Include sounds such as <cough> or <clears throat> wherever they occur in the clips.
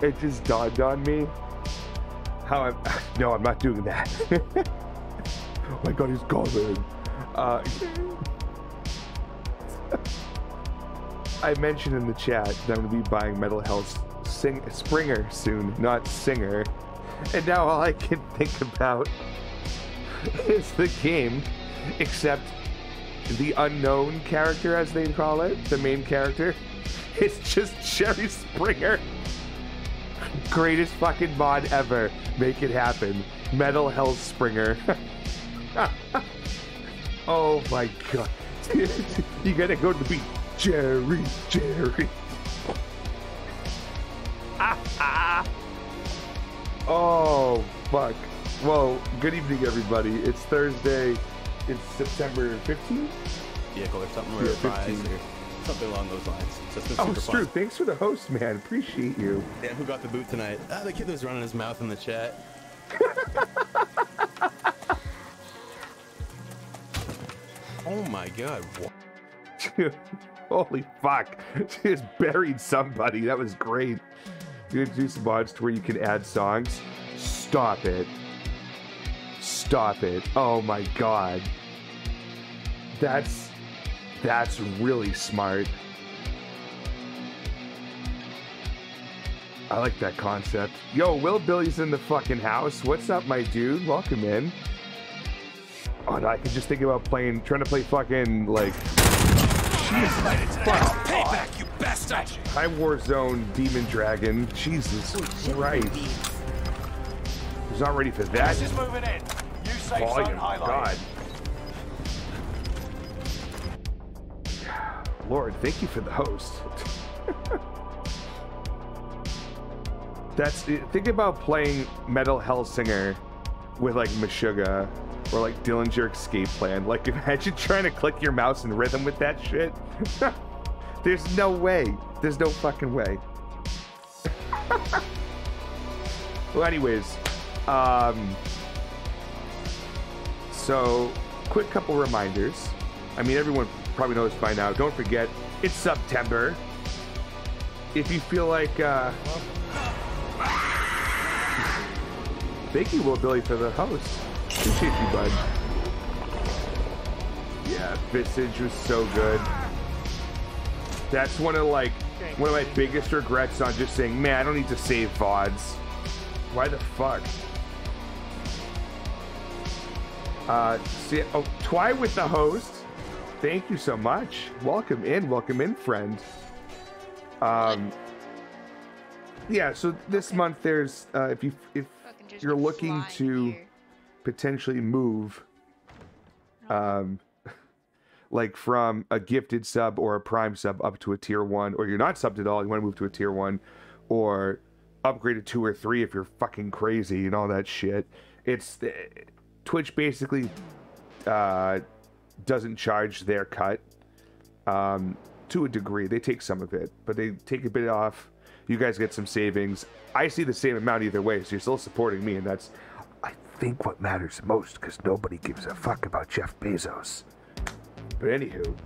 it just dawned on me how I'm. <laughs> No, I'm not doing that. oh <laughs> my god, he's gone. Uh, I mentioned in the chat that I'm going to be buying Metal Health Sing Springer soon, not Singer. And now all I can <laughs> think about is the game, except the unknown character, as they call it, the main character. It's just Jerry Springer. Greatest fucking mod ever. Make it happen. Metal Hell Springer. <laughs> oh my god. <laughs> you gotta go to the beat. Jerry, Jerry. <laughs> oh, fuck. Well, good evening, everybody. It's Thursday. It's September 15th? Vehicle or something, Yeah, a prize 15. or something along those lines. So it's been Oh, super fun. true. Thanks for the host, man. Appreciate you. Damn, who got the boot tonight? Ah, the kid that was running his mouth in the chat. <laughs> oh my god. What? Holy fuck. She just buried somebody. That was great. You gonna do some mods to where you can add songs? Stop it. Stop it. Oh my god. That's that's really smart. I like that concept. Yo, Will Billy's in the fucking house. What's up, my dude? Welcome in. Oh, no, I can just think about playing, trying to play fucking like Jesus, fuck. Payback, you bastard! High War Zone Demon Dragon. Jesus oh, Christ. He's not ready for that. This is moving in. You safe zone Volume. God. Lord, thank you for the host. That's think about playing Metal Hellsinger with like Meshuggah or like Dillinger Escape Plan. Like <laughs> imagine trying to click your mouse in rhythm with that shit. <laughs> There's no way. There's no fucking way. <laughs> well, anyways, um, so quick couple reminders. I mean, everyone probably noticed by now. Don't forget, it's September. If you feel like, uh, thank you, Will Billy, for the host. Appreciate you, bud. Yeah, Visage was so good. That's one of like one of my biggest regrets on just saying, man, I don't need to save VODs. Why the fuck? Uh, see, oh, Twy with the host. Thank you so much. Welcome in, welcome in, friend. Um, yeah. So this month, there's uh, if you if you're looking to here. potentially move, um, <laughs> like from a gifted sub or a prime sub up to a tier one, or you're not subbed at all, you want to move to a tier one, or upgrade to two or three if you're fucking crazy and all that shit. It's Twitch basically uh, doesn't charge their cut um, to a degree. They take some of it, but they take a bit off. You guys get some savings. I see the same amount either way, so you're still supporting me, and that's, I think, what matters most because nobody gives a fuck about Jeff Bezos. But anywho,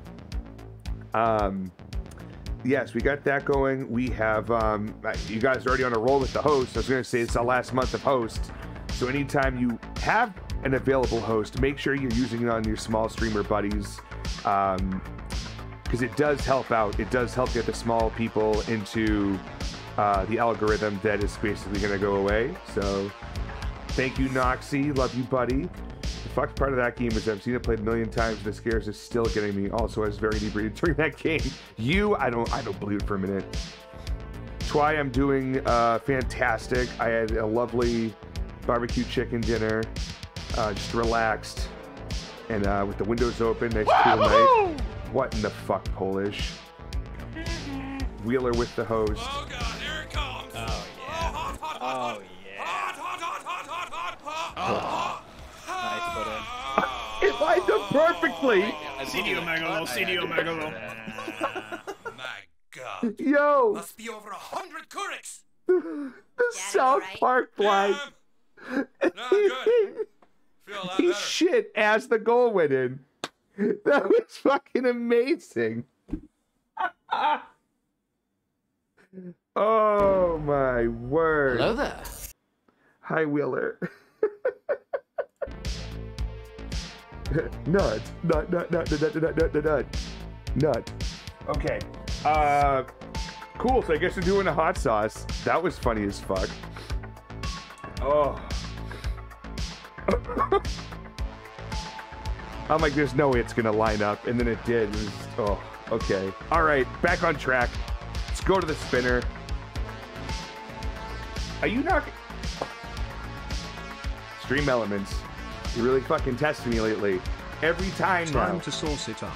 um, yes, we got that going. We have, um, you guys are already on a roll with the host. I was going to say it's the last month of hosts. So anytime you have an available host, make sure you're using it on your small streamer buddies. Um, because it does help out. It does help get the small people into uh, the algorithm that is basically going to go away. So thank you, Noxy. Love you, buddy. The fucked part of that game is I've seen it played a million times. The scares is still getting me. Also, I was very inebriated <laughs> during that game. You, I don't, I don't believe it for a minute. Twy, I'm doing uh, fantastic. I had a lovely barbecue chicken dinner. Uh, just relaxed and uh, with the windows open, nice cool night. What in the fuck, Polish? Wheeler with the host. Oh god, here it comes. Oh, yeah. hot, hot, hot, Oh, yeah. hot, hot, hot, hot, hot, hot, hot. Nice put in. <laughs> It lined up perfectly. CDO Megalo, CDO Megalo. <laughs> My god. Yo, Must be over a hundred Kuriks. <laughs> the Got it South right. Park line. Damn. No, good. Feel a lot he better. shit as the goal went in. <laughs> That was fucking amazing. <laughs> Oh my word. Hello there. Hi, Wheeler. nut, <laughs> nut, nut, nut, nut, nut, nut, nut, nut, nut, nut. Okay. Uh, cool. So I guess we're doing a hot sauce. That was funny as fuck. Oh. I'm like, there's no way it's gonna line up, and then it did. It was, oh, okay. All right, back on track. Let's go to the spinner. Are you not? Stream elements. You're really fucking testing me lately. Every time Time now. to sauce it up.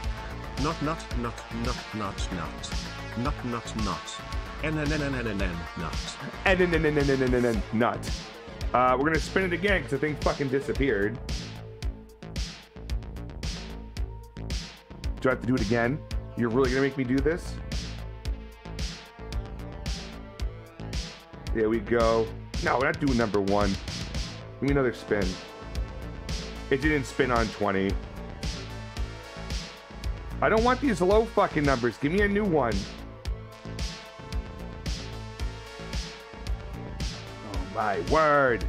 Not nut nut nut nut nut. Nut nut nut. Nut. And then, then, then, then, then, then, then, nut. Uh, we're gonna spin it again because the thing fucking disappeared. Do I have to do it again? You're really gonna make me do this? There we go. No, we're not doing number one. Give me another spin. It didn't spin on 20. I don't want these low fucking numbers. Give me a new one. My word.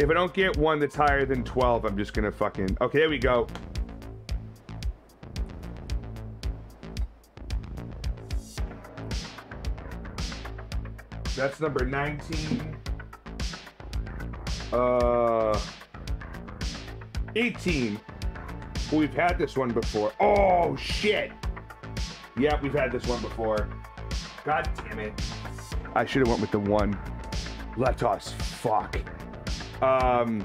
If I don't get one that's higher than 12, I'm just gonna fucking. Okay, there we go. That's number 19. Uh. 18. We've had this one before. Oh, shit. Yeah, we've had this one before. God damn it. I should have went with the one. Let us. Fuck. Um.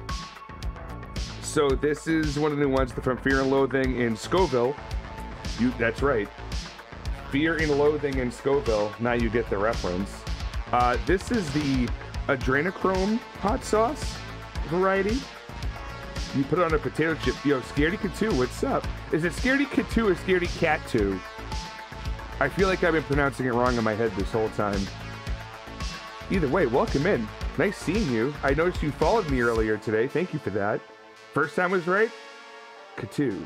So this is one of the ones from Fear and Loathing in Scoville. You. That's right. Fear and Loathing in Scoville. Now you get the reference. Uh, this is the adrenochrome hot sauce variety. You put it on a potato chip. Yo, Scaredy Cat 2, what's up? Is it Scaredy Cat 2 or Scaredy Cat 2? I feel like I've been pronouncing it wrong in my head this whole time. Either way, welcome in. Nice seeing you. I noticed you followed me earlier today. Thank you for that. First time was right? Katu.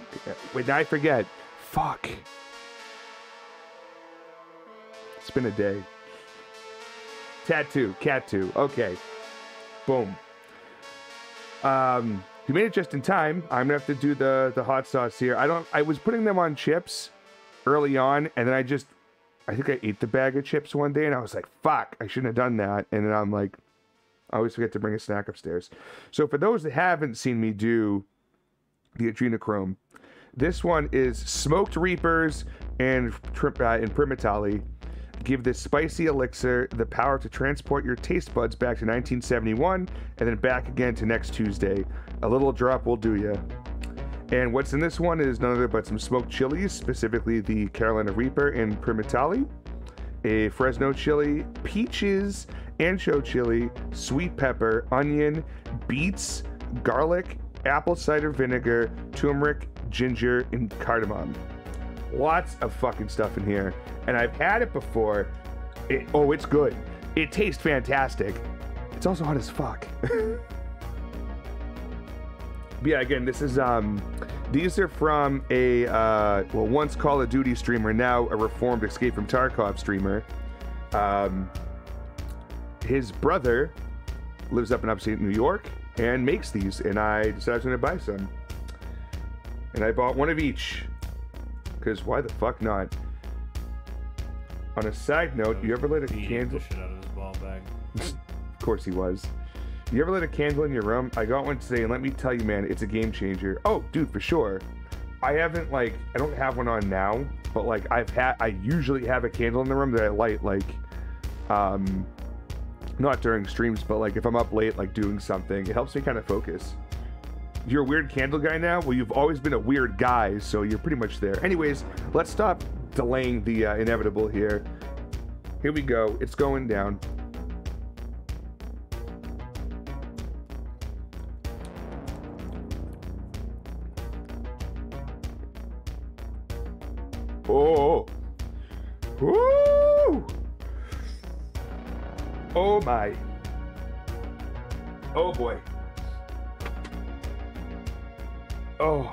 Wait, now I forget. Fuck. It's been a day. Tattoo. 2. Okay. Boom. Um, you made it just in time. I'm gonna have to do the the hot sauce here. I don't. I was putting them on chips early on, and then I just, I think I ate the bag of chips one day, and I was like, "Fuck, I shouldn't have done that." And then I'm like, I always forget to bring a snack upstairs. So for those that haven't seen me do the adrenochrome, this one is smoked reapers and uh, and primotalii. Give this spicy elixir the power to transport your taste buds back to 1971 and then back again to next Tuesday. A little drop will do ya. And what's in this one is none other but some smoked chilies, specifically the Carolina Reaper and Primotalii, a Fresno chili, peaches, ancho chili, sweet pepper, onion, beets, garlic, apple cider vinegar, turmeric, ginger, and cardamom. Lots of fucking stuff in here. And I've had it before. It, oh, it's good. It tastes fantastic. It's also hot as fuck. <laughs> But yeah, again, this is um, these are from a uh, well, once Call of Duty streamer, now a reformed Escape from Tarkov streamer. Um, his brother lives up in upstate New York and makes these, and I decided I was going to buy some. And I bought one of each, because why the fuck not? On a side note, you ever lit a candle? the shit out of his ball bag. <laughs> Of course he was. You ever lit a candle in your room? I got one today, and let me tell you, man, it's a game changer. Oh, dude, for sure. I haven't like I don't have one on now, but like I've had I usually have a candle in the room that I light like um not during streams, but like if I'm up late like doing something, it helps me kind of focus. You're a weird candle guy now? Well, you've always been a weird guy, so you're pretty much there. Anyways, let's stop delaying the uh, inevitable here. Here we go. It's going down. Oh. Oh my. Oh boy. Oh.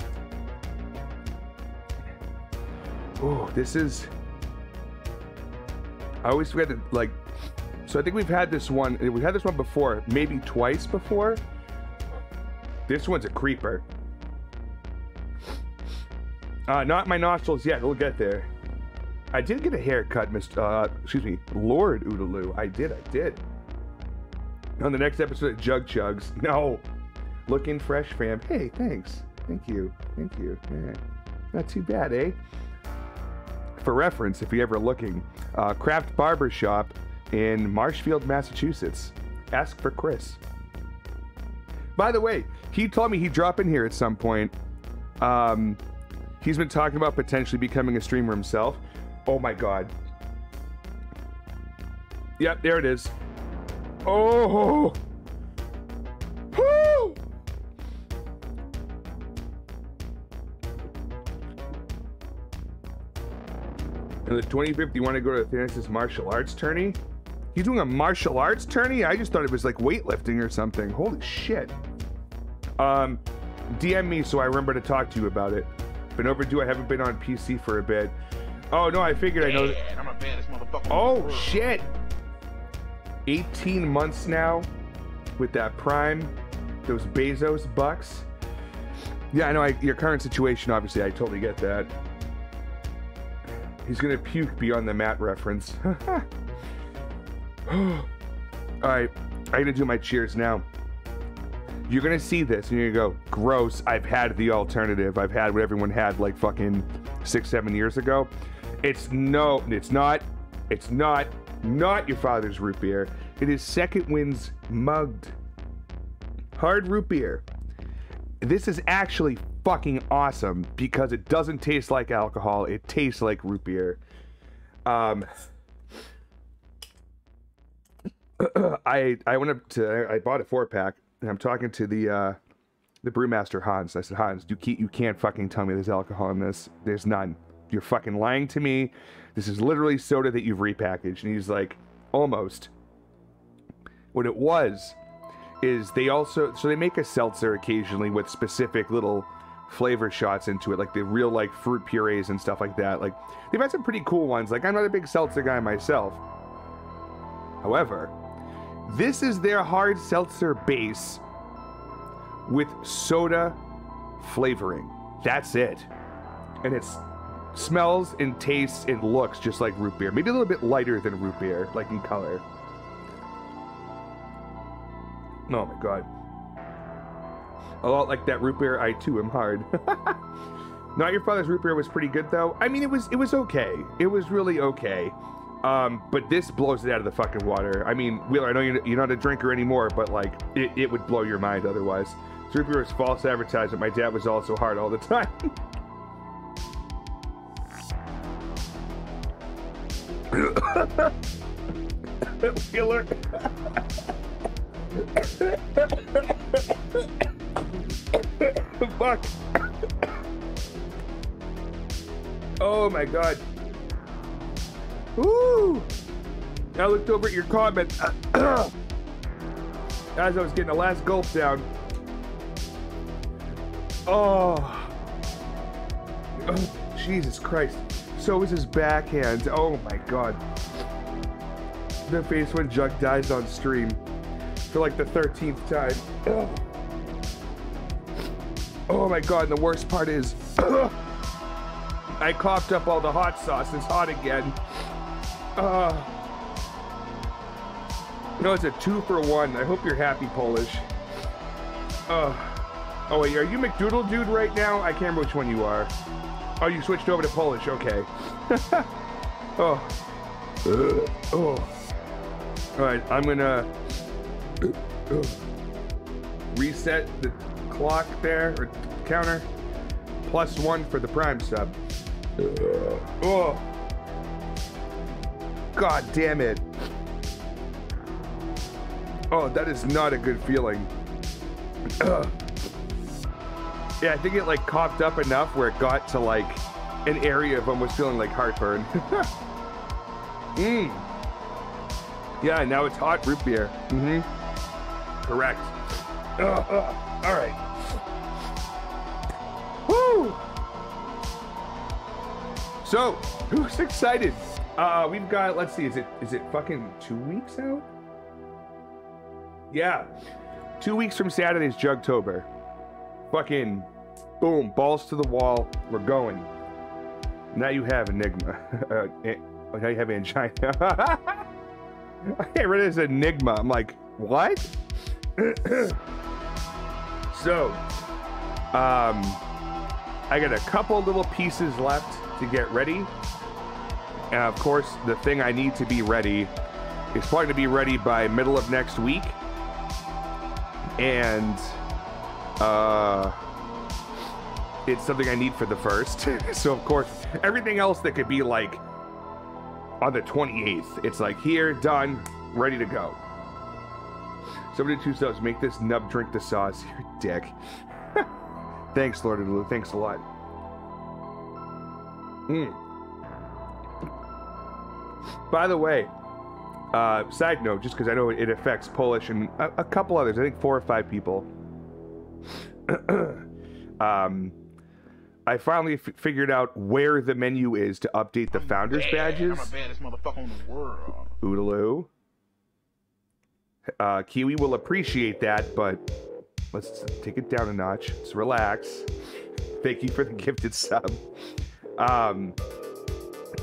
Oh, this is I always forget to like. So I think we've had this one. We've had this one before, maybe twice before. This one's a creeper. Uh, not my nostrils yet. We'll get there. I did get a haircut, Mr. Uh, excuse me, Lord Oodaloo. I did. I did. On the next episode of Jug Chugs. <laughs> No. Looking fresh, fam. Hey, thanks. Thank you. Thank you. Yeah. Not too bad, eh? For reference, if you're ever looking, uh, Craft Barber Shop in Marshfield, Massachusetts. Ask for Chris. By the way, he told me he'd drop in here at some point. Um, he's been talking about potentially becoming a streamer himself. Oh my god. Yep, there it is. Oh. Woo! And the 25th, you want to go to Thanos' martial arts tourney? He's doing a martial arts tourney? I just thought it was like weightlifting or something. Holy shit. Um, DM me so I remember to talk to you about it. Been overdue. I haven't been on PC for a bit. Oh no, I figured I know. Yeah, I'm a baddest motherfucker. Oh shit! 18 months now with that Prime, those Bezos bucks. Yeah, I know. I, your current situation, obviously, I totally get that. He's gonna puke beyond the mat reference. <laughs> All right, I'm gonna do my cheers now. You're gonna see this and you're gonna go, gross. I've had the alternative. I've had what everyone had like fucking six, seven years ago. It's no, it's not, it's not, not your father's root beer. It is Second Wind's mugged hard root beer. This is actually fucking awesome because it doesn't taste like alcohol. It tastes like root beer. Um, <clears throat> I I went up to I bought a four pack and I'm talking to the uh, the brewmaster Hans. I said Hans, you can't you can't fucking tell me there's alcohol in this. There's none. You're fucking lying to me. This is literally soda that you've repackaged. And he's like, almost. What it was is they also so they make a seltzer occasionally with specific little flavor shots into it, like the real like fruit purees and stuff like that. Like they've had some pretty cool ones. Like I'm not a big seltzer guy myself. However, this is their hard seltzer base with soda flavoring. That's it. And it smells and tastes and looks just like root beer. Maybe a little bit lighter than root beer, like in color. Oh my god. A lot like that root beer, I too am hard. <laughs> Not your father's root beer was pretty good though. I mean, it was it was okay. It was really okay. Um, but this blows it out of the fucking water. I mean, Wheeler, I know you're, you're not a drinker anymore, but like, it, it would blow your mind otherwise. Root beer is false advertisement. My dad was also hard all the time. <laughs> Wheeler. <laughs> Fuck. Oh my god. Woo! I looked over at your comment <coughs> as I was getting the last gulp down. Oh. oh. <coughs> Jesus Christ. So was his backhand. Oh my god. The face when Jug dies on stream for like the 13th time. Ugh. <coughs> Oh my god, and the worst part is I coughed up all the hot sauce. It's hot again. Uh, no, it's a two for one. I hope you're happy, Polish. Uh, oh, wait, are you McDoodle dude right now? I can't remember which one you are. Oh, you switched over to Polish. Okay. <laughs> oh. Uh, oh. All right, I'm gonna reset the clock there or counter. Plus one for the prime sub. Oh. God damn it. Oh, that is not a good feeling. Ugh. Yeah, I think it like coughed up enough where it got to like an area of almost feeling like heartburn. Mmm. <laughs> Yeah, now it's hot root beer. Mm-hmm. Correct. Ugh, ugh. All right. Woo! So, who's excited Uh, we've got. Let's see. Is it is it fucking two weeks out? Yeah, two weeks from Saturday's Jugtober. Fucking boom, balls to the wall. We're going. Now you have Enigma. <laughs> uh, eh, now you have Angina. <laughs> I read it as Enigma. I'm like, what? <clears throat> so, um, I got a couple little pieces left to get ready. And of course, the thing I need to be ready is probably to be ready by middle of next week. And uh it's something I need for the first. <laughs> so of course, everything else that could be like on the 28th, it's like here, done, ready to go. Somebody two subs, make this nub drink the sauce. <laughs> Dick. <laughs> Thanks, Lord. Thanks a lot. Mm. By the way, uh, side note, just because I know it affects Polish and a, a couple others, I think four or five people. <clears throat> um, I finally f- figured out where the menu is to update the founders badges. I'm the baddest motherfucker in the world. Oodaloo. Uh, Kiwi will appreciate that, but let's take it down a notch. Let's relax. Thank you for the gifted sub. Um,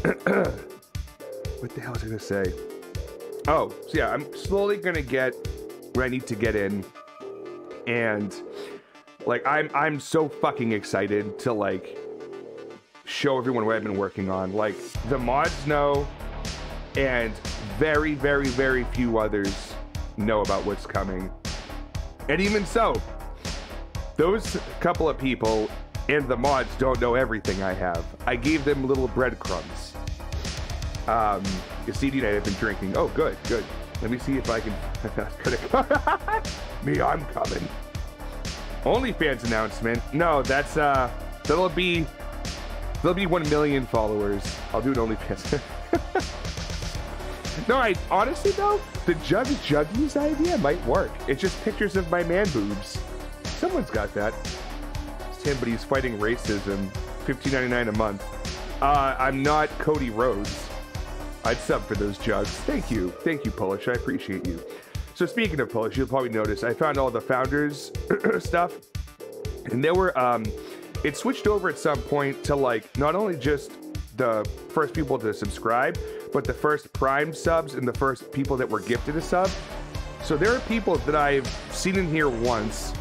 <clears throat> what the hell was I gonna say? Oh, so yeah, I'm slowly gonna get where I need to get in, and like I'm I'm so fucking excited to like show everyone what I've been working on. Like the mods know, and very very very few others know about what's coming. And even so, those couple of people and the mods don't know everything I have. I gave them little breadcrumbs. Um, the CD I've been drinking. Oh, good, good. Let me see if I can. <laughs> <laughs> me, I'm coming. OnlyFans announcement. No, that's uh, that'll be there'll be one million followers. I'll do an OnlyFans. <laughs> no, I honestly though, the Jug Juggies idea might work. It's just pictures of my man boobs. Someone's got that. It's him, but he's fighting racism. Fifteen ninety nine a month. Uh, I'm not Cody Rhodes. I'd sub for those jugs. Thank you. Thank you, Polish. I appreciate you. So speaking of Polish, you'll probably notice I found all the founders <clears throat> stuff. And there were um it switched over at some point to like not only just the first people to subscribe, but the first prime subs and the first people that were gifted a sub. So there are people that I've seen in here once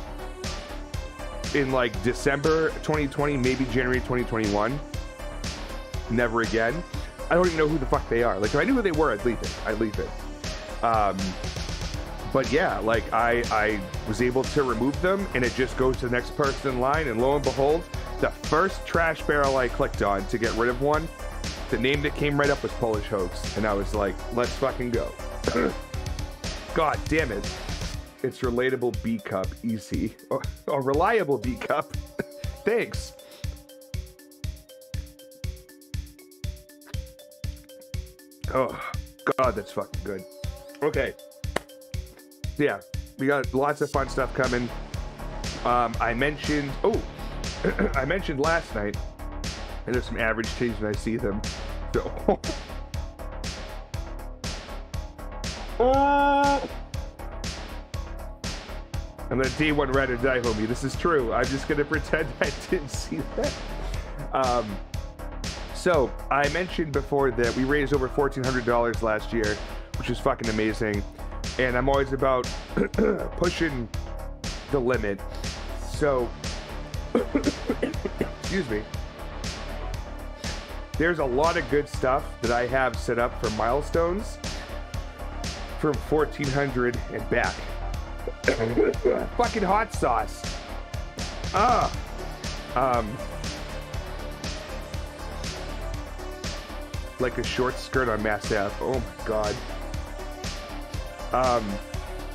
in like December 2020, maybe January 2021. Never again. I don't even know who the fuck they are. Like, if I knew who they were, I'd leave it. I'd leave it. Um, but yeah, like I I was able to remove them, and it just goes to the next person in line. And lo and behold, the first trash barrel I clicked on to get rid of one, the name that came right up was Polish Hoax, and I was like, let's fucking go. <clears throat> God damn it! It's relatable B cup, easy. Oh, <laughs> a reliable B cup. <laughs> Thanks. Oh, God, that's fucking good. Okay. Yeah, we got lots of fun stuff coming. Um, I mentioned, oh, <clears throat> I mentioned last night, and there's some average teams when I see them. So, oh, <laughs> I'm gonna D1 ride or die, homie. This is true. I'm just gonna <laughs> pretend I didn't see that. Um, so I mentioned before that we raised over $1,400 last year, which is fucking amazing. And I'm always about <clears throat> pushing the limit. So, <coughs> excuse me. There's a lot of good stuff that I have set up for milestones from 1400 and back. <coughs> fucking hot sauce. Ah. Um, like a short skirt on Mass F. Oh my god. Um,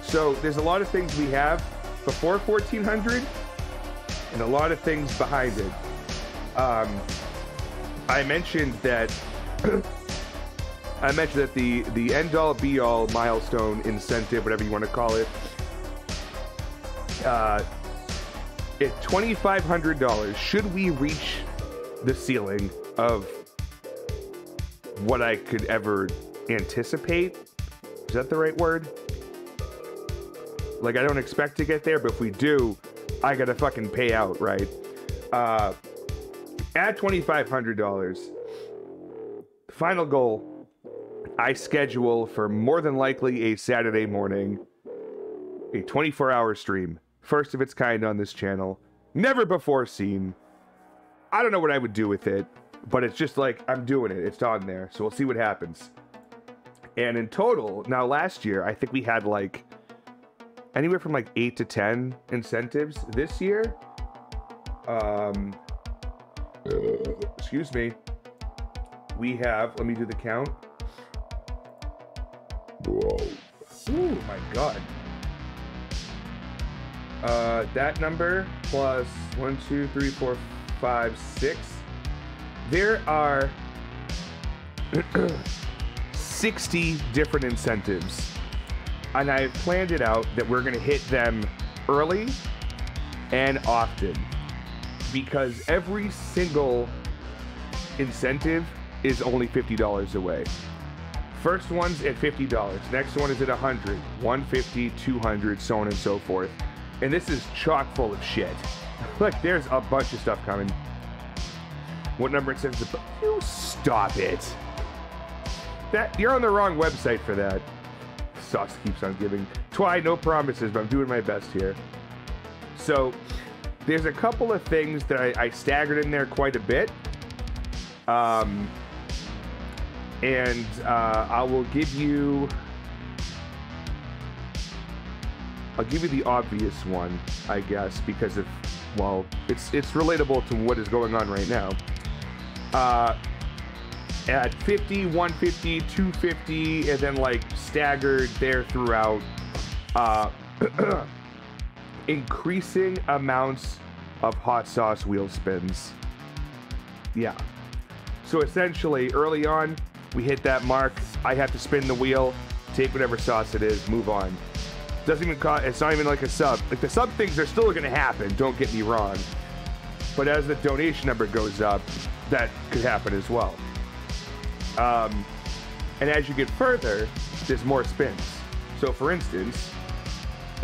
so there's a lot of things we have before 1400 and a lot of things behind it. Um, I mentioned that <clears throat> I mentioned that the the end all be all milestone incentive, whatever you want to call it, uh, at twenty five hundred dollars, should we reach the ceiling of what I could ever anticipate. Is that the right word? Like I don't expect to get there, but if we do, I gotta fucking pay out, right? Uh, at twenty five hundred dollars, final goal, I schedule for more than likely a Saturday morning, a twenty four hour stream, first of its kind on this channel, never before seen. I don't know what I would do with it, but it's just like I'm doing it. It's on there, so we'll see what happens. And in total, now last year, I think we had like anywhere from like eight to ten incentives. This year, um, excuse me, we have. Let me do the count. Whoa! Oh my god. Uh, that number plus one, two, three, four, five, six. There are <clears throat> 60 different incentives. And I've planned it out that we're going to hit them early and often because every single incentive is only $50 away. First one's at $50, next one is at 100, 150, 200, so on and so forth. And this is chock full of shit. <laughs> like there's a bunch of stuff coming. What number it incentives? You stop it. That you're on the wrong website for that. Sauce keeps on giving. Twy, no promises, but I'm doing my best here. So there's a couple of things that I, I staggered in there quite a bit. Um, and uh, I will give you. I'll give you the obvious one, I guess, because of well, it's it's relatable to what is going on right now. Uh, at 50, 150, 250, and then like staggered there throughout. Uh, <clears throat> increasing amounts of hot sauce wheel spins. Yeah. So essentially, early on, we hit that mark. I have to spin the wheel, take whatever sauce it is, move on. Doesn't even cost. It's not even like a sub. Like the sub things are still to happen. Don't get me wrong. But as the donation number goes up, that could happen as well. Um, and as you get further, there's more spins. So, for instance,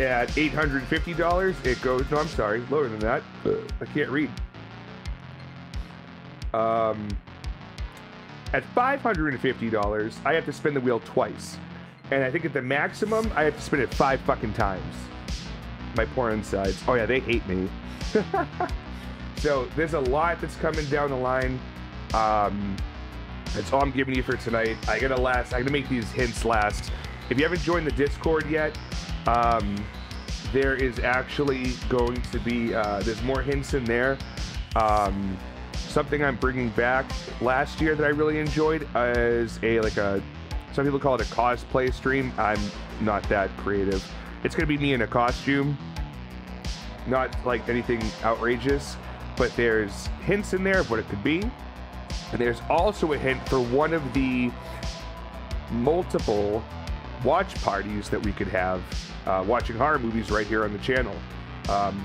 at $850, it goes. No, I'm sorry, lower than that. I can't read. Um, at $550, I have to spin the wheel twice. And I think at the maximum, I have to spin it five fucking times. My poor insides. Oh, yeah, they hate me. <laughs> so there's a lot that's coming down the line. Um, that's all I'm giving you for tonight. I gotta last. I gotta make these hints last. If you haven't joined the Discord yet, um, there is actually going to be uh, there's more hints in there. Um, something I'm bringing back last year that I really enjoyed is a like a some people call it a cosplay stream. I'm not that creative. It's gonna be me in a costume, not like anything outrageous, but there's hints in there of what it could be. And there's also a hint for one of the multiple watch parties that we could have uh, watching horror movies right here on the channel. Um,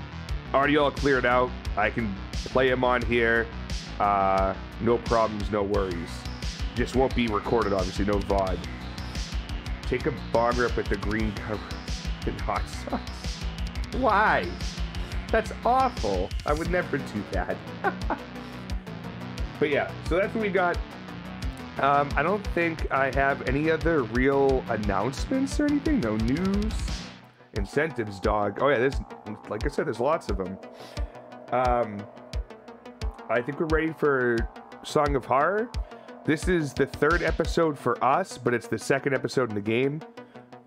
already all cleared out. I can play them on here. Uh, no problems, no worries. Just won't be recorded, obviously, no VOD. Take a bomb rip with the green cover <laughs> in hot sauce. Why? That's awful. I would never do that. <laughs> but yeah, so that's what we got. Um, I don't think I have any other real announcements or anything. No news. Incentives, dog. Oh yeah, there's like I said, there's lots of them. Um, I think we're ready for Song of Horror. This is the third episode for us, but it's the second episode in the game.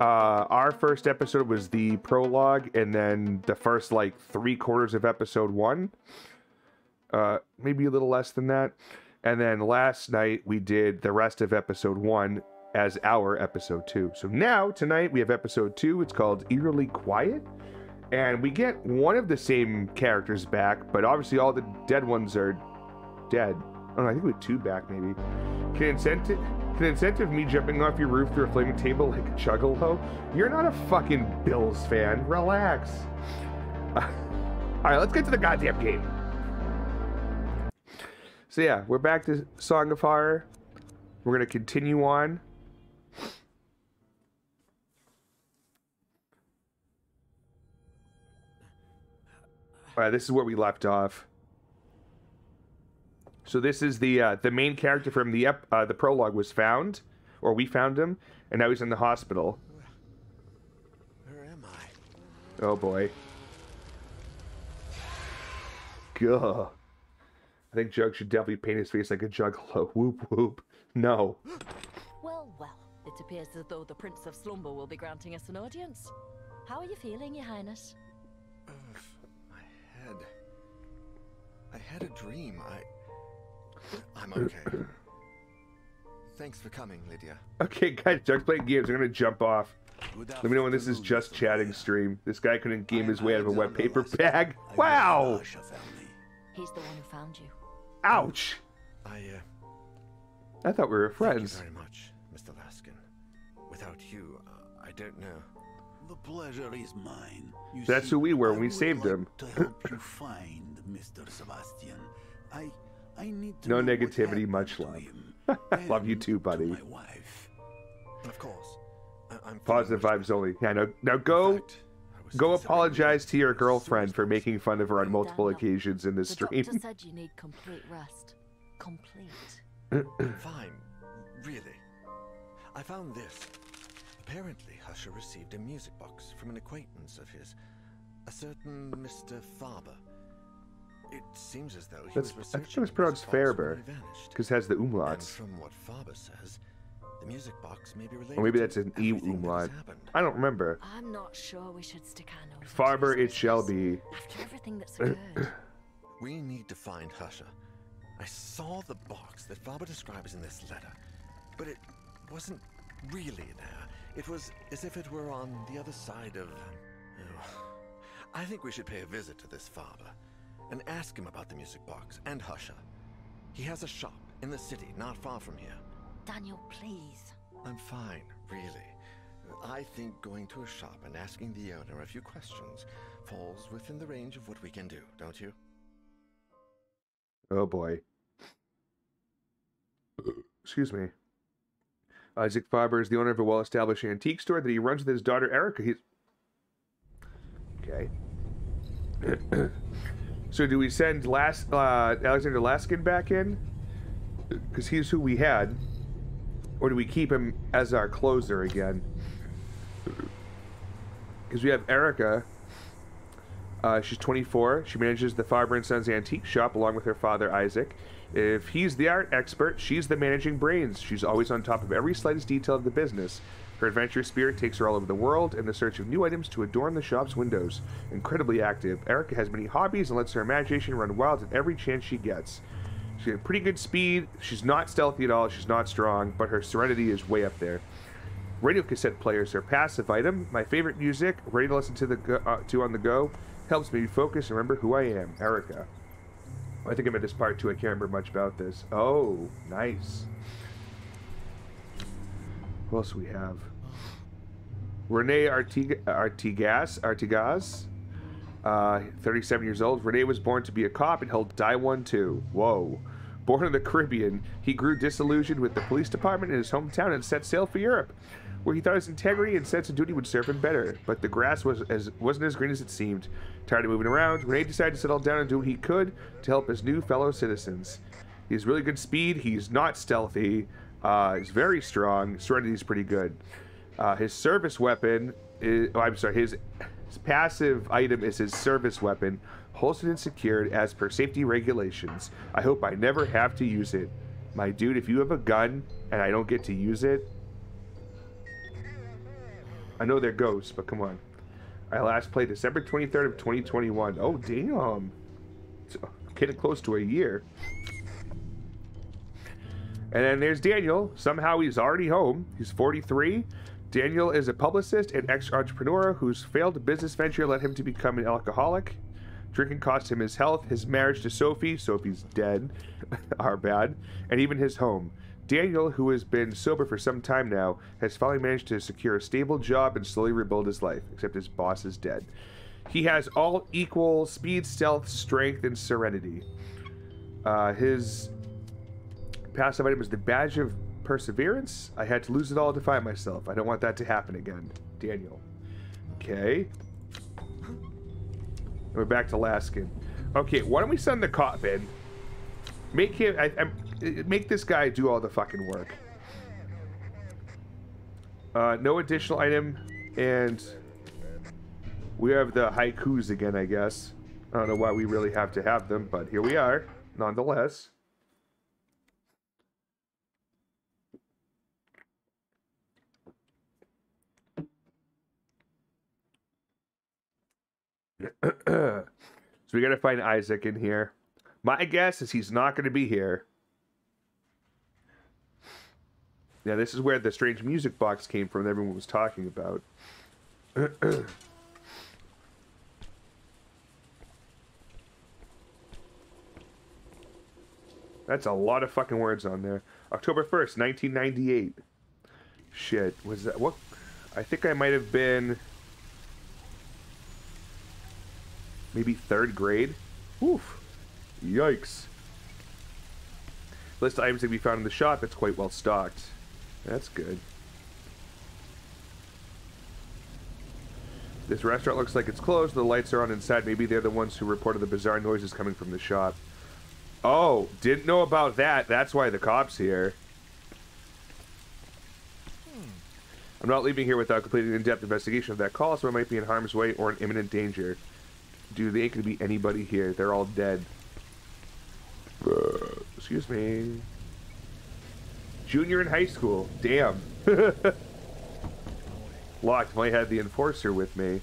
Uh, our first episode was the prologue, and then the first like three quarters of episode one. Uh, maybe a little less than that. And then last night we did the rest of episode one as our episode two. So now tonight we have episode two. It's called Eerily Quiet. And we get one of the same characters back, but obviously all the dead ones are dead. Oh, I think we have two back maybe. Can incentive can incentive me jumping off your roof through a flaming table like a juggalo? You're not a fucking Bills fan. Relax. <laughs> all right, let's get to the goddamn game. So yeah, we're back to Song of Horror. We're gonna continue on. All right, this is where we left off. So this is the uh, the main character from the ep- uh, the prologue was found, or we found him, and now he's in the hospital. Where am I? Oh boy. Gah. I think Jug should definitely paint his face like a juggalo. <laughs> Whoop whoop. No. Well, well, it appears as though the Prince of Slumber will be granting us an audience. How are you feeling, Your Highness? Ugh, my head. I had a dream. I. I'm okay. Thanks for coming, Lydia. Okay, guys, Jug's playing games. I'm gonna jump off. Let me know when this is just chatting stream. This guy couldn't game his way out of a wet paper bag. Wow! He's the one who found you. Ouch! I, uh. I thought we were friends. Thank friends. you very much, Mr. Laskin. Without you, uh, I don't know. The pleasure is mine. You That's see, who we were when I we saved like him. to help you find Mr. Sebastian. I I need to No negativity, much love. him <laughs> Love you and too, to buddy. my wife. Of course. I- I'm Positive feeling vibes only. Yeah, no, now go, fact, I was go apologize to your girlfriend for making fun of her on multiple Daniel, occasions in this The stream. doctor said you need complete rest. Complete. <laughs> Fine. Really. I found this. Apparently, Husher received a music box from an acquaintance of his, a certain Mr. Faber. It seems as though he That's- was I think it was pronounced music box when Faber, it vanished. Because it has the And umlauts. from what Faber says, the music box may be related Or maybe that's an E everything that has umlaut. I don't remember. I'm not sure we should stick our nose Farber, it shall be. After everything that's <coughs> occurred. We need to find Husher. I saw the box that Faber describes in this letter, but it wasn't really there. It was as if it were on the other side of. Oh. I think we should pay a visit to this Faber and ask him about the music box and Husher. He has a shop in the city not far from here. Daniel, please. I'm fine, really. I think going to a shop and asking the owner a few questions falls within the range of what we can do, don't you? Oh boy. <clears throat> Excuse me. Isaac Faber is the owner of a well-established antique store that he runs with his daughter Erica. He's okay. <clears throat> so, do we send last uh, Alexander Laskin back in because he's who we had, or do we keep him as our closer again? Because we have Erica. Uh, she's 24. She manages the Faber and Sons antique shop along with her father Isaac. If he's the art expert, she's the managing brains. She's always on top of every slightest detail of the business. Her adventurous spirit takes her all over the world in the search of new items to adorn the shop's windows. Incredibly active, Erica has many hobbies and lets her imagination run wild at every chance she gets. She's got pretty good speed. She's not stealthy at all. She's not strong, but her serenity is way up there. Radio cassette players are passive item. My favorite music, ready to listen to the go, uh, to on the go, helps me focus and remember who I am. Erica. I think I'm at this part too. I can't remember much about this. Oh, nice. Who else we have? Artig- Artigas. Artigas. Uh, 37 years old. René was born to be a cop and held Die 1 2. Whoa. Born in the Caribbean, he grew disillusioned with the police department in his hometown and set sail for Europe, where he thought his integrity and sense of duty would serve him better. But the grass was as wasn't as green as it seemed. Tired of moving around, René decided to settle down and do what he could to help his new fellow citizens. He has really good speed. He's not stealthy. Uh, he's very strong. Serenity is pretty good. Uh, his service weapon is. Oh, I'm sorry. His, his passive item is his service weapon, holstered and secured as per safety regulations. I hope I never have to use it. My dude, if you have a gun and I don't get to use it, I know they're ghosts, but come on. I last played December 23rd of 2021. Oh, damn. It's getting close to a year. And then there's Daniel. Somehow he's already home. He's 43. Daniel is a publicist and ex entrepreneur whose failed business venture led him to become an alcoholic. Drinking cost him his health, his marriage to Sophie, Sophie's dead, <laughs> are bad, and even his home. Daniel, who has been sober for some time now, has finally managed to secure a stable job and slowly rebuild his life, except his boss is dead. He has all equal speed, stealth, strength, and serenity. Uh, his passive item is the badge of perseverance. I had to lose it all to find myself. I don't want that to happen again. Daniel. Okay. We're back to Laskin. Okay, why don't we send the cop in? Make him. I, I, make this guy do all the fucking work. Uh, no additional item, and we have the haikus again, I guess. I don't know why we really have to have them, but here we are, nonetheless. So we gotta find Isaac in here. My guess is he's not gonna be here. Yeah, this is where the strange music box came from that everyone was talking about. <clears throat> That's a lot of fucking words on there. October 1st, 1998. Shit, was that what? I think I might have been maybe third grade. Oof. Yikes. List of items that we found in the shop. It's quite well stocked. That's good. This restaurant looks like it's closed. The lights are on inside. Maybe they're the ones who reported the bizarre noises coming from the shop. Oh, didn't know about that. That's why the cop's here. I'm not leaving here without completing an in-depth investigation of that call, so I might be in harm's way or in imminent danger. Dude, they ain't gonna be anybody here. They're all dead. Excuse me. Junior in high school. Damn. <laughs> Locked. Might have the enforcer with me.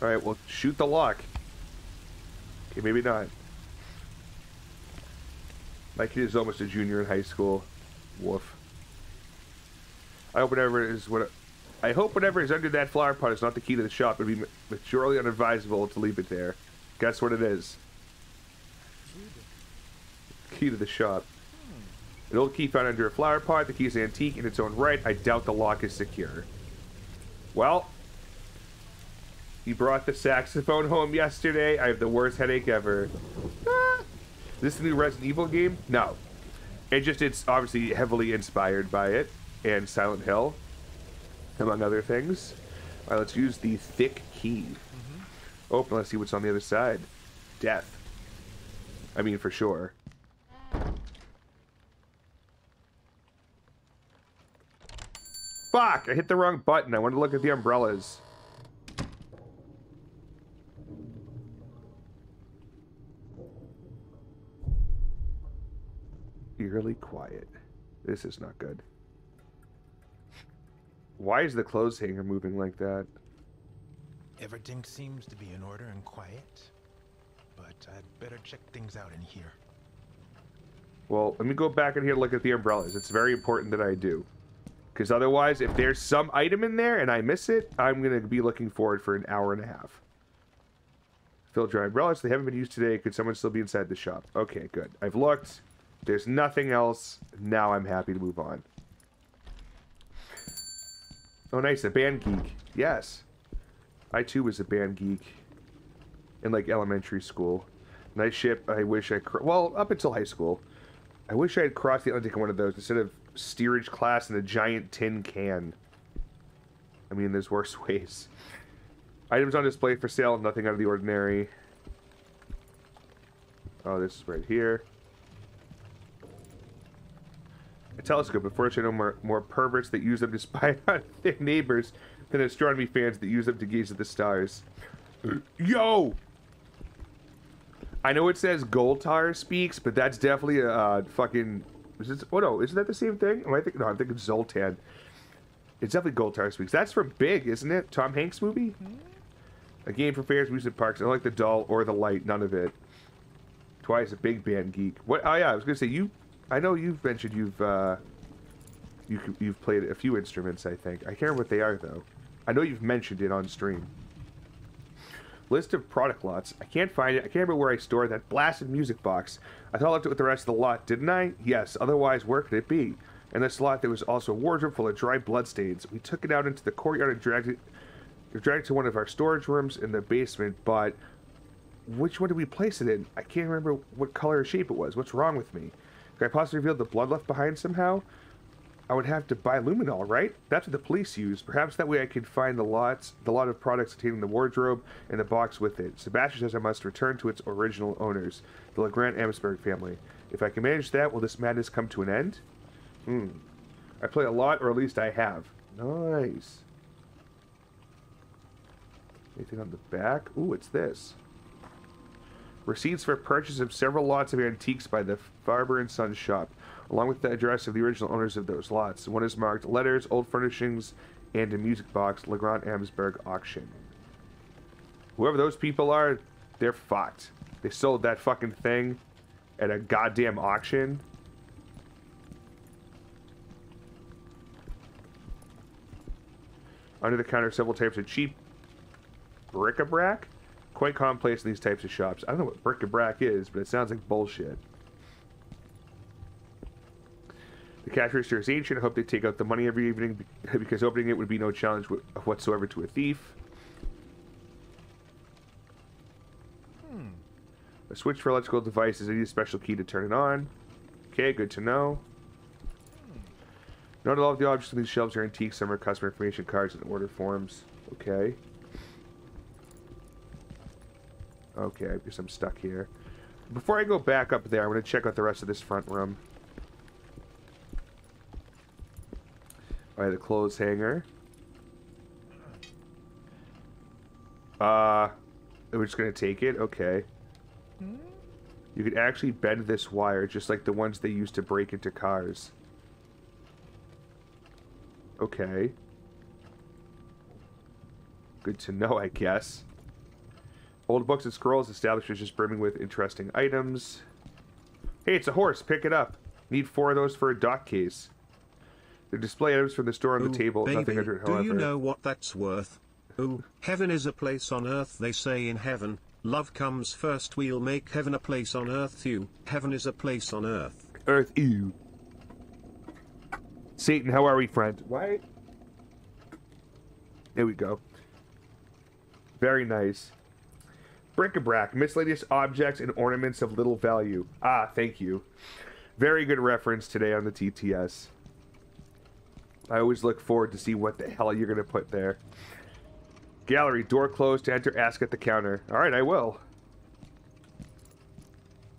Alright, well, shoot the lock. Okay, maybe not. My kid is almost a junior in high school. Woof. I hope whatever is what I hope whatever is under that flower pot is not the key to the shop. It'd be maturely unadvisable to leave it there. Guess what it is? Key to the shop. An old key found under a flower pot. The key is antique in its own right. I doubt the lock is secure. Well, he brought the saxophone home yesterday. I have the worst headache ever. Ah. Is this the new Resident Evil game? No. It just, it's obviously heavily inspired by it and Silent Hill, among other things. All right, let's use the thick key. Mm-hmm. Open, let's see what's on the other side. Death. I mean, for sure. Fuck! I hit the wrong button. I wanted to look at the umbrellas. Eerily quiet. This is not good. Why is the clothes hanger moving like that? Everything seems to be in order and quiet, but I'd better check things out in here. Well, let me go back in here and look at the umbrellas. It's very important that I do. Because otherwise, if there's some item in there and I miss it, I'm going to be looking for it for an hour and a half. Fill dry umbrellas. They haven't been used today. Could someone still be inside the shop? Okay, good. I've looked. There's nothing else. Now I'm happy to move on. Oh, nice. A band geek. Yes. I, too, was a band geek in, like, elementary school. Nice ship. I wish I... Well, up until high school. I wish I had crossed the Atlantic in one of those instead of steerage class in a giant tin can. I mean, there's worse <laughs> ways. Items on display for sale, nothing out of the ordinary. Oh, this is right here. Telescope. but Unfortunately, no more, more perverts that use them to <laughs> spy on their neighbors than astronomy fans that use them to gaze at the stars. <clears throat> Yo! I know it says Goltar speaks, but that's definitely a uh, fucking is this, oh no, isn't that the same thing? Am I thinking? No, I'm thinking Zoltan. It's definitely Goltar Speaks. That's from Big, isn't it? Tom Hanks movie? A game for fairs, amusement parks. I don't like the doll or the light. None of it. Twice a big band geek. What? Oh yeah, I was gonna say you. I know you've mentioned you've uh, you you've played a few instruments. I think I remember what they are though. I know you've mentioned it on stream. List of product lots. I can't find it. I can't remember where I stored that blasted music box. I thought I left it with the rest of the lot, didn't I? Yes, otherwise where could it be? In this lot there was also a wardrobe full of dry bloodstains. We took it out into the courtyard and dragged it, dragged it to one of our storage rooms in the basement, but which one did we place it in? I can't remember what color or shape it was. What's wrong with me? Could I possibly reveal the blood left behind somehow? I would have to buy luminol, right? That's what the police use. Perhaps that way I could find the lots, the lot of products containing the wardrobe and the box with it. Sebastian says I must return to its original owners, the Legrand Amsberg family. If I can manage that, will this madness come to an end? Hmm. I play a lot, or at least I have. Nice. Anything on the back? Ooh, it's this. Receipts for purchase of several lots of antiques by the Farber and Sons shop, along with the address of the original owners of those lots. One is marked Letters, Old Furnishings, and a Music Box, Legrand Amsberg Auction. Whoever those people are, they're fucked. They sold that fucking thing at a goddamn auction. Under the counter, several types of cheap bric-a-brac. Quite commonplace in these types of shops. I don't know what bric-a-brac is, but it sounds like bullshit. The cash register is ancient. I hope they take out the money every evening because opening it would be no challenge whatsoever to a thief. Hmm. A switch for electrical devices. I need a special key to turn it on. Okay, good to know. Not all of the objects on these shelves are antiques. Some are customer information cards and order forms. Okay. Okay, I guess I'm stuck here. Before I go back up there, I'm going to check out the rest of this front room. Alright, the clothes hanger. Uh, we're just going to take it? Okay. You could actually bend this wire, just like the ones they used to break into cars. Okay. Good to know, I guess. Old books and scrolls established as just brimming with interesting items. Hey, it's a horse. Pick it up. Need four of those for a dock case. The display items from the store on Ooh, the table. baby, nothing under it, however. do you know what that's worth? Ooh, heaven is a place on earth they say in heaven. Love comes first we'll make heaven a place on earth you. Heaven is a place on earth. Earth, you. Satan, how are we, friend? Why? There we go. Very nice. Bric-a-brac, miscellaneous objects and ornaments of little value. Ah, thank you. Very good reference today on the TTS. I always look forward to see what the hell you're going to put there. Gallery, door closed to enter, ask at the counter. Alright, I will.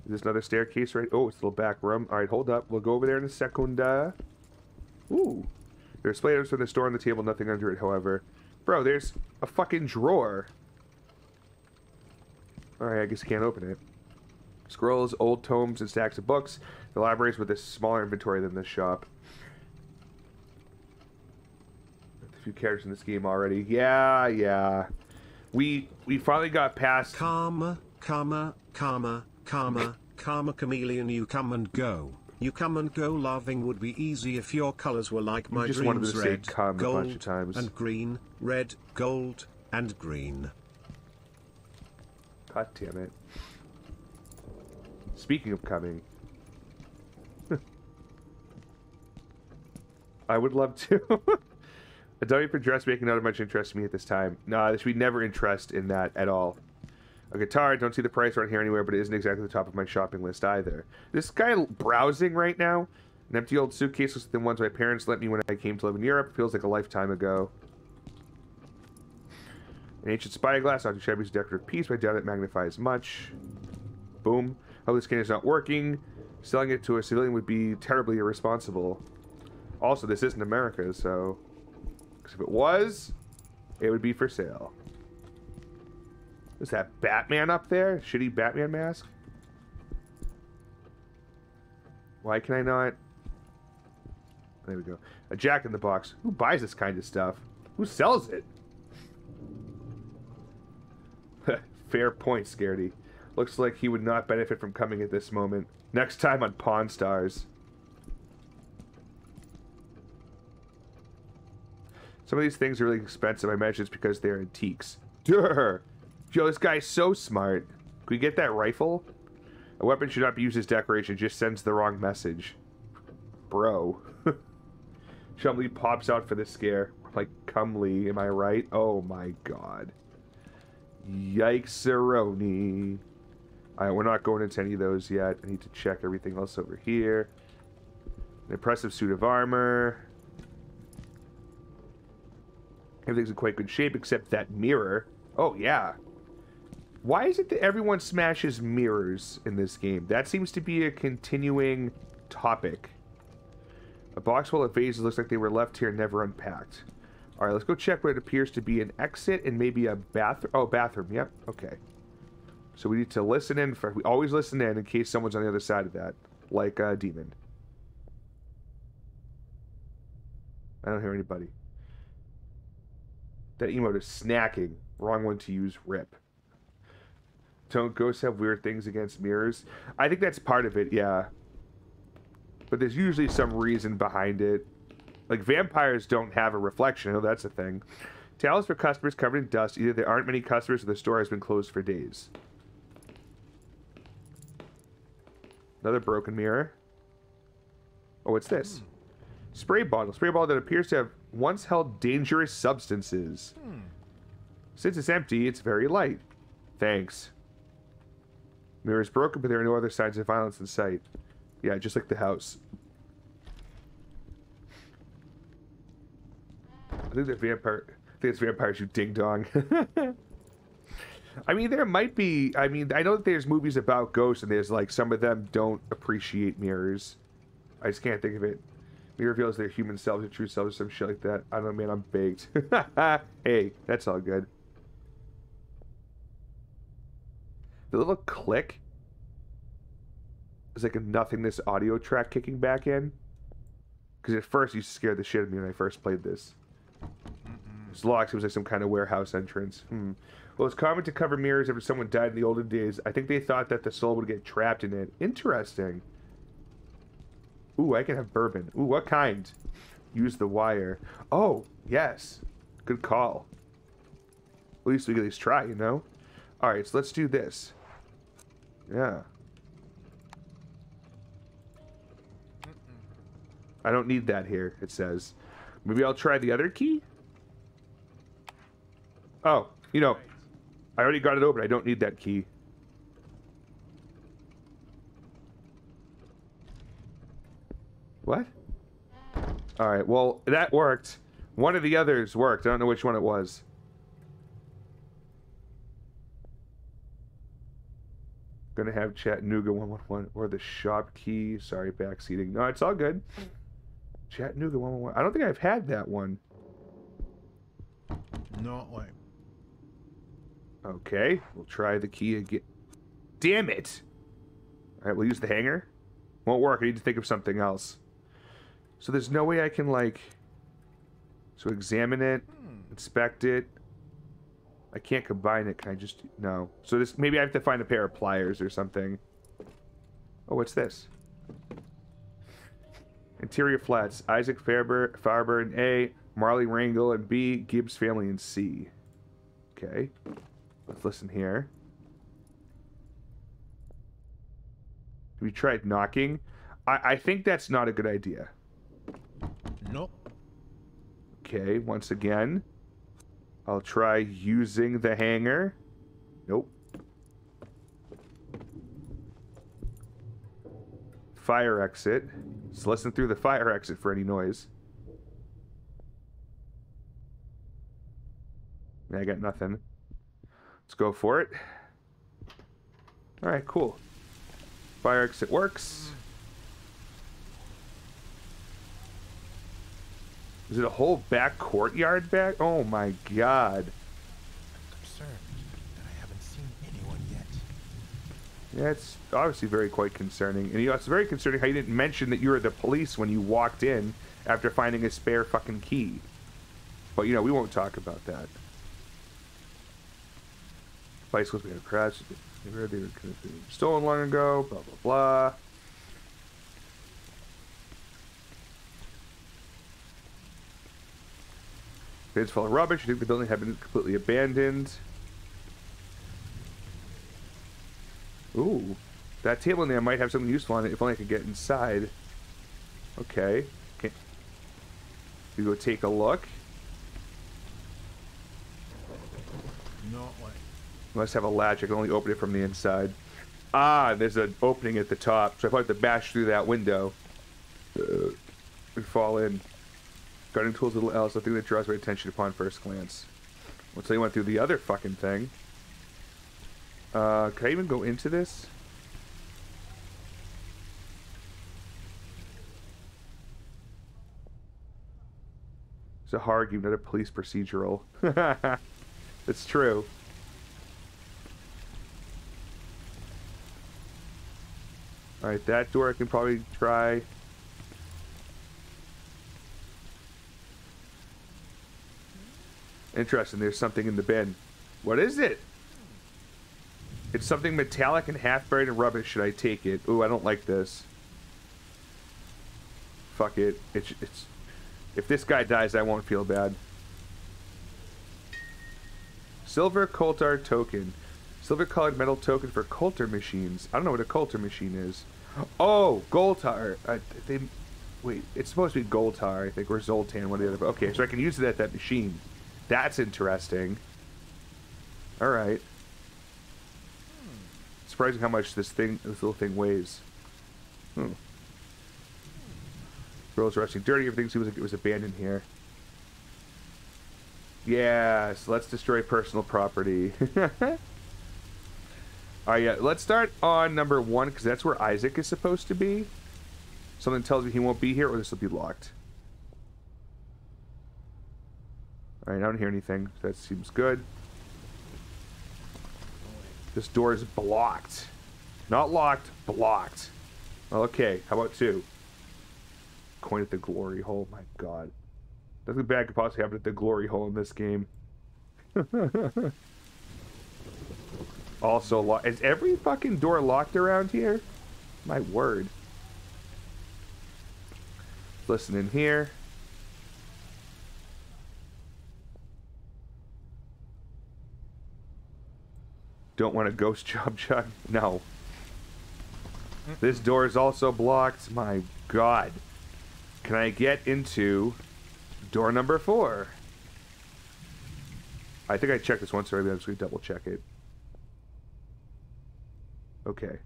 Is this another staircase right? Oh, it's a little back room. Alright, hold up. We'll go over there in a second. Ooh. There's display items from the store on the table, nothing under it, however. Bro, there's a fucking drawer. Alright, I guess I can't open it. Scrolls, old tomes, and stacks of books. The library's with a smaller inventory than this shop. A few characters in this game already. Yeah, yeah. We we finally got past Karma, karma, karma, karma, karma chameleon you come and go. You come and go loving would be easy if your colors were like my just wanted dreams to say red, come a gold, bunch of times. and green, red, gold, and green. God damn it. Speaking of coming. <laughs> I would love to. A dummy for dressmaking not much interest to me at this time. Nah, there should be never interest in that at all. A guitar, I don't see the price around here anywhere, but it isn't exactly the top of my shopping list either. This guy browsing right now, an empty old suitcase with the ones my parents lent me when I came to live in Europe. Feels like a lifetime ago. An ancient spyglass, Dr. Shabby's decorative piece, but I doubt it magnifies much. Boom. Oh, this scanner's not working. Selling it to a civilian would be terribly irresponsible. Also, this isn't America, so... If it was, it would be for sale. Is that Batman up there? Shitty Batman mask? Why can I not... There we go. A jack in the box. Who buys this kind of stuff? Who sells it? Fair point, Scaredy. Looks like he would not benefit from coming at this moment. Next time on Pawn Stars. Some of these things are really expensive. I imagine it's because they're antiques. Durr! Yo, this guy's so smart. Can we get that rifle? A weapon should not be used as decoration. It just sends the wrong message. Bro. <laughs> Chumley pops out for the scare. Like, Cumley, am I right? Oh my god. Yikes, Aroni. Alright, we're not going into any of those yet. I need to check everything else over here. An impressive suit of armor. Everything's in quite good shape except that mirror. Oh, yeah. Why is it that everyone smashes mirrors in this game? That seems to be a continuing topic. A box full of vases looks like they were left here never unpacked. Alright, let's go check what it appears to be an exit and maybe a bathroom. Oh, bathroom. Yep. Okay. So we need to listen in. For, we always listen in in case someone's on the other side of that. Like a demon. I don't hear anybody. That emote is snacking. Wrong one to use. Rip. Don't ghosts have weird things against mirrors? I think that's part of it, yeah. But there's usually some reason behind it. Like vampires don't have a reflection. Know that's a thing. Towels for customers covered in dust. Either there aren't many customers or the store has been closed for days. Another broken mirror. Oh, what's this? Spray bottle. Spray bottle that appears to have once held dangerous substances. Since it's empty, it's very light. Thanks. Mirror is broken, but there are no other signs of violence in sight. Yeah, just like the house. Think vampire. I think it's vampires, you ding dong. <laughs> I mean, there might be. I mean, I know that there's movies about ghosts, and there's like some of them don't appreciate mirrors. I just can't think of it. Mirror reveals their human selves or true selves or some shit like that. I don't know, man. I'm baked. <laughs> hey, that's all good. The little click is like a nothingness audio track kicking back in. Because at first you scared the shit out of me when I first played this. It's locked. It was like some kind of warehouse entrance. Hmm. Well, it's common to cover mirrors after someone died in the olden days. I think they thought that the soul would get trapped in it. Interesting. Ooh, I can have bourbon. Ooh, what kind? Use the wire. Oh, yes. Good call. At least we can at least try, you know? Alright, so let's do this. Yeah. I don't need that here, it says. Maybe I'll try the other key? Oh, you know, I already got it open. I don't need that key. What? Alright, well, that worked. One of the others worked. I don't know which one it was. Gonna have Chattanooga 111 or the shop key. Sorry, backseating. No, it's all good. Chattanooga 111. I don't think I've had that one. Not way. Okay, we'll try the key again. Damn it! Alright, we'll use the hanger. Won't work. I need to think of something else. So there's no way I can, like... So examine it, hmm. inspect it. I can't combine it. Can I just... No. So this... Maybe I have to find a pair of pliers or something. Oh, what's this? Interior flats. Isaac Faber, Farber in A. Marley Rangel in B. Gibbs family in C. Okay. Let's listen here. Have you tried knocking? I, I think that's not a good idea. Nope. Okay, once again. I'll try using the hanger. Nope. Fire exit. Let's listen through the fire exit for any noise. I got nothing. Let's go for it. Alright, cool. Fire exit works. Is it a whole back courtyard back? Oh my god. Concerned that I haven't seen anyone yet. Yeah, it's obviously very quite concerning. And you know, it's very concerning how you didn't mention that you were the police when you walked in after finding a spare fucking key. But you know, we won't talk about that. Bicycles had crashed. They were, stolen long ago. Blah blah blah. Bins full of rubbish. You think the building had been completely abandoned. Ooh, that table in there might have something useful on it if only I could get inside. Okay. Okay. We go take a look. No way. Must have a latch. I can only open it from the inside. Ah, there's an opening at the top, so I have to bash through that window uh, and fall in. Guarding tools little else, I think that draws my attention upon first glance. Once I went through the other fucking thing. Uh, can I even go into this? It's a hard game, not a police procedural. <laughs> it's true. Alright, that door I can probably try. Interesting, there's something in the bin. What is it? It's something metallic and half buried in rubbish. Should I take it? Ooh, I don't like this. Fuck it. It's, it's if this guy dies, I won't feel bad. Silver Coulter token. Silver colored metal token for Coulter machines. I don't know what a Coulter machine is. Oh, Goltar. Uh, they, wait, it's supposed to be Goltar, I think, or Zoltan, one of the other. Okay, so I can use it at that machine. That's interesting. All right. Surprising how much this thing, this little thing weighs. Hmm. Girls resting dirty. Everything seems like it was abandoned here. Yes, let's destroy personal property. <laughs> Alright, yeah, let's start on number one, because that's where Isaac is supposed to be. Something tells me he won't be here, or this will be locked. Alright, I don't hear anything. That seems good. This door is blocked. Not locked, blocked. Okay, how about two? Coin at the glory hole, my god. Nothing bad could possibly happen at the glory hole in this game. <laughs> also locked. Is every fucking door locked around here? My word. Listen in here. Don't want a ghost <laughs> job, Chuck? No. Hmm. This door is also blocked. My god. Can I get into door number four? I think I checked this once already. I'm just going to double check it. Okay.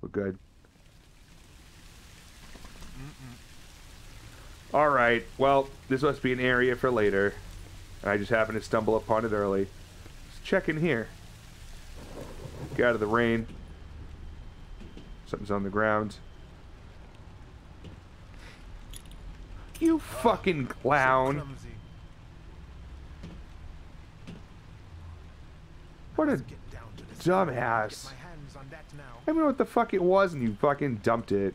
We're good. Alright, well, this must be an area for later. And I just happened to stumble upon it early. Let's check in here. Get out of the rain. Something's on the ground. You fucking clown. What a dumbass. I don't know what the fuck it was and you fucking dumped it.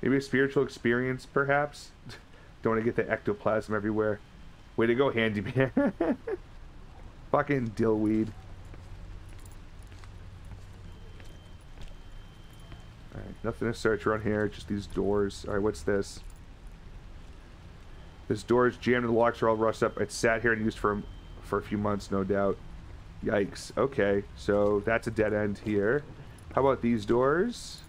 Maybe a spiritual experience, perhaps? <laughs> Don't want to get the ectoplasm everywhere. Way to go, handyman. <laughs> fucking dillweed. Alright, nothing to search around here, just these doors. Alright, what's this? This door is jammed and the locks are all rusted up. It's sat here and used for, for a few months, no doubt. Yikes. Okay, so that's a dead end here. How about these doors?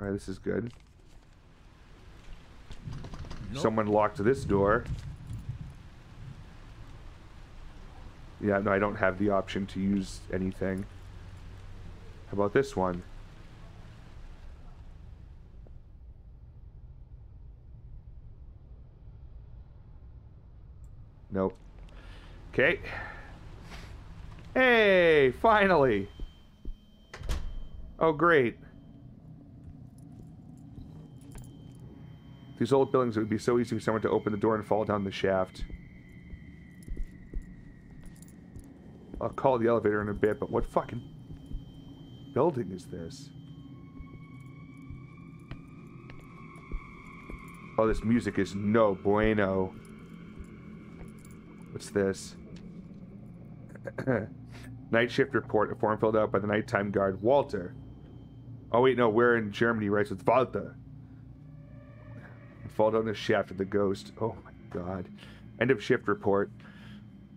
Alright, this is good. Nope. Someone locked this door. Yeah, no, I don't have the option to use anything. How about this one? Nope. Okay. Hey, finally. Oh, great. These old buildings, it would be so easy for someone to open the door and fall down the shaft. I'll call the elevator in a bit, but what fucking building is this? Oh, this music is no bueno. What's this? <coughs> Night shift report, a form filled out by the nighttime guard, Walter. Oh wait, no, we're in Germany, right? So it's Walter. Fall down the shaft of the ghost. Oh my god. End of shift report.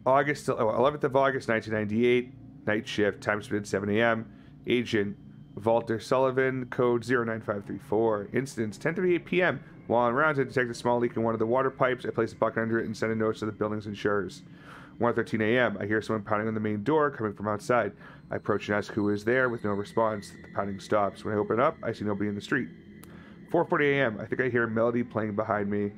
August, uh, oh, 11th of August, 1998. Night shift, time spent 7 a.m. Agent Walter Sullivan, code 09534. Incidents 10:38 p.m. While on rounds, I detect a small leak in one of the water pipes. I place a bucket under it and send a note to the building's insurers. 1:13 a.m. I hear someone pounding on the main door coming from outside. I approach and ask who is there. With no response, the pounding stops. When I open up, I see nobody in the street. 4:40 a.m. I think I hear a melody playing behind me.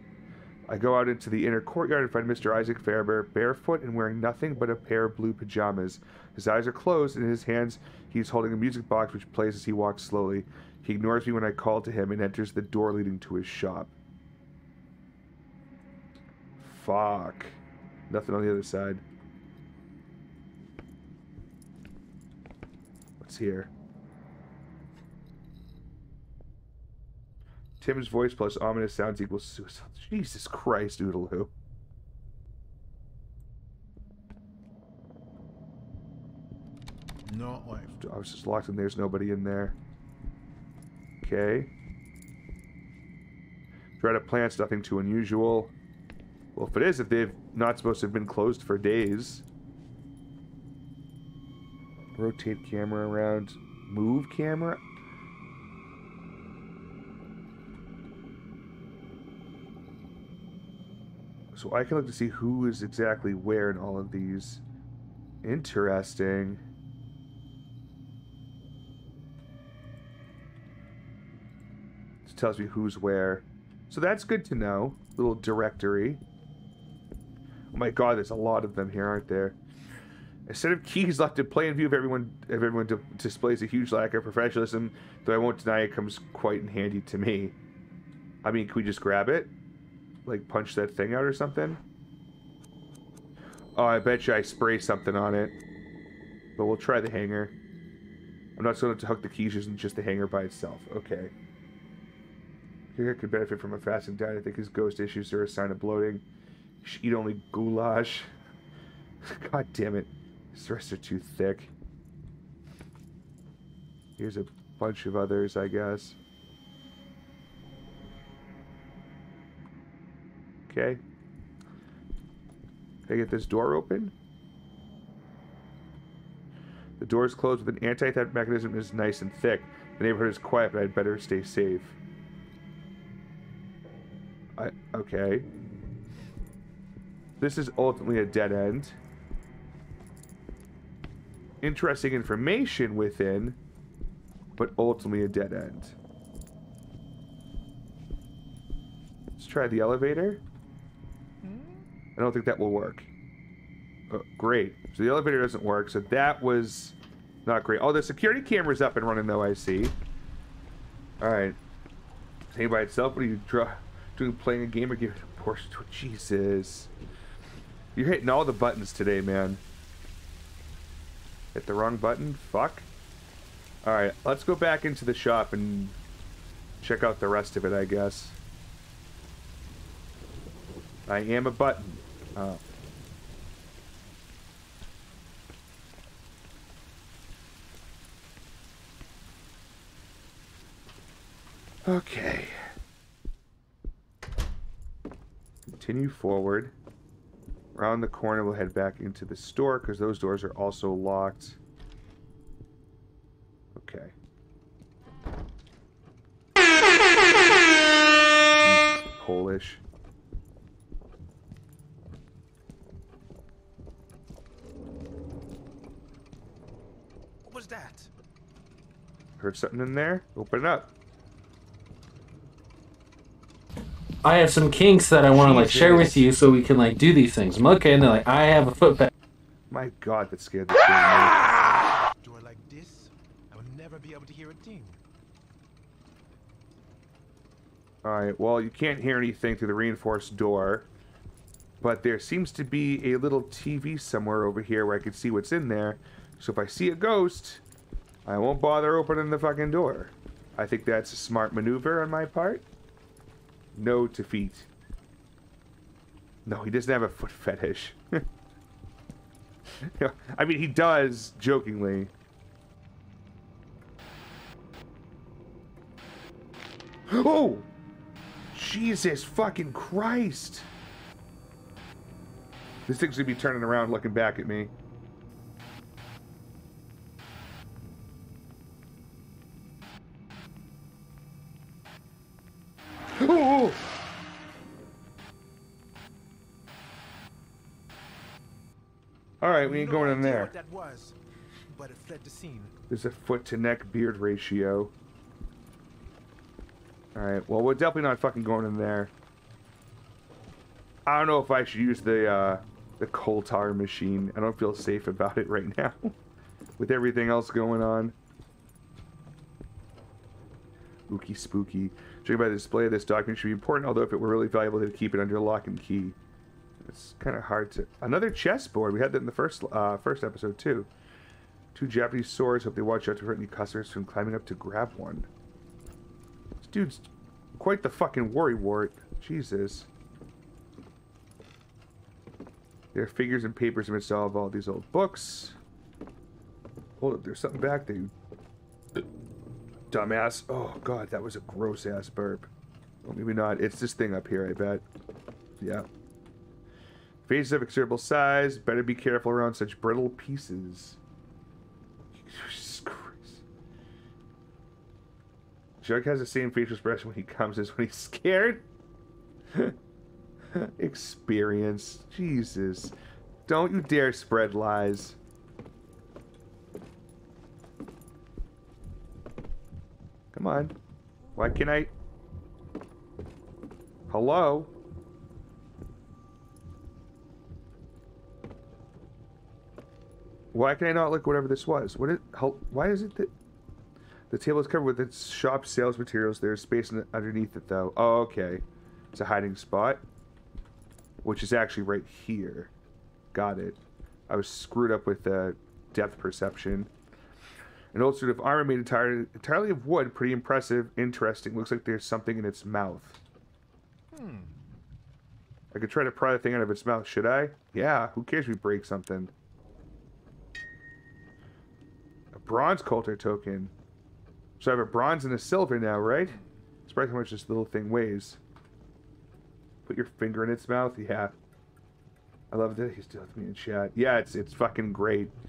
I go out into the inner courtyard and find Mr. Isaac Fairbear barefoot and wearing nothing but a pair of blue pajamas. His eyes are closed, and in his hands he is holding a music box which plays as he walks slowly. He ignores me when I call to him and enters the door leading to his shop. Fuck. Nothing on the other side. What's here? Tim's voice plus ominous sounds equals suicide. Jesus Christ, Oodaloo. Not life. I was just locked in there's nobody in there. Okay. Try to plants, nothing too unusual. Well, if it is, if they've not supposed to have been closed for days. Rotate camera around. Move camera? So I can look to see who is exactly where in all of these. Interesting. This tells me who's where. So that's good to know. Little directory. Oh my god, there's a lot of them here, aren't there? A set of keys play in plain view of everyone if everyone displays a huge lack of professionalism, though I won't deny it comes quite in handy to me. I mean, can we just grab it? Like punch that thing out or something? Oh, I bet you I spray something on it. But we'll try the hanger. I'm not going to hook the keys using just the hanger by itself. Okay. Here could benefit from a fasting diet. I think his ghost issues are a sign of bloating. You should eat only goulash. <laughs> God damn it. His thrusts are too thick. Here's a bunch of others, I guess. Okay. Can I get this door open? The door is closed with an anti-theft mechanism is nice and thick. The neighborhood is quiet, but I'd better stay safe. I, okay. This is ultimately a dead end. Interesting information within, but ultimately a dead end. Let's try the elevator. I don't think that will work. Oh, great. So the elevator doesn't work, so that was not great. Oh, the security camera's up and running, though, I see. Alright. Staying by itself? What are you draw doing playing a game or giving a portion to Jesus. You're hitting all the buttons today, man. Hit the wrong button? Fuck. Alright, let's go back into the shop and check out the rest of it, I guess. I am a button. Oh. Okay. Continue forward. Around the corner, we'll head back into the store because those doors are also locked. Okay. Polish. What was that? Heard something in there? Open it up. I have some kinks that I want to like share with you so we can like do these things. I'm okay, and they're like, I have a foot pet. My god, that scared the shit out of me. Door like this, I would never be able to hear a ding. Alright, well, you can't hear anything through the reinforced door. But there seems to be a little TV somewhere over here where I can see what's in there. So if I see a ghost, I won't bother opening the fucking door. I think that's a smart maneuver on my part. No to feet. No, he doesn't have a foot fetish. <laughs> I mean, he does, jokingly. Oh! Jesus fucking Christ! This thing's gonna be turning around looking back at me. Ooh! All right, we ain't No going in there. That was, but it fled the scene. There's a foot to neck beard ratio. Alright, well, we're definitely not fucking going in there. I don't know if I should use the, uh, the coal tar machine. I don't feel safe about it right now. <laughs> With everything else going on. Spooky, spooky. Judging by the display of this document should be important, although if it were really valuable, they'd keep it under lock and key. It's kind of hard to... Another chessboard. We had that in the first, uh, first episode, too. Two Japanese swords. Hope they watch out to prevent any customers from climbing up to grab one. This dude's quite the fucking worry wart. Jesus. There are figures and papers amidst all of all these old books. Hold up, there's something back there, dumbass. Oh, God, that was a gross-ass burp. Well, maybe not. It's this thing up here, I bet. Yeah. Vases of considerable size. Better be careful around such brittle pieces. Jesus Christ. Jug has the same facial expression when he comes as when he's scared. <laughs> Experience. Jesus. Don't you dare spread lies. Come on. Why can't I... Hello? Why can I not look whatever this was? What is, how, why is it that the table is covered with its shop sales materials? There's space underneath it though. Oh, okay. It's a hiding spot, which is actually right here. Got it. I was screwed up with uh, depth perception. An old suit of armor made entirely, entirely of wood. Pretty impressive. Interesting. Looks like there's something in its mouth. Hmm. I could try to pry the thing out of its mouth. Should I? Yeah. Who cares if we break something? A bronze coulter token. So I have a bronze and a silver now, right? Surprised how much this little thing weighs. Put your finger in its mouth? Yeah. I love that he's still with me in chat. Yeah, it's it's fucking great. <laughs>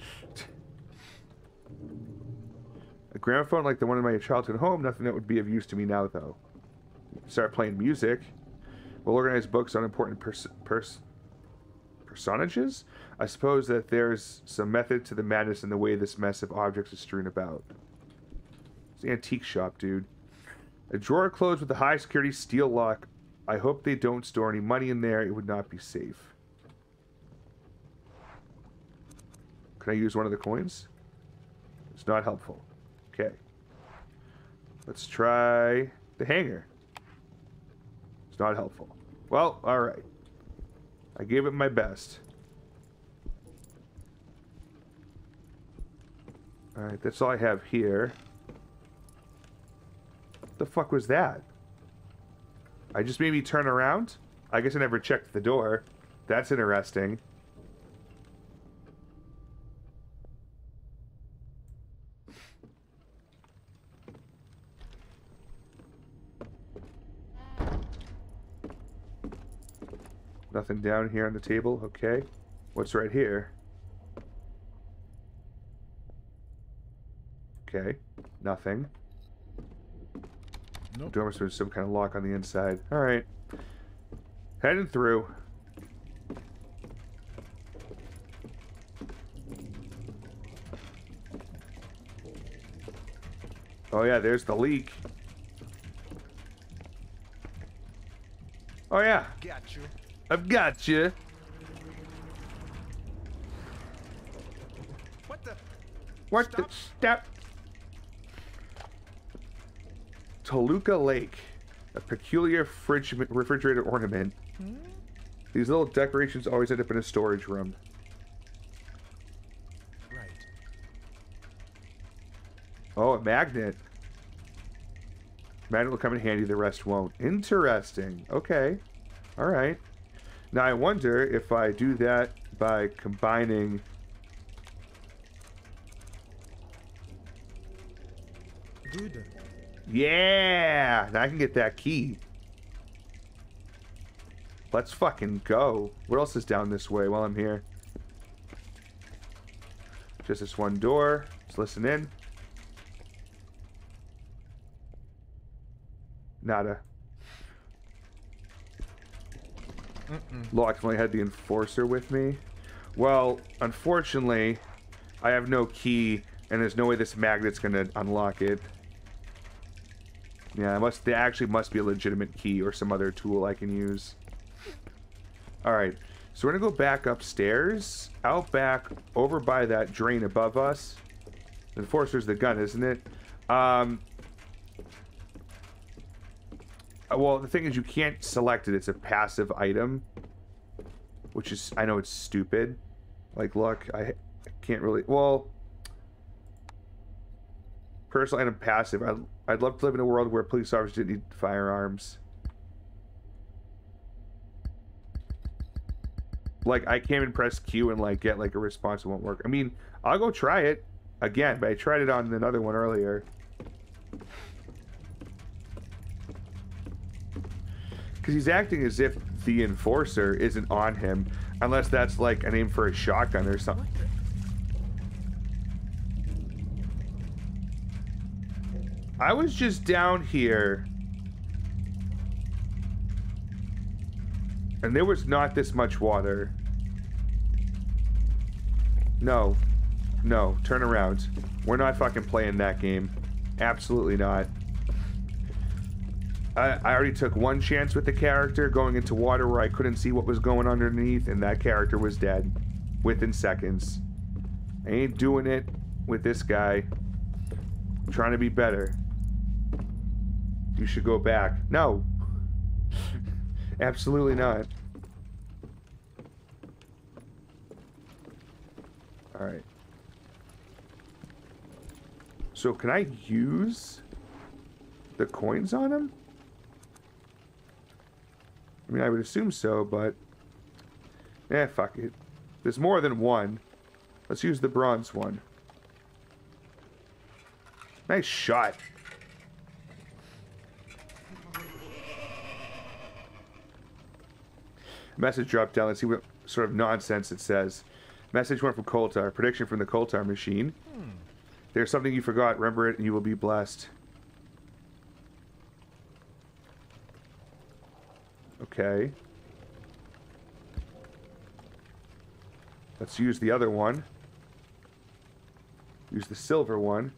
A gramophone like the one in my childhood home, nothing that would be of use to me now, though. Start playing music. We'll organize books on important pers- pers- personages. I suppose that there's some method to the madness in the way this mess of objects is strewn about. It's an antique shop, dude. A drawer closed with a high security steel lock. I hope they don't store any money in there. It would not be safe. Can I use one of the coins? It's not helpful. Let's try the hanger. It's not helpful. Well, alright. I gave it my best. Alright, that's all I have here. What the fuck was that? I just made me turn around? I guess I never checked the door. That's interesting. Nothing down here on the table. Okay. What's right here? Okay. Nothing. Nope. Door must have some kind of lock on the inside. Alright. Heading through. Oh yeah, there's the leak. Oh yeah. Got you. I've got you. What the? What the step? Toluca Lake, a peculiar fridge refrigerator ornament. Hmm? These little decorations always end up in a storage room. Right. Oh, a magnet. Magnet will come in handy, the rest won't. Interesting. Okay. All right. Now I wonder if I do that by combining Good. Yeah! Now I can get that key. Let's fucking go. What else is down this way while I'm here? Just this one door. Let's listen in. Nada. Luckily, I had the enforcer with me. Well, unfortunately, I have no key, and there's no way this magnet's gonna unlock it. Yeah, it must. There actually must be a legitimate key or some other tool I can use. All right, so we're gonna go back upstairs, out back, over by that drain above us. The enforcer's the gun, isn't it? Um. uh, Uh, well, the thing is, you can't select it. It's a passive item, which is I know it's stupid. Like, look, I, I can't really. Well, personal item passive. I'd, I'd love to live in a world where police officers didn't need firearms. Like, I can't even press Q and like get like a response It won't work. I mean, I'll go try it again, but I tried it on another one earlier. Because he's acting as if the enforcer isn't on him, unless that's like a name for a shotgun or something. I was just down here. And there was not this much water. No. No, turn around. We're not fucking playing that game. Absolutely not. I, I already took one chance with the character going into water where I couldn't see what was going underneath, and that character was dead within seconds. I ain't doing it with this guy. I'm trying to be better. You should go back. No. <laughs> Absolutely not. Alright. So can I use the coins on him? I mean, I would assume so, but... Eh, fuck it. There's more than one. Let's use the bronze one. Nice shot. Message dropped down. Let's see what sort of nonsense it says. Message went from Coltar. Prediction from the Coltar machine. There's something you forgot. Remember it and you will be blessed. Okay. Let's use the other one. Use the silver one.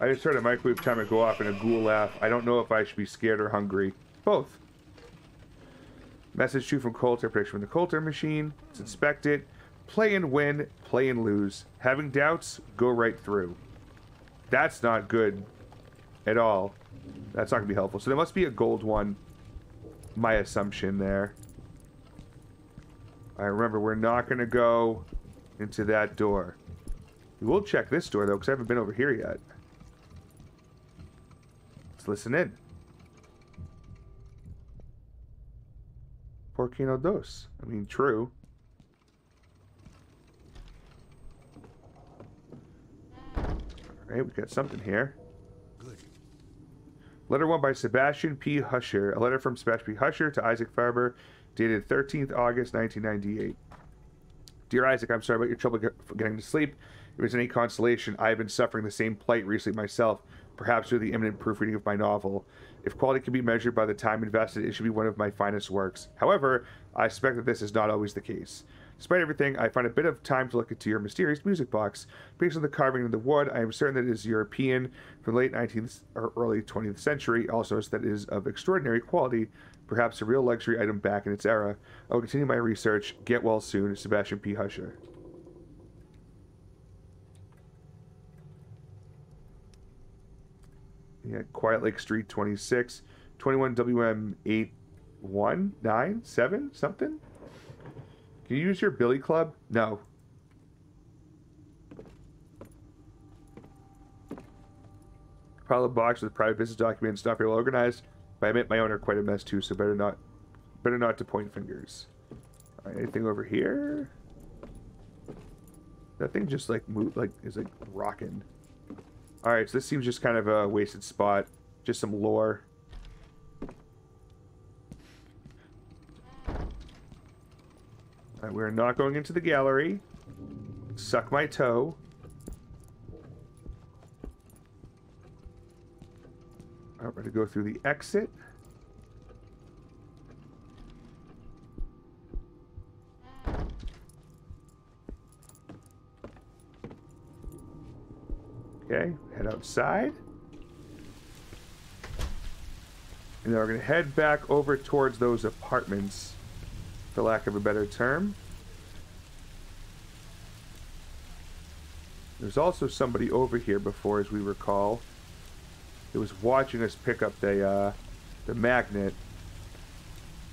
I just heard a microwave timer go off and a ghoul laugh. I don't know if I should be scared or hungry. Both. Message two from Coulter. Prediction from the Coulter machine. Let's inspect it. Play and win. Play and lose. Having doubts, go right through. That's not good at all. That's not going to be helpful. So there must be a gold one. My assumption there. I remember we're not going to go into that door. We will check this door, though, because I haven't been over here yet. Let's listen in. Porcino dos. I mean, true. Alright, we got something here. Letter 1 by Sebastian P. Husher. A letter from Sebastian P. Husher to Isaac Farber, dated 13th August 1998. Dear Isaac, I'm sorry about your trouble getting to sleep. If it's any consolation, I have been suffering the same plight recently myself, perhaps through the imminent proofreading of my novel. If quality can be measured by the time invested, it should be one of my finest works. However, I suspect that this is not always the case. Despite everything, I find a bit of time to look into your mysterious music box. Based on the carving of the wood, I am certain that it is European from the late 19th or early 20th century, also that it is of extraordinary quality, perhaps a real luxury item back in its era. I will continue my research. Get well soon, Sebastian P. Husher. Yeah, Quiet Lake Street 26, 21 WM 8197, something? Can you use your Billy Club? No. Pile of box with private business documents, not very well organized. But I admit my own are quite a mess too, so better not, better not to point fingers. Anything over here? That thing just like move, like is like rocking. All right, so this seems just kind of a wasted spot. Just some lore. Alright, we're not going into the gallery. Suck my toe. I'm going to go through the exit. Okay, head outside. And then we're going to head back over towards those apartments, for lack of a better term. There's also somebody over here before, as we recall, that was watching us pick up the, uh, the magnet.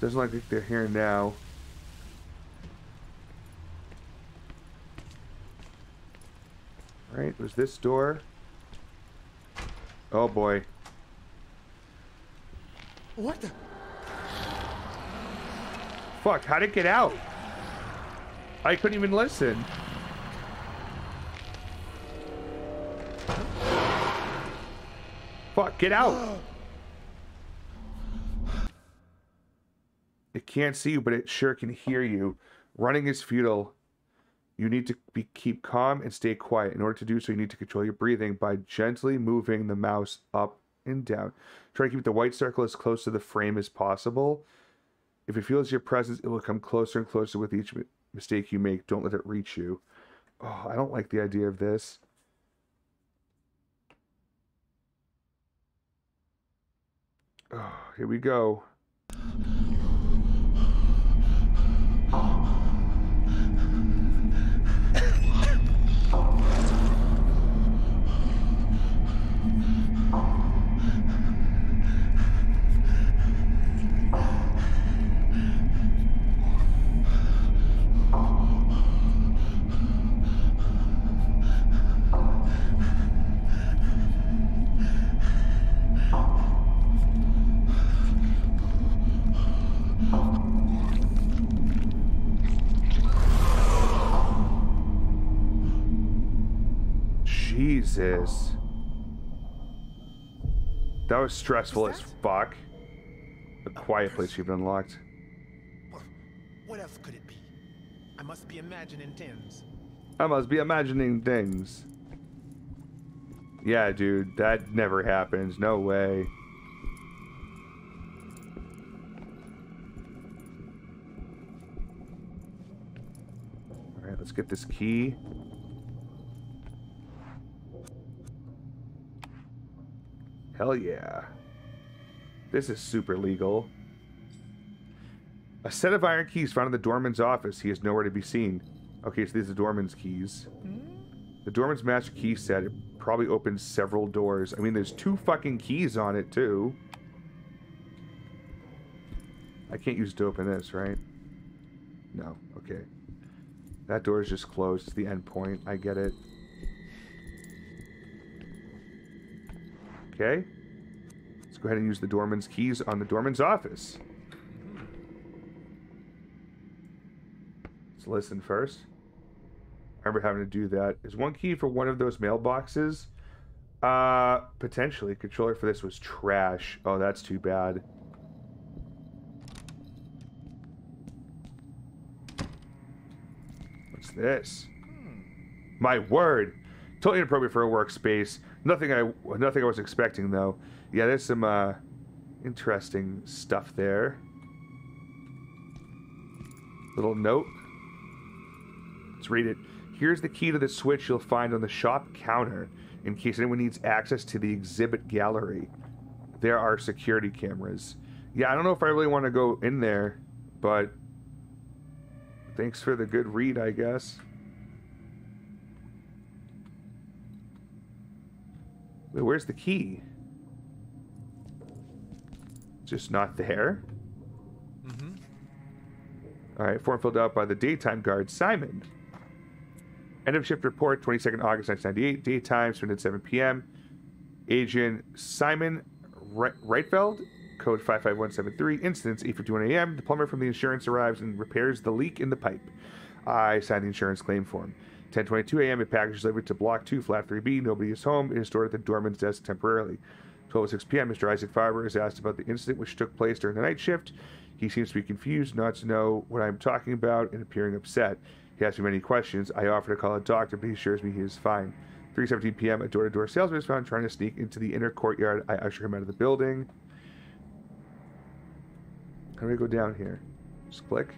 Doesn't look like they're here now. Right, was this door? Oh boy. What the? Fuck, how'd it get out? I couldn't even listen. Fuck, get out! It can't see you, but it sure can hear you. Running is futile. You need to be, keep calm and stay quiet. In order to do so, you need to control your breathing by gently moving the mouse up and down. Try to keep the white circle as close to the frame as possible. If it feels your presence, it will come closer and closer with each mistake you make. Don't let it reach you. Oh, I don't like the idea of this. Oh, here we go. Jesus. That was stressful as fuck. A quiet place you've unlocked. What else could it be? I must be imagining things. I must be imagining things. Yeah, dude, that never happens. No way. Alright, let's get this key. Hell yeah. This is super legal. A set of iron keys found in the doorman's office. He is nowhere to be seen. Okay, so these are the doorman's keys. The doorman's master key set it probably opens several doors. I mean, there's two fucking keys on it, too. I can't use it to open this, right? No, okay. That door is just closed. It's the end point. I get it. Okay. Let's go ahead and use the doorman's keys on the doorman's office. Let's listen first. I remember having to do that. Is one key for one of those mailboxes? Uh, potentially. Controller for this was trash. Oh, that's too bad. What's this? My word. Totally inappropriate for a workspace. Nothing I nothing I was expecting though. Yeah, there's some uh, interesting stuff there. Little note. Let's read it. Here's the key to the switch you'll find on the shop counter in case anyone needs access to the exhibit gallery. There are security cameras. Yeah, I don't know if I really want to go in there, but thanks for the good read, I guess. Wait, where's the key? Just not there. Mm-hmm. All right, form filled out by the daytime guard Simon. End of shift report, 22nd August 1998. Daytime, spent at 7 p.m. Agent Simon Reitfeld, code 55173. Incidents, 8:51 a.m. The plumber from the insurance arrives and repairs the leak in the pipe. I sign the insurance claim form. 10:22 a.m. A package is delivered to Block 2, Flat 3B. Nobody is home. It is stored at the doorman's desk temporarily. 12:06 p.m. Mr. Isaac Farber is asked about the incident which took place during the night shift. He seems to be confused, not to know what I'm talking about, and appearing upset. He asks me many questions. I offer to call a doctor, but he assures me he is fine. 3:17 p.m. A door-to-door salesman is found trying to sneak into the inner courtyard. I usher him out of the building. How do we go down here? Just click.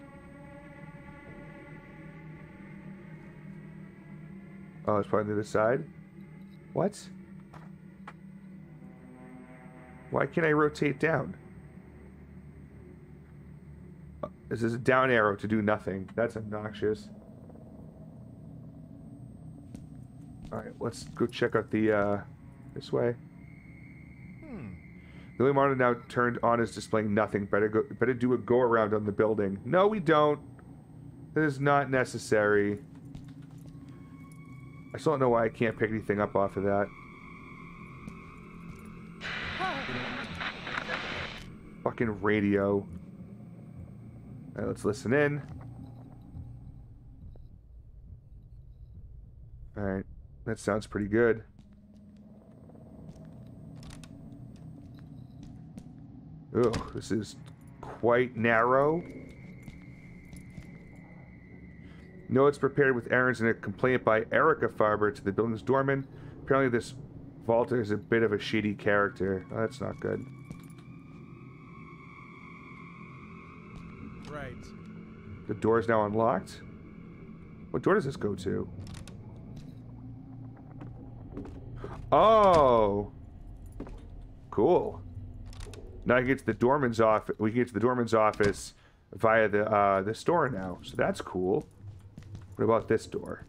Oh, it's probably on the other side. What? Why can't I rotate down? Uh, This is a down arrow to do nothing. That's obnoxious. Alright, let's go check out the, uh, this way. The only monitor now turned on is displaying nothing. Better go, better do a go around on the building. No, we don't. That is not necessary. I still don't know why I can't pick anything up off of that. Fucking radio. Alright, let's listen in. Alright, that sounds pretty good. Ugh, this is quite narrow. Notes prepared with errands and a complaint by Erica Farber to the building's doorman. Apparently, this Walter is a bit of a shitty character. Oh, that's not good. Right. The door is now unlocked. What door does this go to? Oh, cool. Now I get to the doorman's office. We can get to the doorman's office via the uh, the store now, so that's cool. What about this door?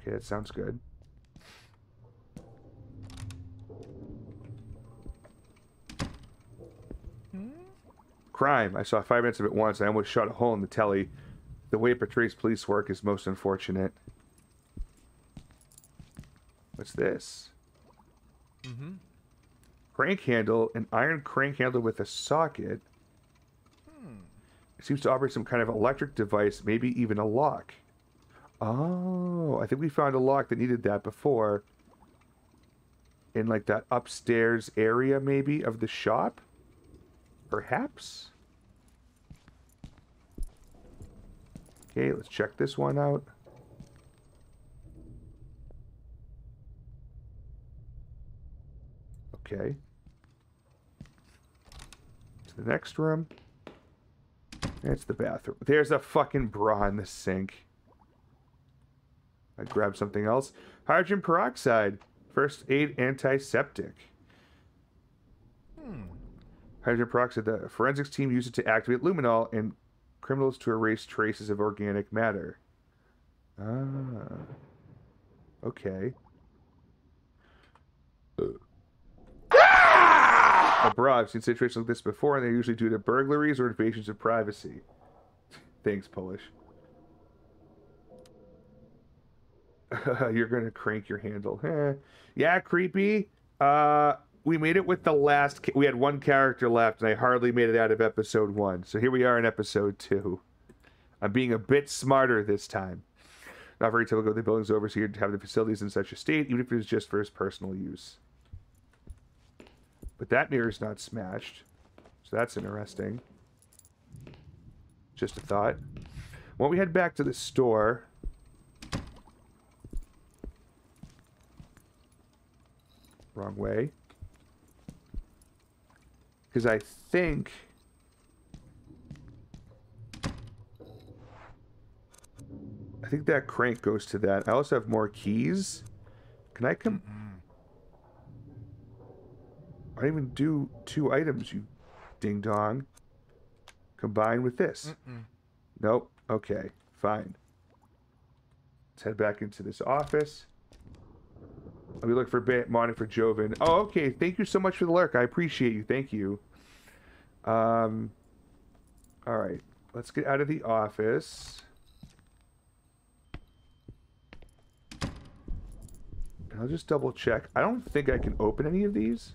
Okay, that sounds good. Crime. I saw five minutes of it once. I almost shot a hole in the telly. The way it portrays police work is most unfortunate. What's this? Mm-hmm. Crank handle, an iron crank handle with a socket. Seems to operate some kind of electric device, maybe even a lock. Oh, I think we found a lock that needed that before. In like that upstairs area, maybe, of the shop? Perhaps? Okay, let's check this one out. Okay. To the next room. It's the bathroom. There's a fucking bra in the sink. I grab something else. Hydrogen peroxide. First aid antiseptic. Hydrogen peroxide. The forensics team used it to activate luminol and criminals to erase traces of organic matter. Ah. Okay. A bra. I've seen situations like this before, and they're usually due to burglaries or invasions of privacy. <laughs> Thanks, Polish. <laughs> You're gonna crank your handle. Eh. <laughs> Yeah, creepy. Uh, we made it with the last. We had one character left, and I hardly made it out of episode one. So here we are in episode two. I'm being a bit smarter this time. Not very typical. Of the building's overseer to have the facilities in such a state, even if it was just for his personal use. But that mirror's not smashed. So that's interesting. Just a thought. Don't we head back to the store? Wrong way. Because I think... I think that crank goes to that. I also have more keys. Can I come... I didn't even do two items, you ding dong. Combined with this. Nope. Okay, fine. Let's head back into this office. Let me look for ba- Monty for Joven. Oh, okay. Thank you so much for the lurk. I appreciate you. Thank you. Um. All right. Let's get out of the office. I'll just double check. I don't think I can open any of these.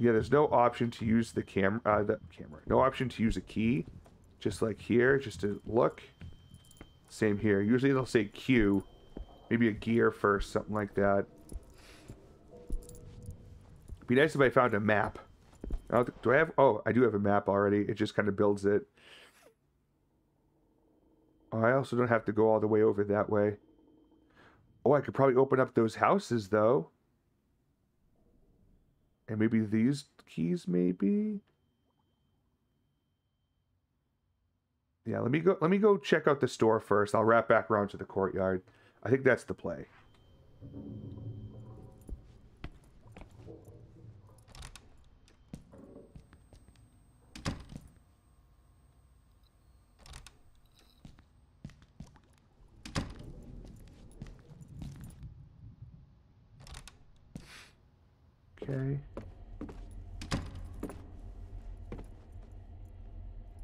Yeah, there's no option to use the camera. Uh, the camera. No option to use a key. Just like here, just to look. Same here. Usually it'll say Q. Maybe a gear first, something like that. Be nice if I found a map. I do I have? Oh, I do have a map already. It just kind of builds it. Oh, I also don't have to go all the way over that way. Oh, I could probably open up those houses though. And maybe these keys, maybe. Yeah, let me go. Let me go check out the store first. I'll wrap back around to the courtyard. I think that's the play. Okay.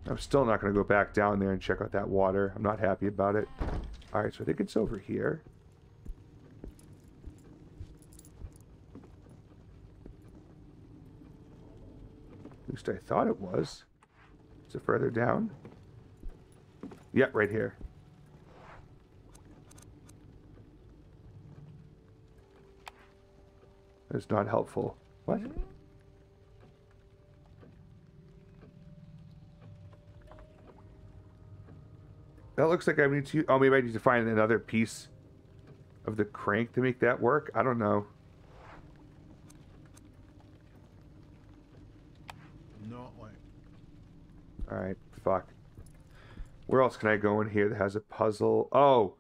I'm still not going to go back down there and check out that water. I'm not happy about it. Alright, so I think it's over here. At least I thought it was. Is it further down? Yep, right here. That's not helpful. What? That looks like I need to... Oh, maybe I need to find another piece of the crank to make that work? I don't know. Not like. Alright, fuck. Where else can I go in here that has a puzzle? Oh!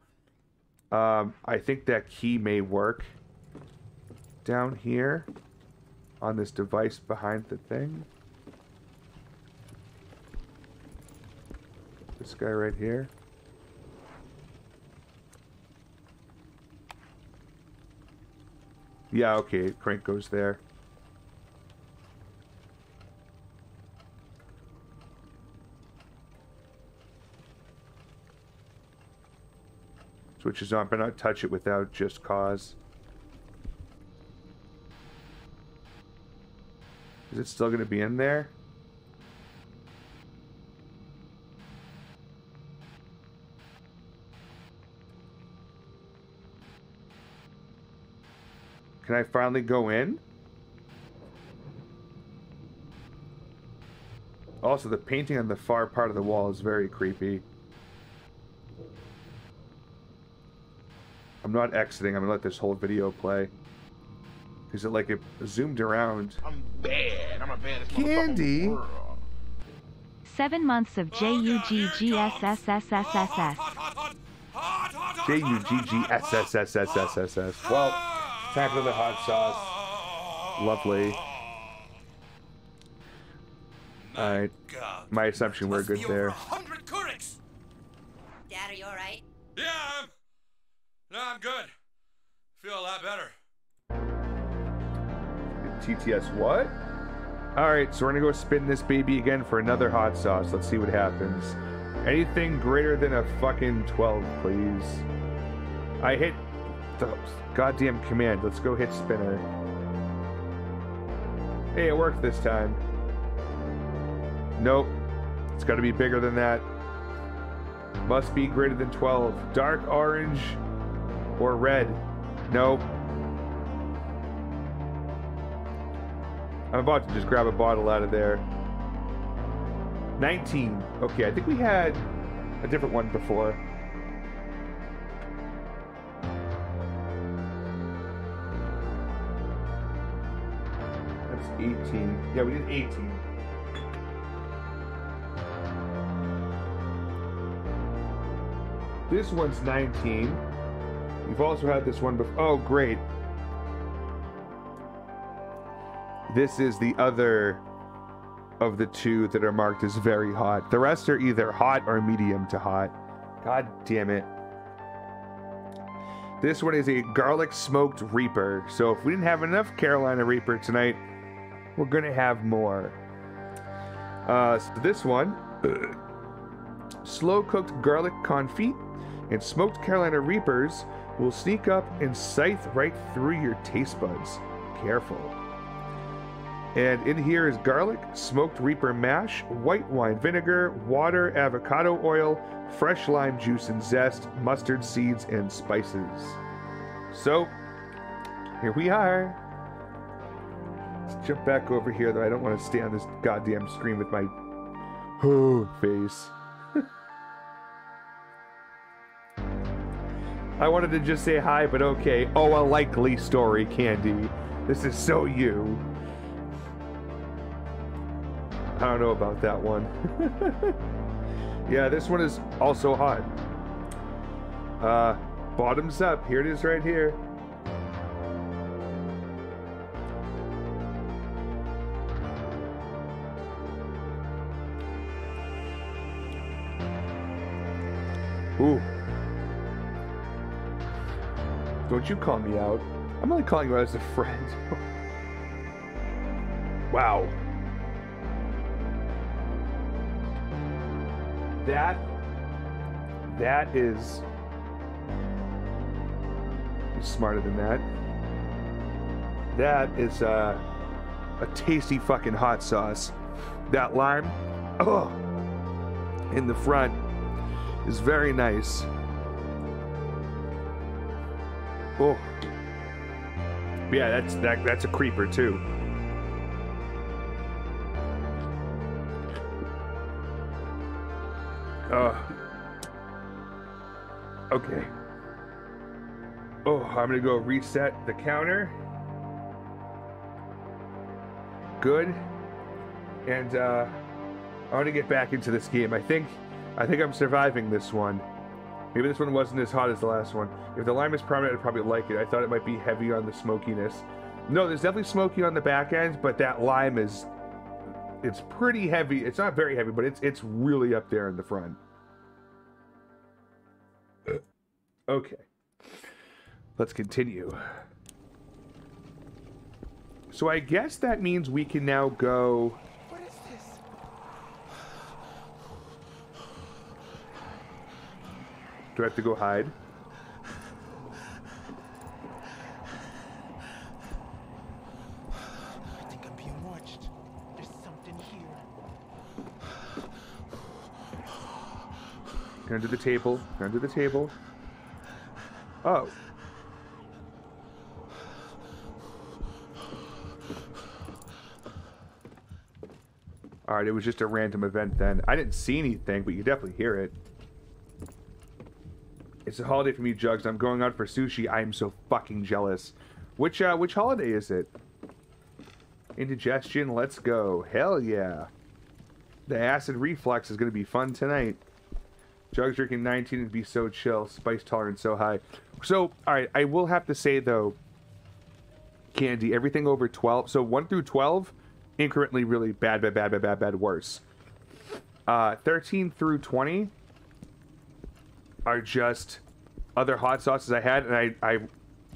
Um, I think that key may work. Down here. On this device behind the thing. This guy right here. Yeah, okay, crank goes there. Switches on, but not touch it without just cause. Is it still going to be in there? Can I finally go in? Also, the painting on the far part of the wall is very creepy. I'm not exiting. I'm gonna let this whole video play. Is it like it zoomed around? I'm bad. I'm a bad Candy. Seven months of J-U-G-G-S-S-S-S-S-S. J U G G S S S S S S S. Well, time for the hot sauce. Lovely. Alright. My assumption we're good there. Hundred Kurix. Dad, are you alright? Yeah, I'm. No, I'm good. Feel a lot better. TTS what? Alright, so we're gonna go spin this baby again for another hot sauce. Let's see what happens. Anything greater than a fucking 12, please. I hit the goddamn command. Let's go hit spinner. Hey, it worked this time. Nope. It's gotta be bigger than that. Must be greater than 12. Dark orange or red. Nope. I'm about to just grab a bottle out of there. 19. Okay, I think we had a different one before. 18. Yeah, we did 18. This one's 19. We've also had this one before. Oh, great. This is the other of the two that are marked as very hot. The rest are either hot or medium to hot. God damn it. This one is a garlic smoked reaper. So if we didn't have enough Carolina Reaper tonight, we're gonna have more. Uh, so this one, slow cooked garlic confit and smoked Carolina Reapers will sneak up and scythe right through your taste buds. Careful. And in here is garlic, smoked reaper mash, white wine vinegar, water, avocado oil, fresh lime juice and zest, mustard seeds, and spices. So, here we are. Jump back over here, though I don't want to stay on this goddamn screen with my oh, <sighs> face. <laughs> I wanted to just say hi, but okay. Oh, a likely story, Candy. This is so you. I don't know about that one. <laughs> yeah, this one is also hot. Uh, bottoms up. Here it is right here. Ooh. Don't you call me out. I'm only calling you out as a friend. <laughs> wow. That that is smarter than that. That is uh, a tasty fucking hot sauce. That lime, oh, in the front is very nice. Oh, yeah, that's that. That's a creeper too. Oh. Okay. Oh, I'm gonna go reset the counter. Good. And uh I want to get back into this game. I think I think I'm surviving this one. Maybe this one wasn't as hot as the last one. If the lime is prominent, I'd probably like it. I thought it might be heavy on the smokiness. No, there's definitely smoky on the back end, but that lime is it's pretty heavy. It's not very heavy, but it's it's really up there in the front. Okay. Let's continue. So I guess that means we can now go... What is this? Do I have to go hide? I think I'm being watched. There's something here. Under the table. Under the table. Oh. Alright, it was just a random event then. I didn't see anything, but you definitely hear it. It's a holiday for me, Jugs. I'm going out for sushi. I am so fucking jealous. Which, uh, which holiday is it? Indigestion, let's go. Hell yeah. The acid reflux is going to be fun tonight. Jugs drinking 19 would be so chill. Spice tolerance so high. So, alright, I will have to say though, Candy, everything over 12, so 1 through 12, incrementally really bad, bad, bad, bad, bad, bad, worse. Uh, 13 through 20 are just other hot sauces I had, and I, I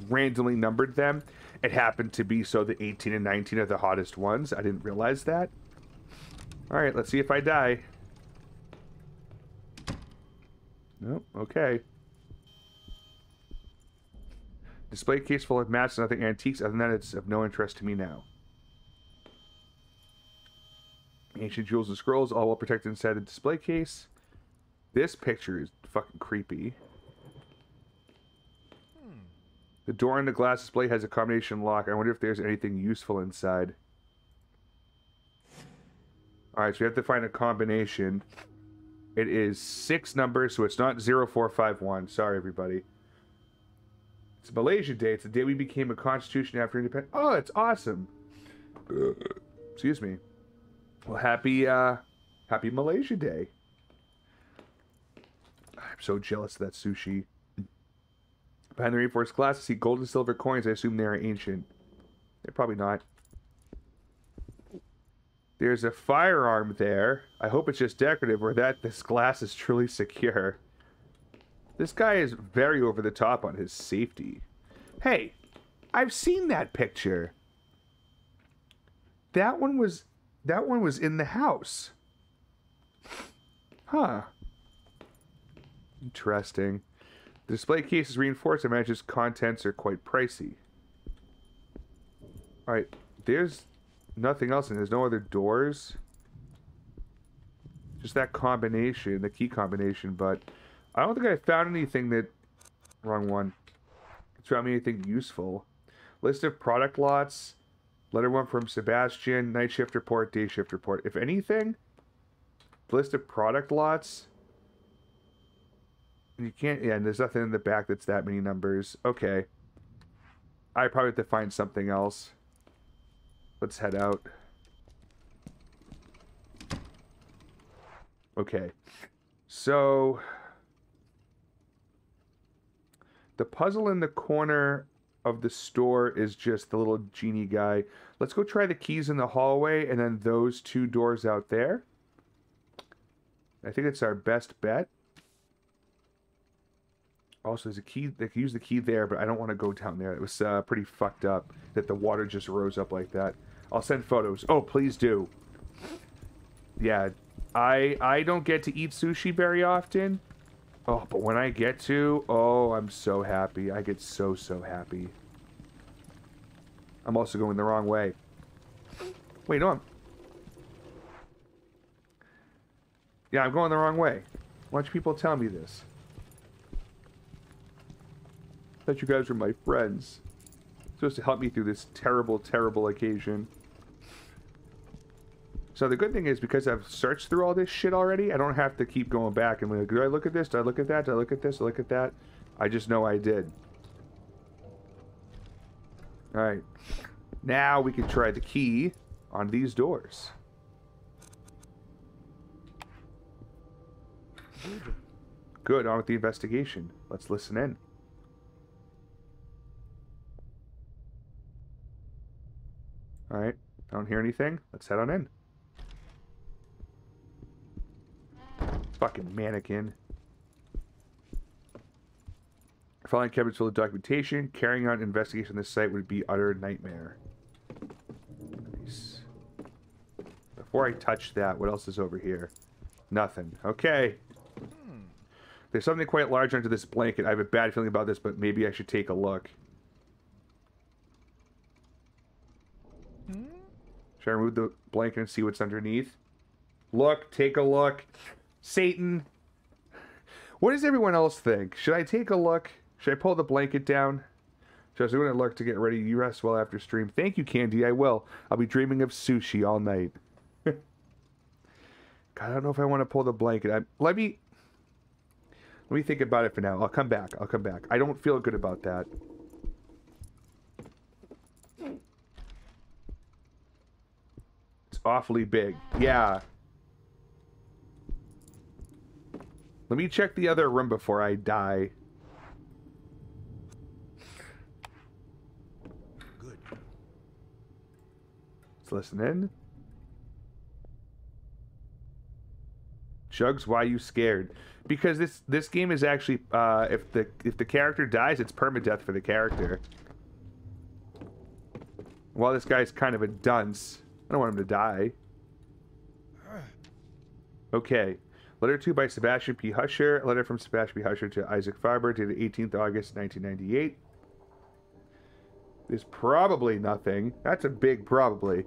randomly numbered them. It happened to be so the 18 and 19 are the hottest ones. I didn't realize that. Alright, let's see if I die. Nope, okay. Display case full of mats and other antiques. Other than that, it's of no interest to me now. Ancient jewels and scrolls, all well protected inside the display case. This picture is fucking creepy. The door on the glass display has a combination lock. I wonder if there's anything useful inside. Alright, so we have to find a combination. It is six numbers, so it's not 0451. Sorry, everybody. It's Malaysia Day. It's the day we became a constitution after independence. Oh, it's awesome. Excuse me. Well, happy, uh, happy Malaysia Day. So jealous of that sushi. Behind the reinforced glass, I see gold and silver coins. I assume they are ancient. They're probably not. There's a firearm there. I hope it's just decorative or that this glass is truly secure. This guy is very over the top on his safety. Hey, I've seen that picture. That one was that one was in the house. Huh. Interesting. The display case is reinforced. I imagine its contents are quite pricey. Alright, there's nothing else and there's no other doors. Just that combination, the key combination, but I don't think I found anything that wrong one. It's found me anything useful. List of product lots. Letter one from Sebastian. Night shift report, day shift report. If anything, list of product lots You can't. Yeah, and there's nothing in the back that's that many numbers. Okay. I probably have to find something else. Let's head out. Okay. So the puzzle in the corner of the store is just the little genie guy. Let's go try the keys in the hallway and then those two doors out there. I think it's our best bet. Also, there's a key. They can use the key there, but I don't want to go down there. It was uh, pretty fucked up that the water just rose up like that. I'll send photos. Oh, please do. Yeah, I I don't get to eat sushi very often. Oh, but when I get to, oh, I'm so happy. I get so, so happy. I'm also going the wrong way. Wait, no, I'm... Yeah, I'm going the wrong way. Why you people tell me this? Thought you guys are my friends. Supposed to help me through this terrible, terrible occasion. So the good thing is because I've searched through all this shit already, I don't have to keep going back and like, did I look at this? Did I look at that? Did I look at this? Did I look at that? I just know I did. Alright. Now we can try the key on these doors. Good, on with the investigation. Let's listen in. Alright, I don't hear anything. Let's head on in. Fucking mannequin. Following Kevin's full of documentation, carrying out an investigation on this site would be utter nightmare. Nice. Before I touch that, what else is over here? Nothing. Okay. Hmm. There's something quite large under this blanket. I have a bad feeling about this, but maybe I should take a look. Should I remove the blanket and see what's underneath? Look, take a look. Satan. What does everyone else think? Should I take a look? Should I pull the blanket down? Just doing a look to get ready. You rest well after stream. Thank you, Candy. I will. I'll be dreaming of sushi all night. <laughs> God, I don't know if I want to pull the blanket. I, let me let me think about it for now. I'll come back. I'll come back. I don't feel good about that. Awfully big. Yeah. Let me check the other room before I die. Good. Let's listen in. Jugs, why you scared? Because this this game is actually uh, if the if the character dies, it's permadeath for the character. While this guy's kind of a dunce, I don't want him to die. Okay. Letter 2 by Sebastian P. Husher. Letter from Sebastian P. Husher to Isaac Faber dated 18th August 1998. There's probably nothing. That's a big probably.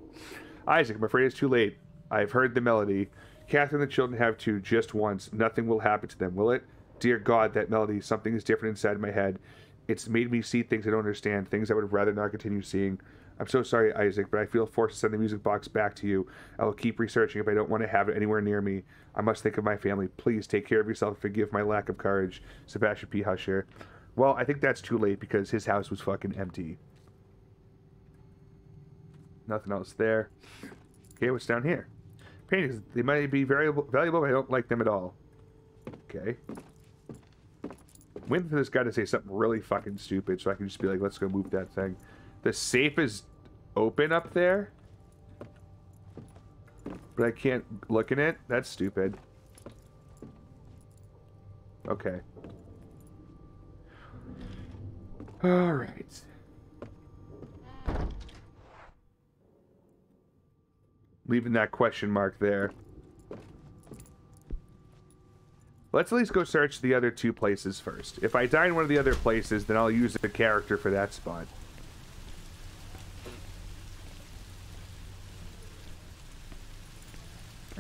Isaac, I'm afraid it's too late. I've heard the melody. Catherine and the children have to just once. Nothing will happen to them, will it? Dear God, that melody, something is different inside my head. It's made me see things I don't understand, things I would rather not continue seeing. I'm so sorry, Isaac, but I feel forced to send the music box back to you. I will keep researching if I don't want to have it anywhere near me. I must think of my family. Please take care of yourself and forgive my lack of courage. Sebastian P. Husher. Well, I think that's too late because his house was fucking empty. Nothing else there. Okay, what's down here? Paintings. They might be very valuable, but I don't like them at all. Okay. Waiting for this guy to say something really fucking stupid so I can just be like, let's go move that thing. The safe is open up there. But I can't look in it? That's stupid. Okay. Alright. Leaving that question mark there. Let's at least go search the other two places first. If I die in one of the other places, then I'll use the character for that spot.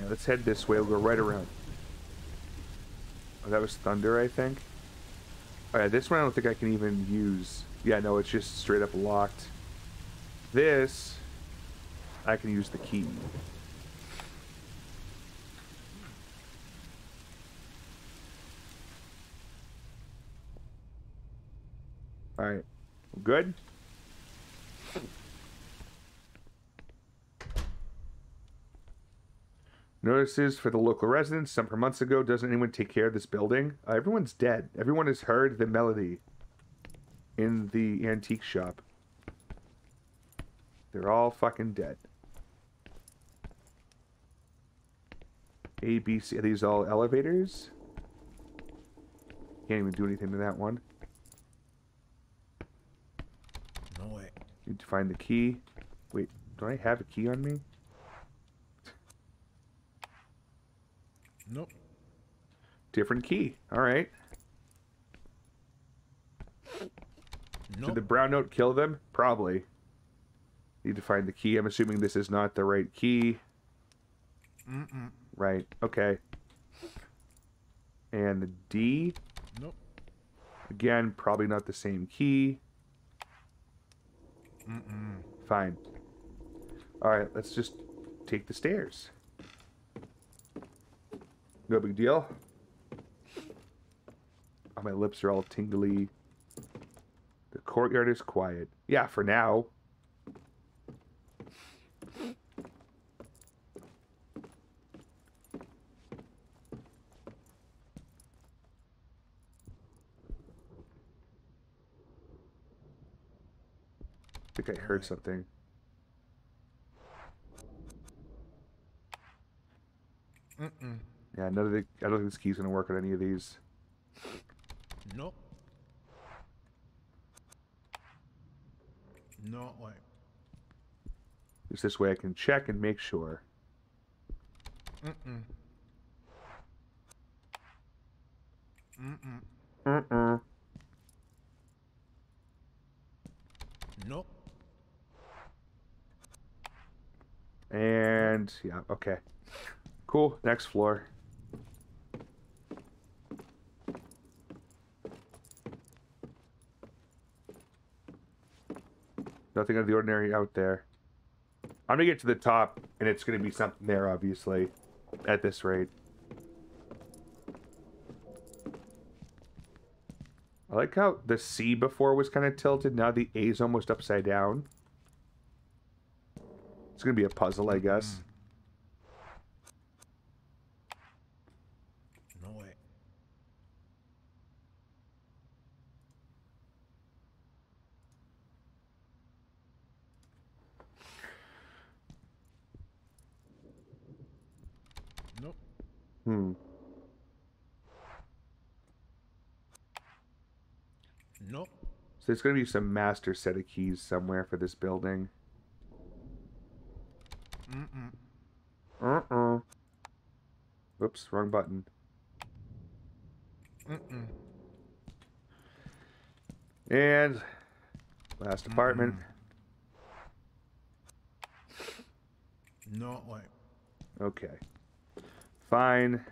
Yeah, let's head this way. We'll go right around. Oh, that was thunder, I think. Oh, Alright, this one I don't think I can even use. Yeah, no, it's just straight up locked. This, I can use the key. Alright. Good? Notices for the local residents. Some per months ago, doesn't anyone take care of this building? Uh, everyone's dead. Everyone has heard the melody in the antique shop. They're all fucking dead. A, B, C. Are these all elevators? Can't even do anything to that one. No way. Need to find the key. Wait, do I have a key on me? Nope. Different key. All right. Did the brown note kill them? Probably. Need to find the key. I'm assuming this is not the right key. Mm-mm. Right. Okay. And the D. Nope. Again, probably not the same key. Mm-mm. Fine. All right, let's just take the stairs. No big deal. Oh, my lips are all tingly. The courtyard is quiet. Yeah, for now. I think I heard something. Mm-mm. Yeah, none of the. I don't think this key's gonna work on any of these. Nope. No way. Just this way I can check and make sure. Mm-mm. Mm-mm. Mm-mm. Nope. And yeah, okay. Cool. Next floor. Nothing out of the ordinary out there. I'm gonna get to the top, and it's gonna be something there, obviously, at this rate. I like how the C before was kind of tilted. Now the A is almost upside down. It's gonna be a puzzle, I guess. No way. Nope. Hmm. Nope. So there's gonna be some master set of keys somewhere for this building. Mm-mm. Uh-uh. Whoops, wrong button. Mm-mm. And last apartment. No way. Okay. Fine.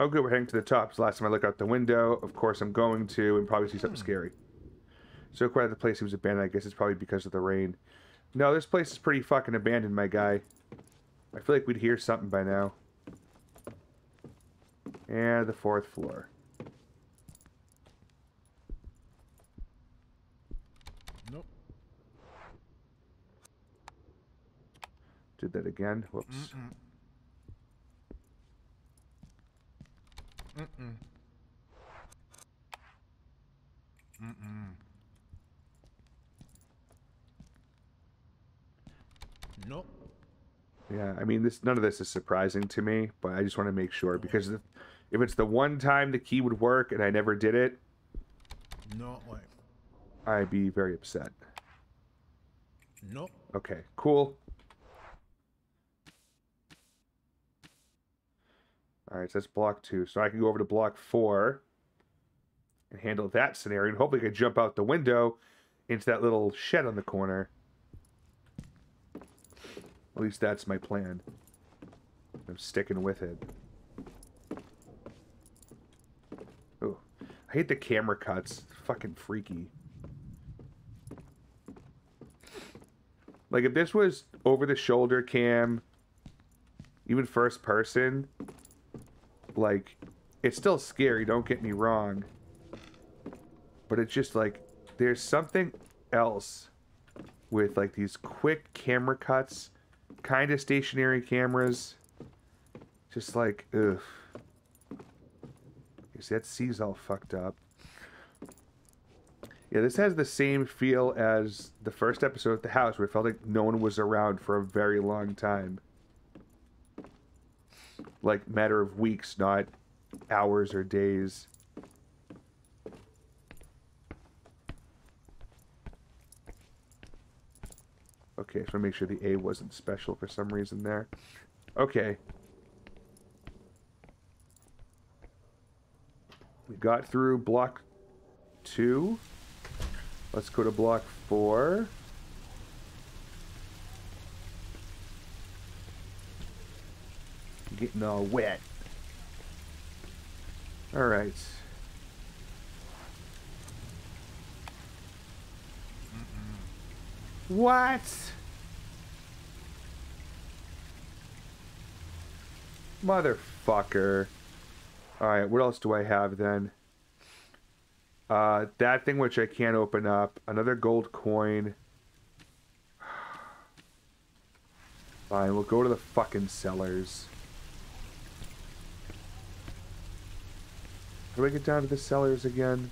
Oh, good. We're heading to the top. So last time I look out the window, of course I'm going to, and probably see something hmm. scary. So quiet the place seems abandoned. I guess it's probably because of the rain. No, this place is pretty fucking abandoned, my guy. I feel like we'd hear something by now. And the fourth floor. Nope. Did that again. Whoops. Mm-mm. Mm-mm. Mm-mm. Nope. Yeah, I mean, this none of this is surprising to me, but I just want to make sure because if, if it's the one time the key would work and I never did it, No way. I'd be very upset. Nope. Okay, cool. All right, so that's block two. So I can go over to block four and handle that scenario, and hopefully I can jump out the window into that little shed on the corner. At least that's my plan. I'm sticking with it. Oh, I hate the camera cuts. It's fucking freaky. Like if this was over the shoulder cam, even first person, like it's still scary, don't get me wrong. But it's just like there's something else with like these quick camera cuts, kind of stationary cameras. Just like, ugh. You see, that C's all fucked up. Yeah, this has the same feel as the first episode at the house, where it felt like no one was around for a very long time. Like, matter of weeks, not hours or days. Okay, so make sure the A wasn't special for some reason there. Okay. We got through block two. Let's go to block four. Getting all wet. Alright. What? Motherfucker. Alright, what else do I have then? Uh, that thing which I can't open up. Another gold coin. Fine, we'll go to the fucking cellars. How do I get down to the cellars again?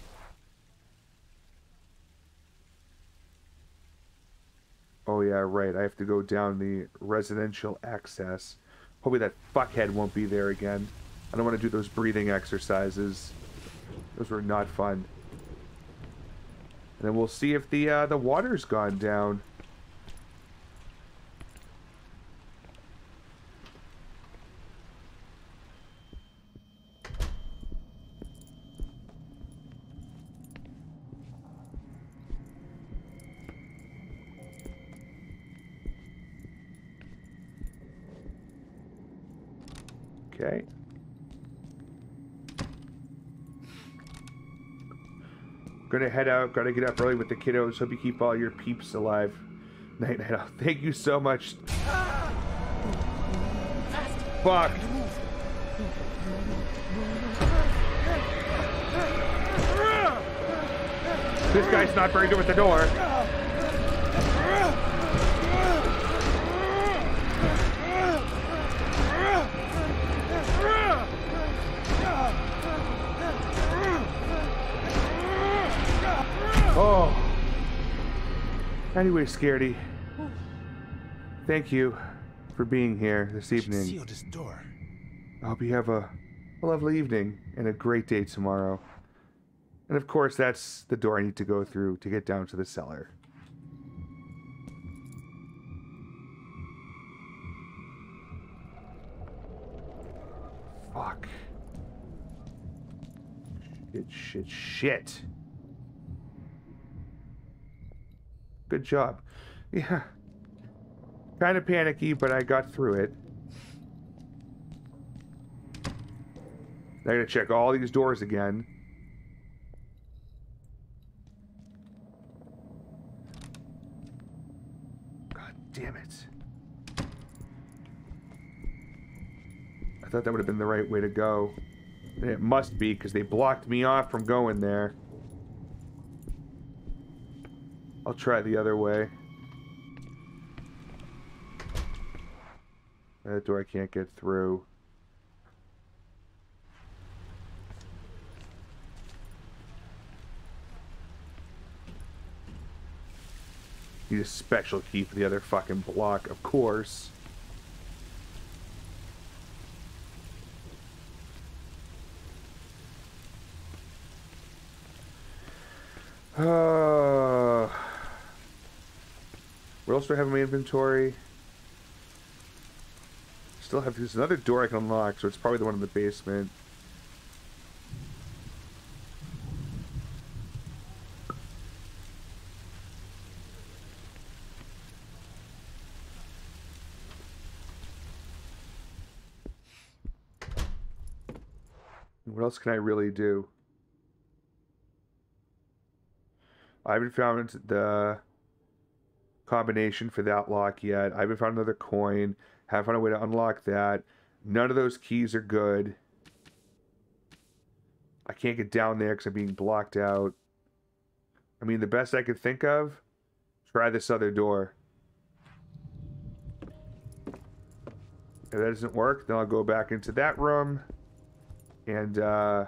Oh yeah, right. I have to go down the residential access. Hopefully that fuckhead won't be there again. I don't want to do those breathing exercises. Those were not fun. And then we'll see if the uh, the water's gone down. Gonna head out. Gotta get up early with the kiddos. Hope you keep all your peeps alive. <laughs> Night, night. out. Thank you so much. Fuck. This guy's not very good with the door. Oh. Anyway, Scaredy. Thank you for being here this evening. Door. I hope you have a, a lovely evening and a great day tomorrow. And of course, that's the door I need to go through to get down to the cellar. Fuck. Shit, shit, shit. Good job. Yeah. Kind of panicky, but I got through it. I gotta check all these doors again. God damn it. I thought that would have been the right way to go. And it must be, because they blocked me off from going there. I'll try the other way. That door I can't get through. Need a special key for the other fucking block, of course. Uh, what else do I have in my inventory? Still have there's another door I can unlock, so it's probably the one in the basement. What else can I really do? I haven't found the combination for that lock yet. I haven't found another coin. Haven't found a way to unlock that. None of those keys are good. I can't get down there because I'm being blocked out. I mean, the best I could think of, try this other door. If that doesn't work, then I'll go back into that room and uh,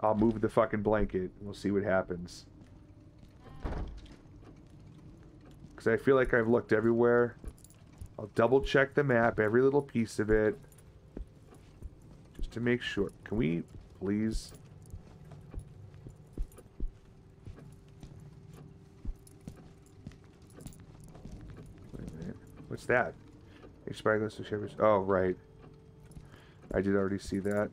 I'll move the fucking blanket. We'll see what happens. Because I feel like I've looked everywhere. I'll double check the map, every little piece of it. Just to make sure. Can we please... What's that? Expired list of shivers. Oh, right. I did already see that.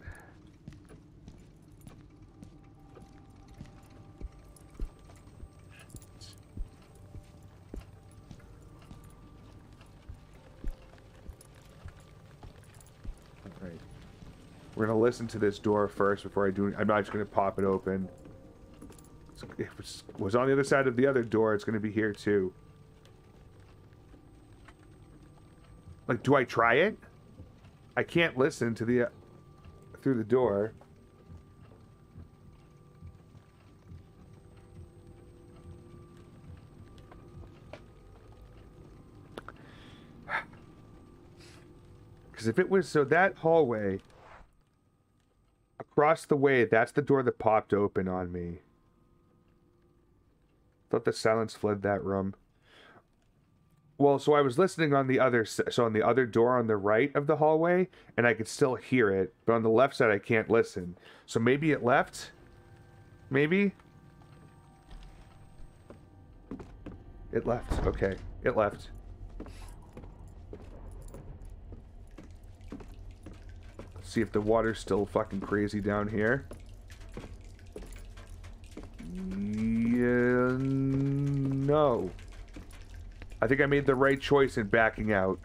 Alright. We're gonna listen to this door first before I do. I'm not just gonna pop it open. If it was, on the other side of the other door, it's gonna be here too. Like, do I try it? I can't listen to the uh, through the door. <sighs> Because if it was so that hallway across the way, that's the door that popped open on me. Thought the silence fled that room. Well, so I was listening on the other so on the other door on the right of the hallway, and I could still hear it, but on the left side I can't listen. So maybe it left. Maybe. It left. Okay, it left. Let's see if the water's still fucking crazy down here. Yeah, no. I think I made the right choice in backing out.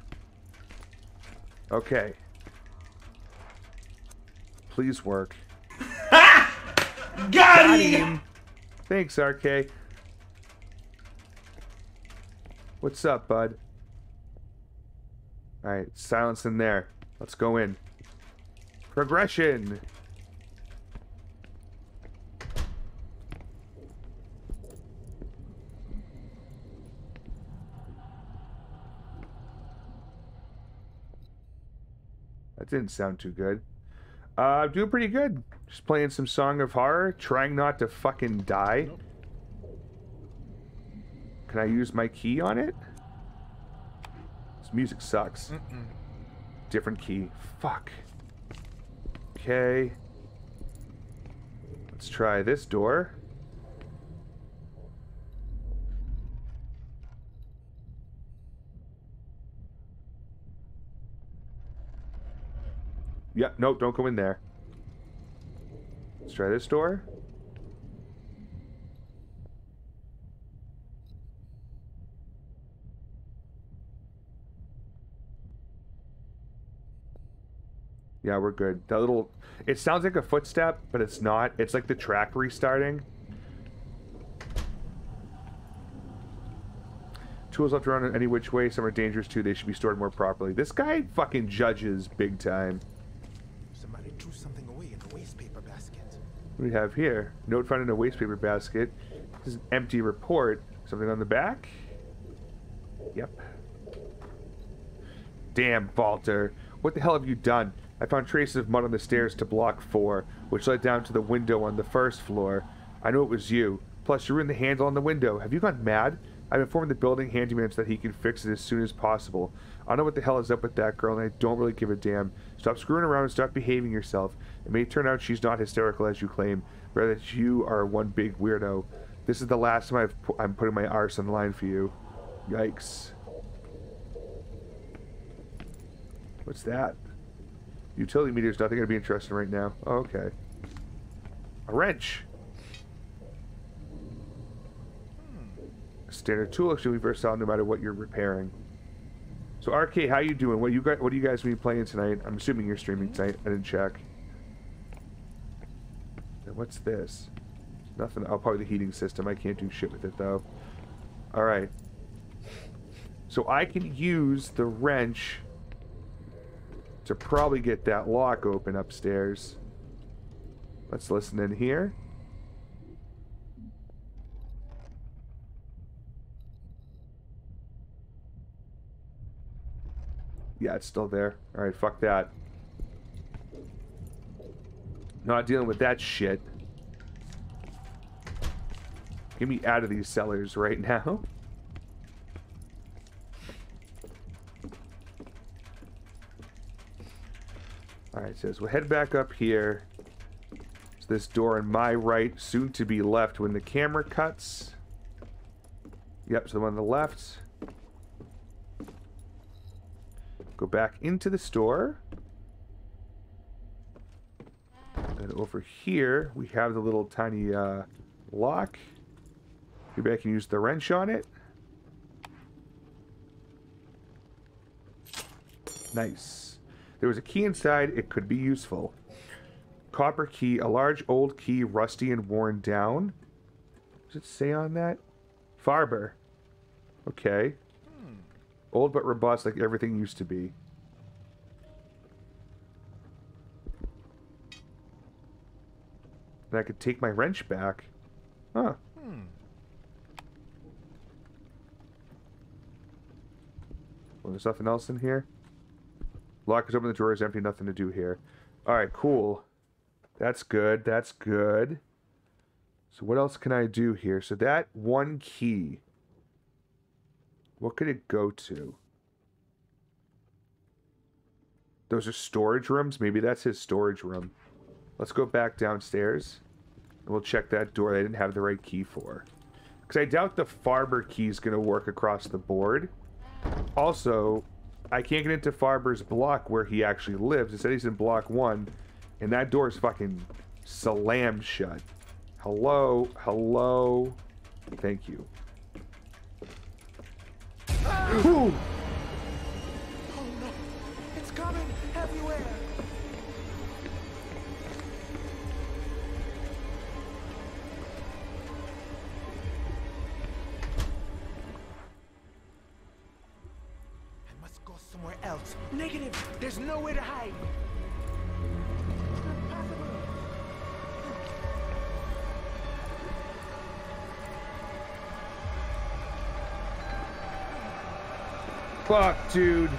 Okay. Please work. <laughs> Got, Got him! him! Thanks, RK. What's up, bud? Alright, silence in there. Let's go in. Progression! That didn't sound too good. Uh, I'm doing pretty good. Just playing some Song of Horror, trying not to fucking die. Can I use my key on it? This music sucks. Mm-mm. Different key. Fuck. Okay. Let's try this door. Yeah, no, don't go in there. Let's try this door. Yeah, we're good. That little... It sounds like a footstep, but it's not. It's like the track restarting. Tools left around in any which way. Some are dangerous too. They should be stored more properly. This guy fucking judges big time. Somebody threw something away in the waste paper basket. What do we have here? Note found in a waste paper basket. This is an empty report. Something on the back? Yep. Damn, Walter. What the hell have you done? I found traces of mud on the stairs to block four, which led down to the window on the first floor. I knew it was you. Plus, you ruined the handle on the window. Have you gone mad? I've informed the building handyman so that he can fix it as soon as possible. I don't know what the hell is up with that girl, and I don't really give a damn. Stop screwing around and stop behaving yourself. It may turn out she's not hysterical as you claim, rather that you are one big weirdo. This is the last time I've pu- I'm putting my arse on the line for you. Yikes. What's that? Utility meter's nothing going to be interesting right now. Okay. A wrench. A standard tool actually versatile no matter what you're repairing. So RK, how you doing? What you got? What do you guys be playing tonight? I'm assuming you're streaming tonight. I didn't check. What's this? Nothing. Oh, probably the heating system. I can't do shit with it though. All right. So I can use the wrench to probably get that lock open upstairs. Let's listen in here. Yeah, it's still there. All right, fuck that. Not dealing with that shit. Get me out of these cellars right <laughs> now. Alright, says we'll head back up here. It's this door on my right, soon to be left when the camera cuts. Yep, so the one on the left. Go back into the store. And over here, we have the little tiny uh, lock. Maybe I can use the wrench on it. Nice. There was a key inside. It could be useful. Copper key. A large old key, rusty and worn down. Does it say on that? Faber. Okay. Old but robust like everything used to be. And I could take my wrench back. Huh. Hmm. Well, there's nothing else in here. Lock is open, the drawer is empty, nothing to do here. Alright, cool. That's good, that's good. So what else can I do here? So that one key, what could it go to? Those are storage rooms? Maybe that's his storage room. Let's go back downstairs. And we'll check that door I didn't have the right key for. Because I doubt the Faber key is going to work across the board. Also, I can't get into Faber's block where he actually lives. It said he's in block one. And that door is fucking slammed shut. Hello? Hello? Thank you. <gasps> Ooh. There's nowhere to hide! Fuck, dude.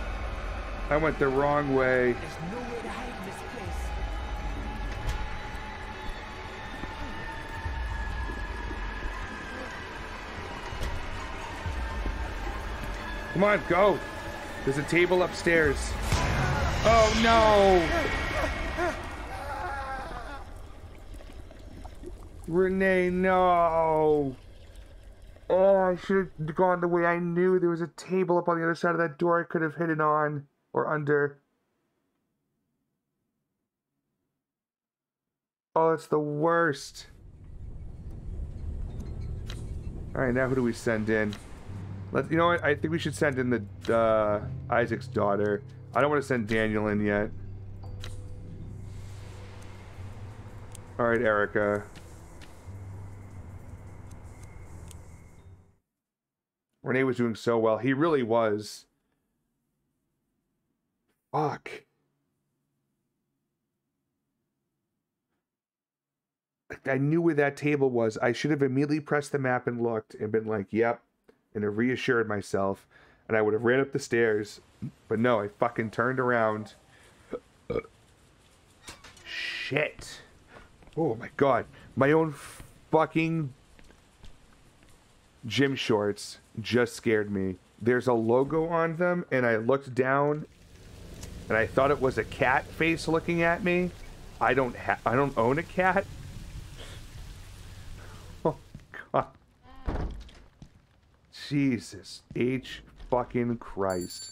I went the wrong way. There's nowhere to hide this place. Come on, go. There's a table upstairs. Oh no! René, no! Oh, I should have gone the way I knew. There was a table up on the other side of that door I could have hidden on or under. Oh, it's the worst. Alright, now who do we send in? Let's—you know what? I think we should send in the uh, Isaac's daughter. I don't want to send Daniel in yet. All right, Erica. René was doing so well. He really was. Fuck. I knew where that table was. I should have immediately pressed the map and looked and been like, yep, and have reassured myself. And I would have ran up the stairs. But no, I fucking turned around. Shit. Oh my god. My own fucking gym shorts just scared me. There's a logo on them, and I looked down, and I thought it was a cat face looking at me. I don't ha- I don't own a cat. <laughs> Oh god. Jesus H fucking Christ.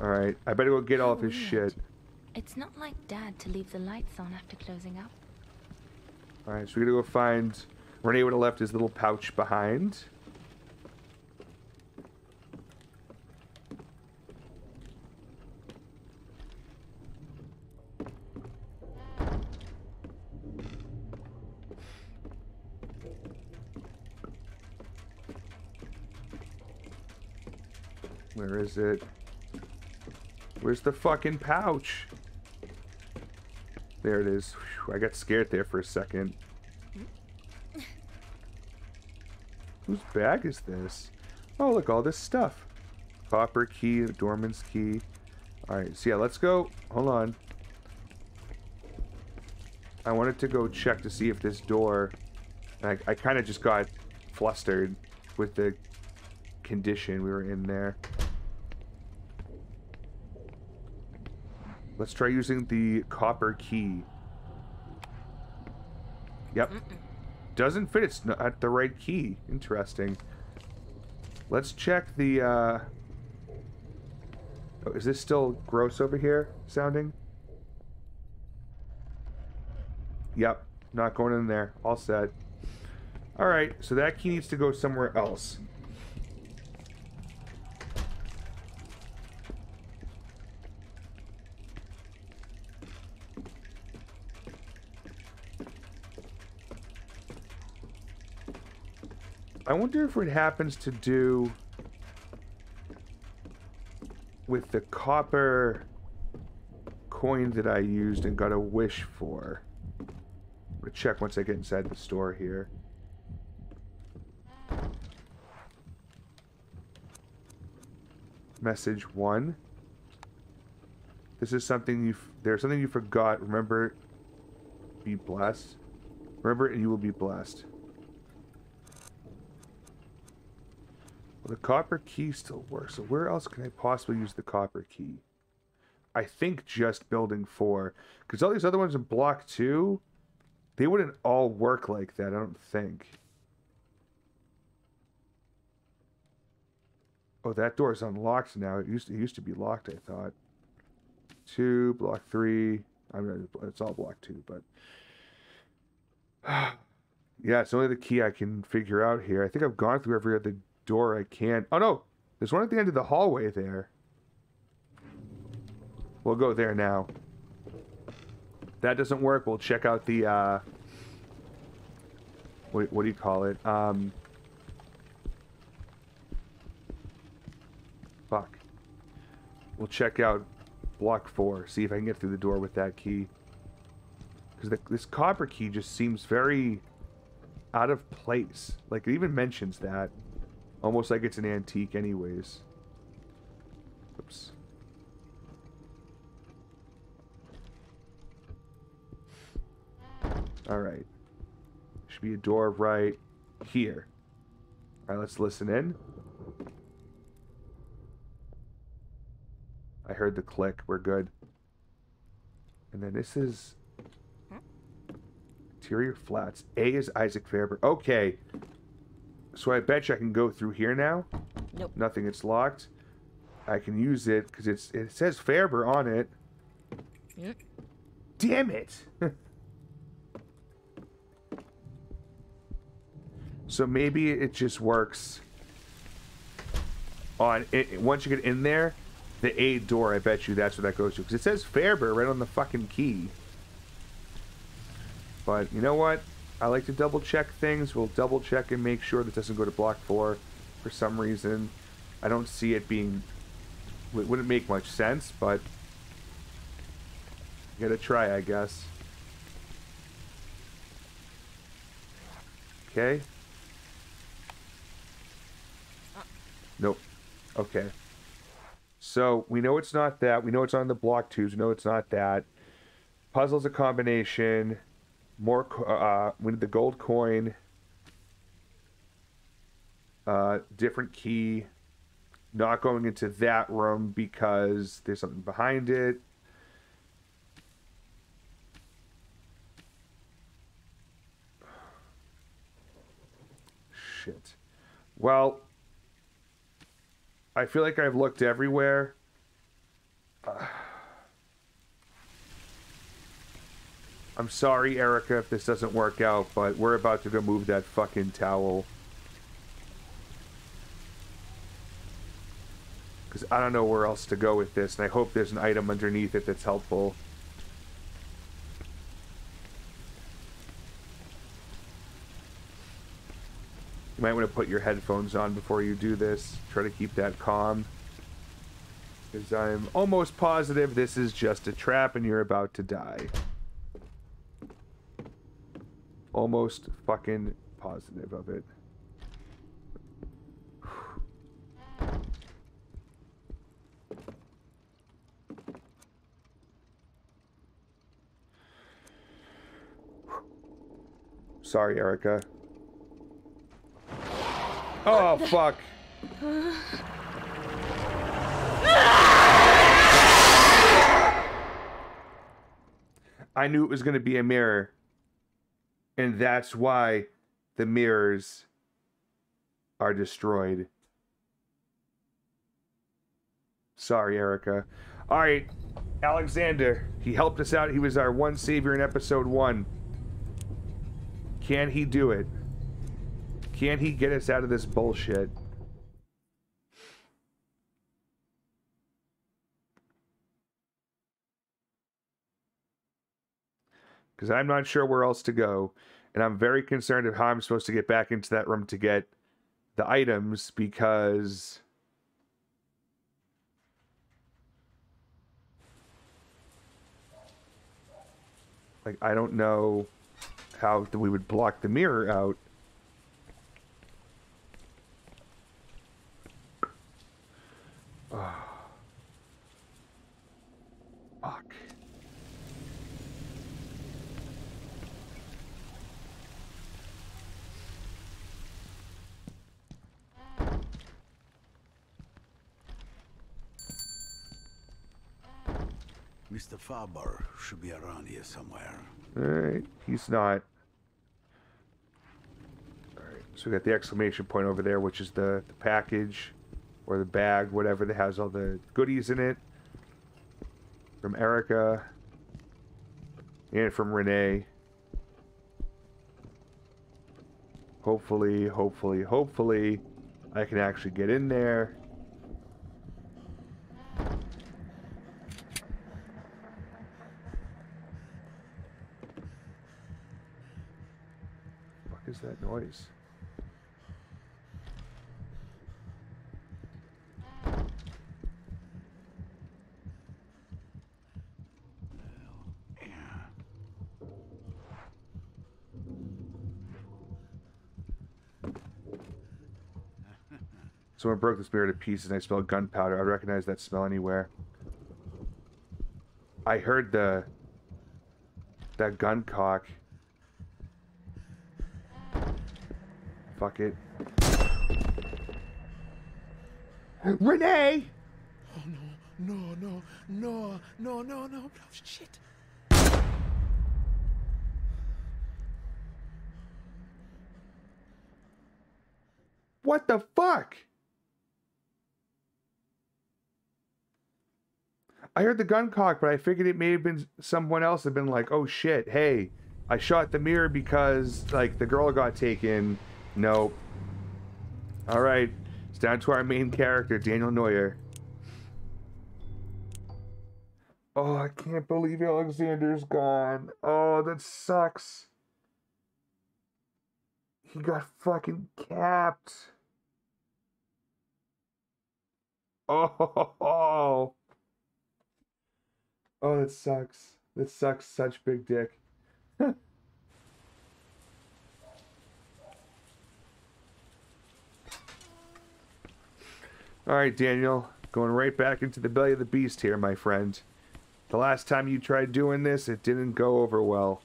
Alright, I better go get all of his shit. It's not like Dad to leave the lights on after closing up. Alright, so we gotta go find. René would have left his little pouch behind. Where is it? Where's the fucking pouch? There it is. Whew, I got scared there for a second. Whose bag is this? Oh, look, all this stuff. Copper key, Dorman's key. Alright, so yeah, let's go. Hold on. I wanted to go check to see if this door... I, I kind of just got flustered with the condition we were in there. Let's try using the copper key. Yep. Doesn't fit. It's not the right key. Interesting. Let's check the, uh... Oh, is this still gross over here sounding? Yep. Not going in there. All set. Alright, so that key needs to go somewhere else. Wonder if it happens to do with the copper coin that I used and got a wish for. I'm gonna check once I get inside the store here. Message one. This is something you. There's something you forgot. Remember. Be blessed. Remember, and you will be blessed. Well, the copper key still works. So where else can I possibly use the copper key? I think just building four. Because all these other ones in block two, they wouldn't all work like that, I don't think. Oh, that door is unlocked now. It used to, it used to be locked, I thought. Two, block three. I mean, it's all block two, but... <sighs> yeah, it's only the key I can figure out here. I think I've gone through every other door I can't. Oh, no. There's one at the end of the hallway there. We'll go there now. that doesn't work, we'll check out the, uh... What, what do you call it? Um... Fuck. We'll check out block four, see if I can get through the door with that key. Because this copper key just seems very out of place. Like, it even mentions that. Almost like it's an antique anyways. Oops. Alright. Should be a door right here. Alright, let's listen in. I heard the click. We're good. And then this is... Interior flats. A is Isaac Faber. Okay. So I bet you I can go through here now. Nope. Nothing. It's locked. I can use it because it's it says Faber on it. Yep. Damn it! <laughs> so maybe it just works on it. Once you get in there, the A door. I bet you that's what that goes to because it says Faber right on the fucking key. But you know what? I like to double check things. We'll double check and make sure this doesn't go to block four for some reason. I don't see it being... It wouldn't make much sense, but... Gotta try, I guess. Okay. Nope. Okay. So, we know it's not that. We know it's on the block twos. We know it's not that. Puzzle's a combination more uh, we need the gold coin uh, different key. Not going into that room because there's something behind it. Shit. Well I feel like I've looked everywhere. Uh, I'm sorry, Erica, if this doesn't work out, but we're about to go move that fucking towel. Because I don't know where else to go with this, and I hope there's an item underneath it that's helpful. You might want to put your headphones on before you do this. Try to keep that calm. Because I'm almost positive this is just a trap and you're about to die almost fucking positive of it. Sorry, Erica. Oh, fuck. I knew it was going to be a mirror. And that's why the mirrors are destroyed. Sorry, Erica. All right, Alexander. He helped us out. He was our one savior in episode one. Can he do it? Can he get us out of this bullshit? Because I'm not sure where else to go. And I'm very concerned of how I'm supposed to get back into that room to get the items because like I don't know how we would block the mirror out. Oh. Fuck. Mr. Faber should be around here somewhere. Alright, he's not. Alright, so we got the exclamation point over there, which is the, the package or the bag, whatever that has all the goodies in it. From Erica. And from René. Hopefully, hopefully, hopefully, I can actually get in there. fuck is that noise? <laughs> Someone broke this mirror to pieces and I smelled gunpowder. I recognize that smell anywhere. I heard the that gun cock. Fuck it. René! Oh no, no, no, no, no, no, no, no, shit. What the fuck? I heard the gun cock, but I figured it may have been someone else had been like, oh shit, hey, I shot the mirror because like the girl got taken. Nope. Alright. It's down to our main character, Daniel Noyer. Oh, I can't believe Alexander's gone. Oh, that sucks. He got fucking capped. <laughs> Oh, oh, that sucks. That sucks. Such big dick. <laughs> All right, Daniel, going right back into the belly of the beast here, my friend. The last time you tried doing this, it didn't go over well.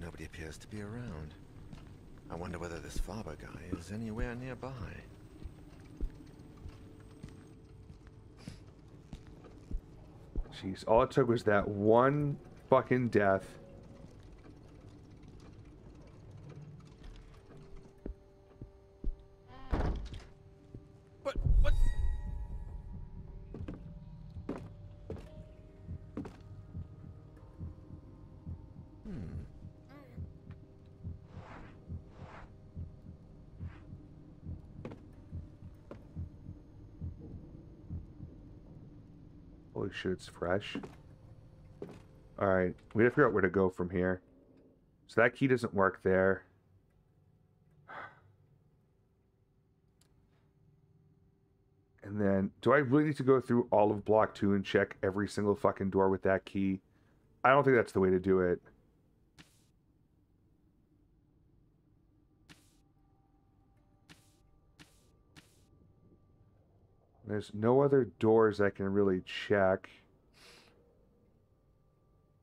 Nobody appears to be around. I wonder whether this Faber guy is anywhere nearby. All it took was that one fucking death. It's fresh. Alright, we gotta figure out where to go from here. So that key doesn't work there. And then, do I really need to go through all of block two and check every single fucking door with that key? I don't think that's the way to do it. There's no other doors I can really check.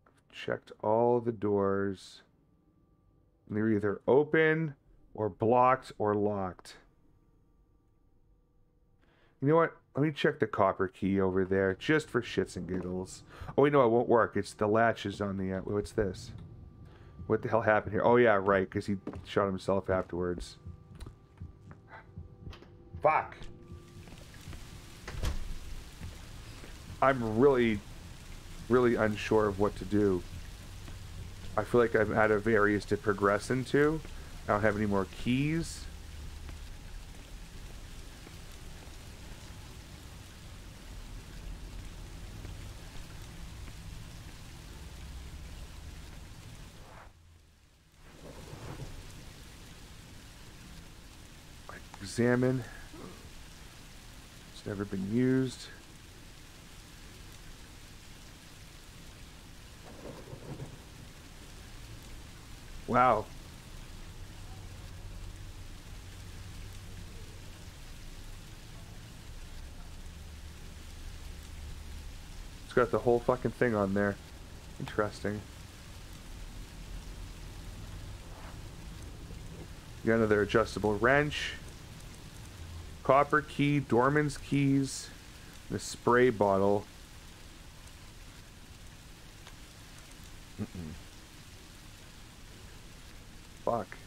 I've Checked all the doors. They're either open or blocked or locked. You know what? Let me check the copper key over there just for shits and giggles. Oh, wait, no, it won't work. It's the latches on the. Uh, what's this? What the hell happened here? Oh, yeah, right, because he shot himself afterwards. Fuck. I'm really, really unsure of what to do. I feel like I'm out of areas to progress into. I don't have any more keys. I examine. It's never been used. Wow. It's got the whole fucking thing on there. Interesting. Got another adjustable wrench. Copper key, doorman's keys, the spray bottle. Mm -mm. Fuck.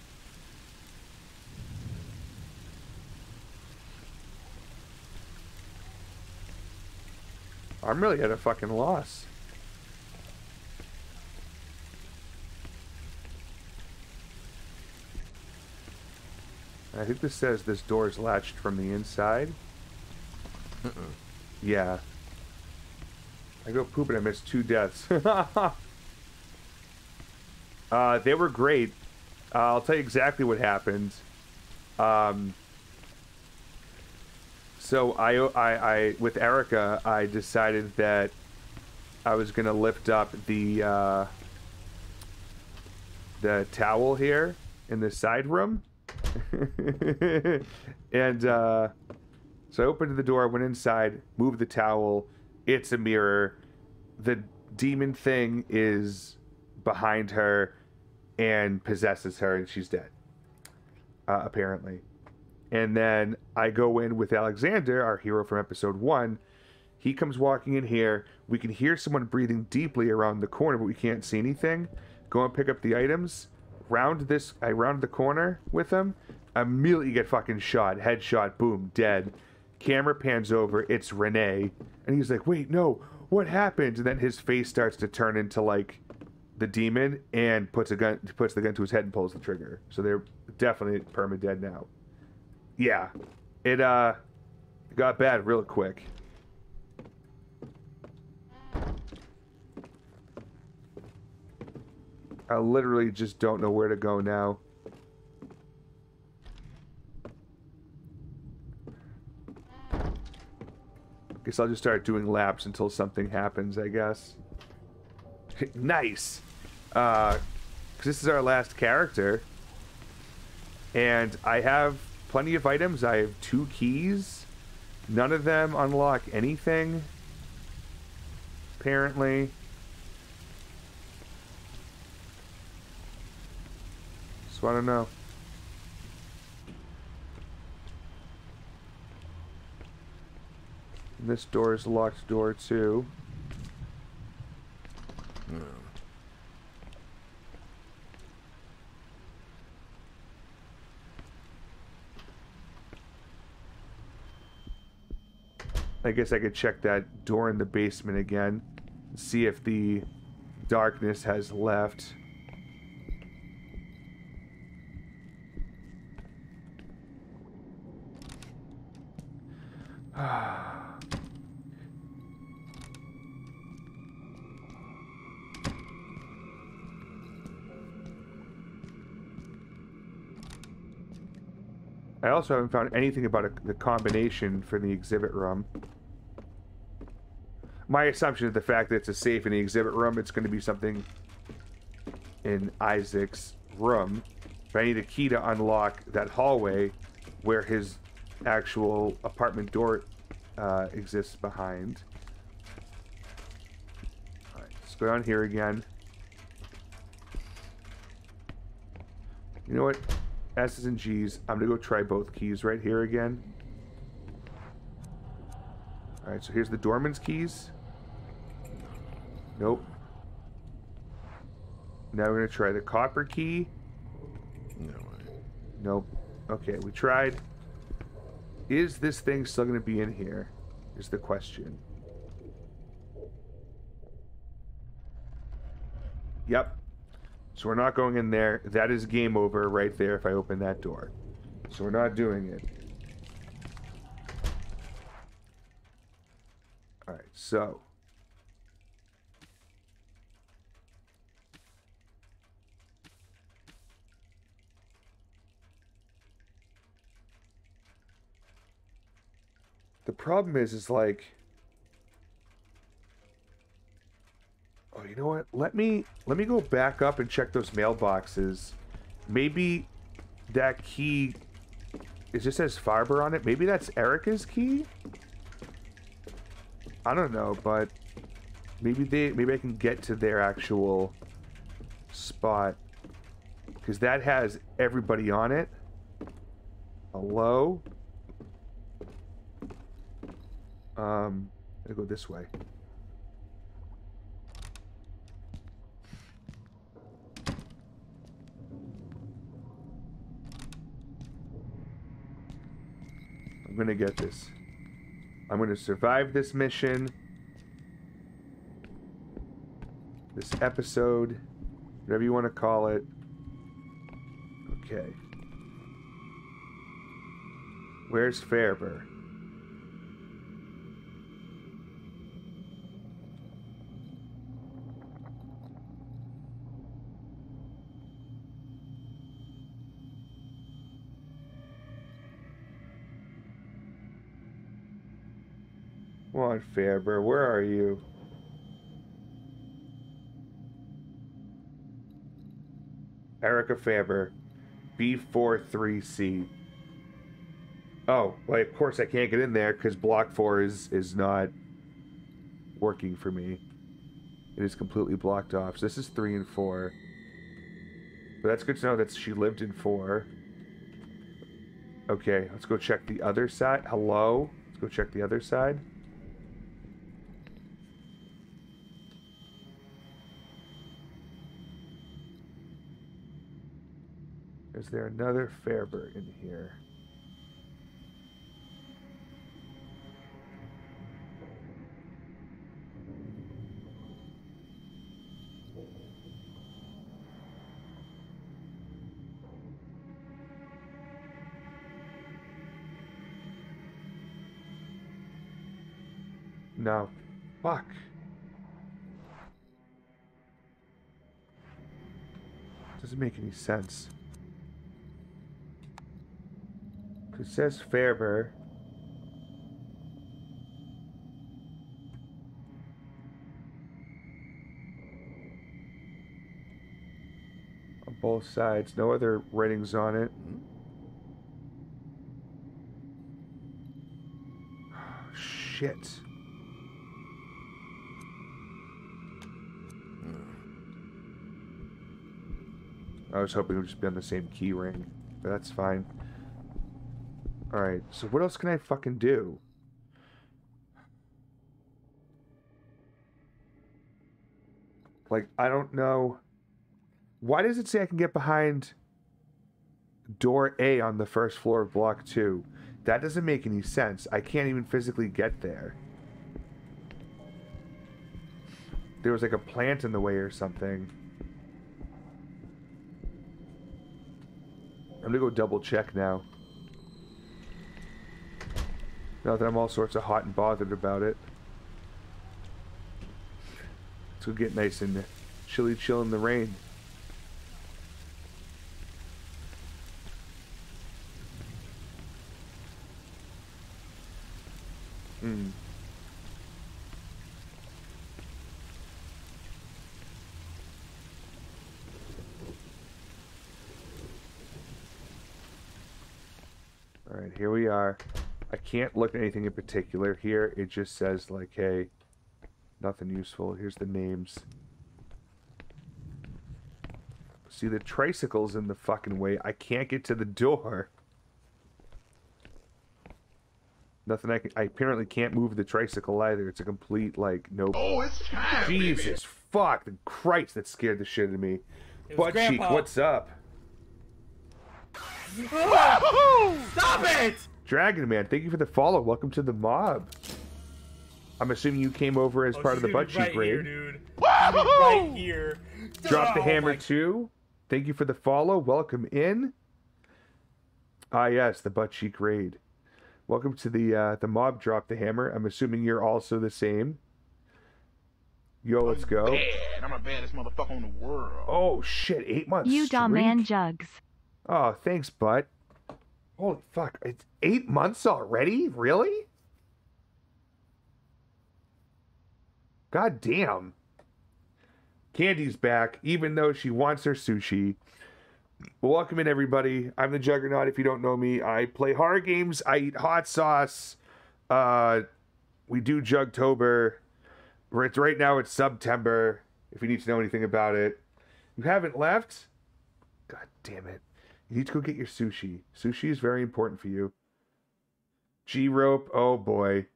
I'm really at a fucking loss. I think this says this door is latched from the inside. Uh-uh. Yeah. I go poop and I miss two deaths. <laughs> uh, they were great. Uh, I'll tell you exactly what happened. Um, so I, I, I, with Erica, I decided that I was gonna lift up the uh, the towel here in the side room, <laughs> and uh, so I opened the door, went inside, moved the towel. It's a mirror. The demon thing is behind her and possesses her, and she's dead. Uh, apparently. And then I go in with Alexander, our hero from episode one. He comes walking in here. We can hear someone breathing deeply around the corner, but we can't see anything. Go and pick up the items. Round this, I round the corner with him. Immediately get fucking shot. Headshot, boom, dead. Camera pans over. It's René. And he's like, wait, no, what happened? And then his face starts to turn into like the demon and puts a gun puts the gun to his head and pulls the trigger. So they're definitely perma dead now. Yeah. It uh got bad real quick. I literally just don't know where to go now. Guess I'll just start doing laps until something happens, I guess. <laughs> nice. Uh, this is our last character. And I have plenty of items. I have two keys. None of them unlock anything. Apparently. So I don't know. And this door is locked door too. I guess I could check that door in the basement again. See if the darkness has left. <sighs> I also haven't found anything about a, the combination for the exhibit room. My assumption is the fact that it's a safe in the exhibit room, it's going to be something in Isaac's room. But I need a key to unlock that hallway where his actual apartment door uh, exists behind. Alright, let's go down here again. You know what? S's and G's. I'm gonna go try both keys right here again. Alright, so here's the doorman's keys. Nope. Now we're gonna try the copper key. No way. Nope. Okay, we tried. Is this thing still gonna be in here? Is the question. Yep. So we're not going in there. That is game over right there if I open that door. So we're not doing it. Alright, so. The problem is, is like. Oh, you know what? Let me let me go back up and check those mailboxes. Maybe that key. It just says Faber on it. Maybe that's Erica's key. I don't know, but maybe they maybe I can get to their actual spot because that has everybody on it. Hello. Um, I go this way. I'm gonna get this. I'm gonna survive this mission. This episode. Whatever you want to call it. Okay. Where's Faber? Come on, Faber, where are you? Erica Faber, B43C. Oh, well, of course I can't get in there because block four is is not working for me. It is completely blocked off. So this is three and four. But that's good to know that she lived in four. Okay, let's go check the other side. Hello? Let's go check the other side. There another Faber in here? No. Fuck. Doesn't make any sense. It says Faber. On both sides. No other ratings on it. Shit. I was hoping it would just be on the same key ring, but that's fine. Alright, so what else can I fucking do? Like, I don't know. Why does it say I can get behind door A on the first floor of block 2? That doesn't make any sense. I can't even physically get there. There was like a plant in the way or something. I'm gonna go double check now. Now that I'm all sorts of hot and bothered about it. Let's go get nice and chilly chill in the rain. Hmm. Alright, here we are. I can't look at anything in particular here. It just says like, hey, nothing useful. Here's the names. See the tricycle's in the fucking way. I can't get to the door. Nothing I can. I apparently can't move the tricycle either. It's a complete like no. Oh, it's time, Jesus fuck! The Christ, that scared the shit out of me. It was Butt cheek, what's up? Stop it! Dragon Man, thank you for the follow. Welcome to the mob. I'm assuming you came over as Oh, part of the butt be right cheek raid. Here, dude. She's gonna be right here. Drop the Oh, hammer my- too. Thank you for the follow. Welcome in. Ah yes, the butt cheek raid. Welcome to the uh, the mob. Drop the hammer. I'm assuming you're also the same. Yo, let's go. Bad. I'm the baddest motherfucker in the world. Oh shit, eight months. You dumb man jugs. Oh, thanks, butt. Holy fuck! It's eight months already. Really? God damn. Candy's back, even though she wants her sushi. Welcome in, everybody. I'm the Juggernaut. If you don't know me, I play horror games. I eat hot sauce. Uh, we do Jugtober. Right, right now it's September. If you need to know anything about it, you haven't left. God damn it! You need to go get your sushi. Sushi is very important for you. G rope. Oh boy.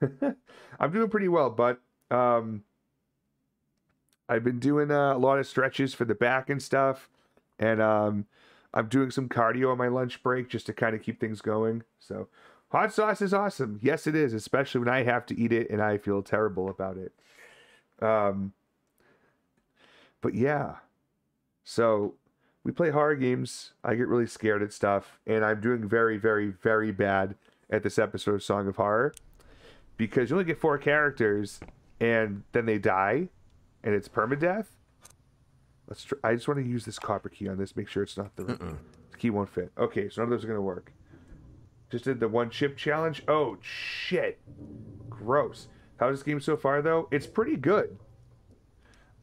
<laughs> I'm doing pretty well, but um, I've been doing uh, a lot of stretches for the back and stuff, and um, I'm doing some cardio on my lunch break just to kind of keep things going. So, hot sauce is awesome. Yes, it is, especially when I have to eat it and I feel terrible about it. Um, but yeah, so we play horror games. I get really scared at stuff, and I'm doing very, very, very bad at this episode of Song of Horror because you only get four characters, and then they die, and it's permadeath. Let's. Try, I just want to use this copper key on this. Make sure it's not the, the key won't fit. Okay, so none of those are gonna work. Just did the one chip challenge. Oh shit, gross. How's this game so far though? It's pretty good.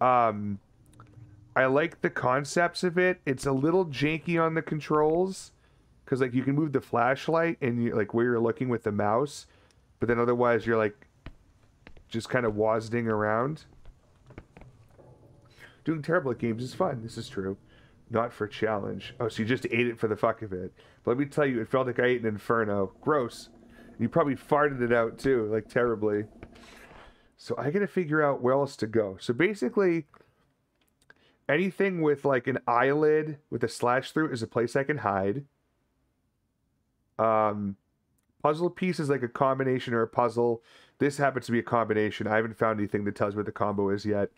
Um, I like the concepts of it. It's a little janky on the controls because like you can move the flashlight and you like where you're looking with the mouse, but then otherwise you're like just kind of wazding around. Doing terrible at games is fun. This is true. Not for challenge. Oh, so you just ate it for the fuck of it. But let me tell you, it felt like I ate an inferno. Gross. You probably farted it out too, like terribly. So I gotta figure out where else to go. So basically, anything with like an eyelid with a slash through is a place I can hide. Um, puzzle piece is like a combination or a puzzle. This happens to be a combination. I haven't found anything that tells me what the combo is yet.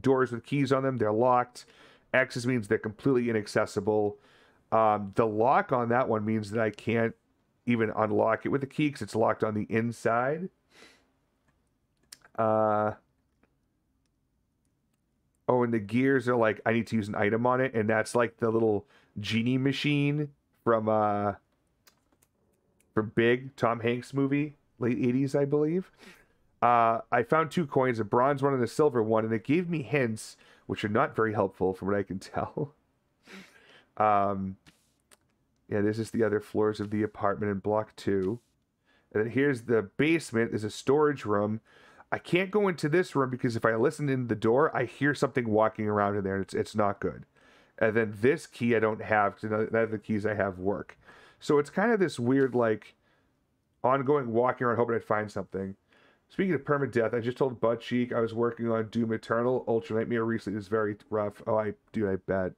Doors with keys on them, they're locked. X's means they're completely inaccessible. Um, the lock on that one means that I can't even unlock it with a key because it's locked on the inside. Uh, oh, and the gears are like I need to use an item on it, and that's like the little genie machine from uh from Big Tom Hanks movie, late '80s, I believe. Uh, I found two coins, a bronze one and a silver one, and it gave me hints, which are not very helpful from what I can <laughs> tell. um, yeah, this is the other floors of the apartment in block two. And then here's the basement. There's a storage room. I can't go into this room because if I listen in the door, I hear something walking around in there, and it's it's not good. And then this key I don't have none of the keys I have work. So it's kind of this weird like ongoing walking around hoping I'd find something. Speaking of permadeath, I just told Butt Cheek I was working on Doom Eternal. Ultra Nightmare recently is very rough. Oh, I dude, I bet.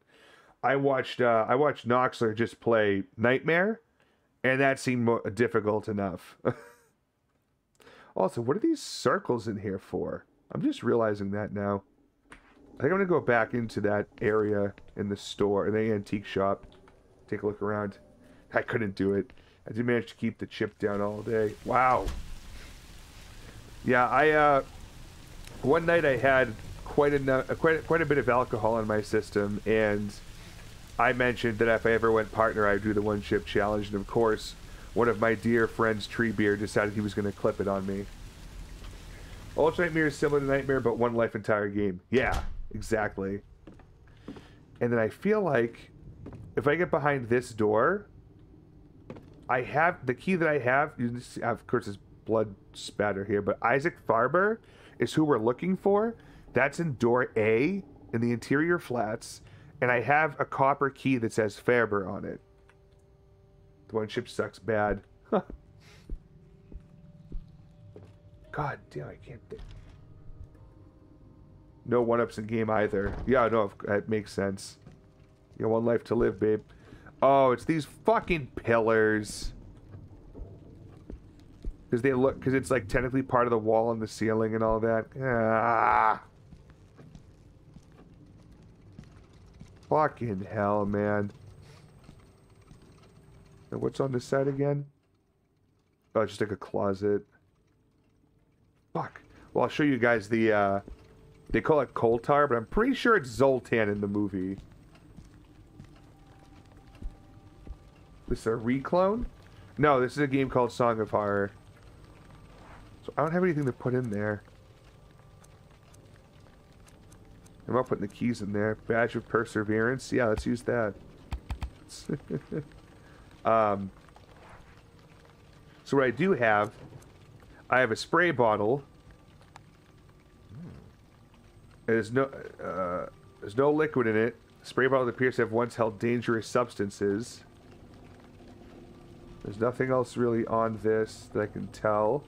I watched uh, I watched Noxler just play Nightmare, and that seemed difficult enough. <laughs> also, what are these circles in here for? I'm just realizing that now. I think I'm gonna go back into that area in the store, in the antique shop. Take a look around. I couldn't do it. I did manage to keep the chip down all day. Wow. Yeah, I uh, one night I had quite a quite quite a bit of alcohol in my system, and I mentioned that if I ever went partner, I'd do the one chip challenge, and of course, one of my dear friends, Treebeard, decided he was going to clip it on me. Ultra Nightmare is similar to Nightmare, but one life entire game. Yeah, exactly. And then I feel like if I get behind this door, I have the key that I have. Of course, is blood spatter here, but Isaac Faber is who we're looking for. That's in door A in the interior flats, and I have a copper key that says Faber on it. One ship sucks bad. <laughs> God damn, I can't. Think. No one ups in game either. Yeah, no, that makes sense. You got one life to live, babe. Oh, it's these fucking pillars. Because they look, because it's like technically part of the wall and the ceiling and all that. Ah. Fucking hell, man. And what's on this side again? Oh, just like a closet. Fuck. Well, I'll show you guys the, uh, they call it Koltar, but I'm pretty sure it's Zoltan in the movie. This is a reclone? No, this is a game called Song of Horror. So I don't have anything to put in there. I'm not putting the keys in there. Badge of Perseverance. Yeah, let's use that. <laughs> um, so what I do have, I have a spray bottle. There's no, uh, there's no liquid in it. spray bottle appears to have once held dangerous substances. There's nothing else really on this that I can tell.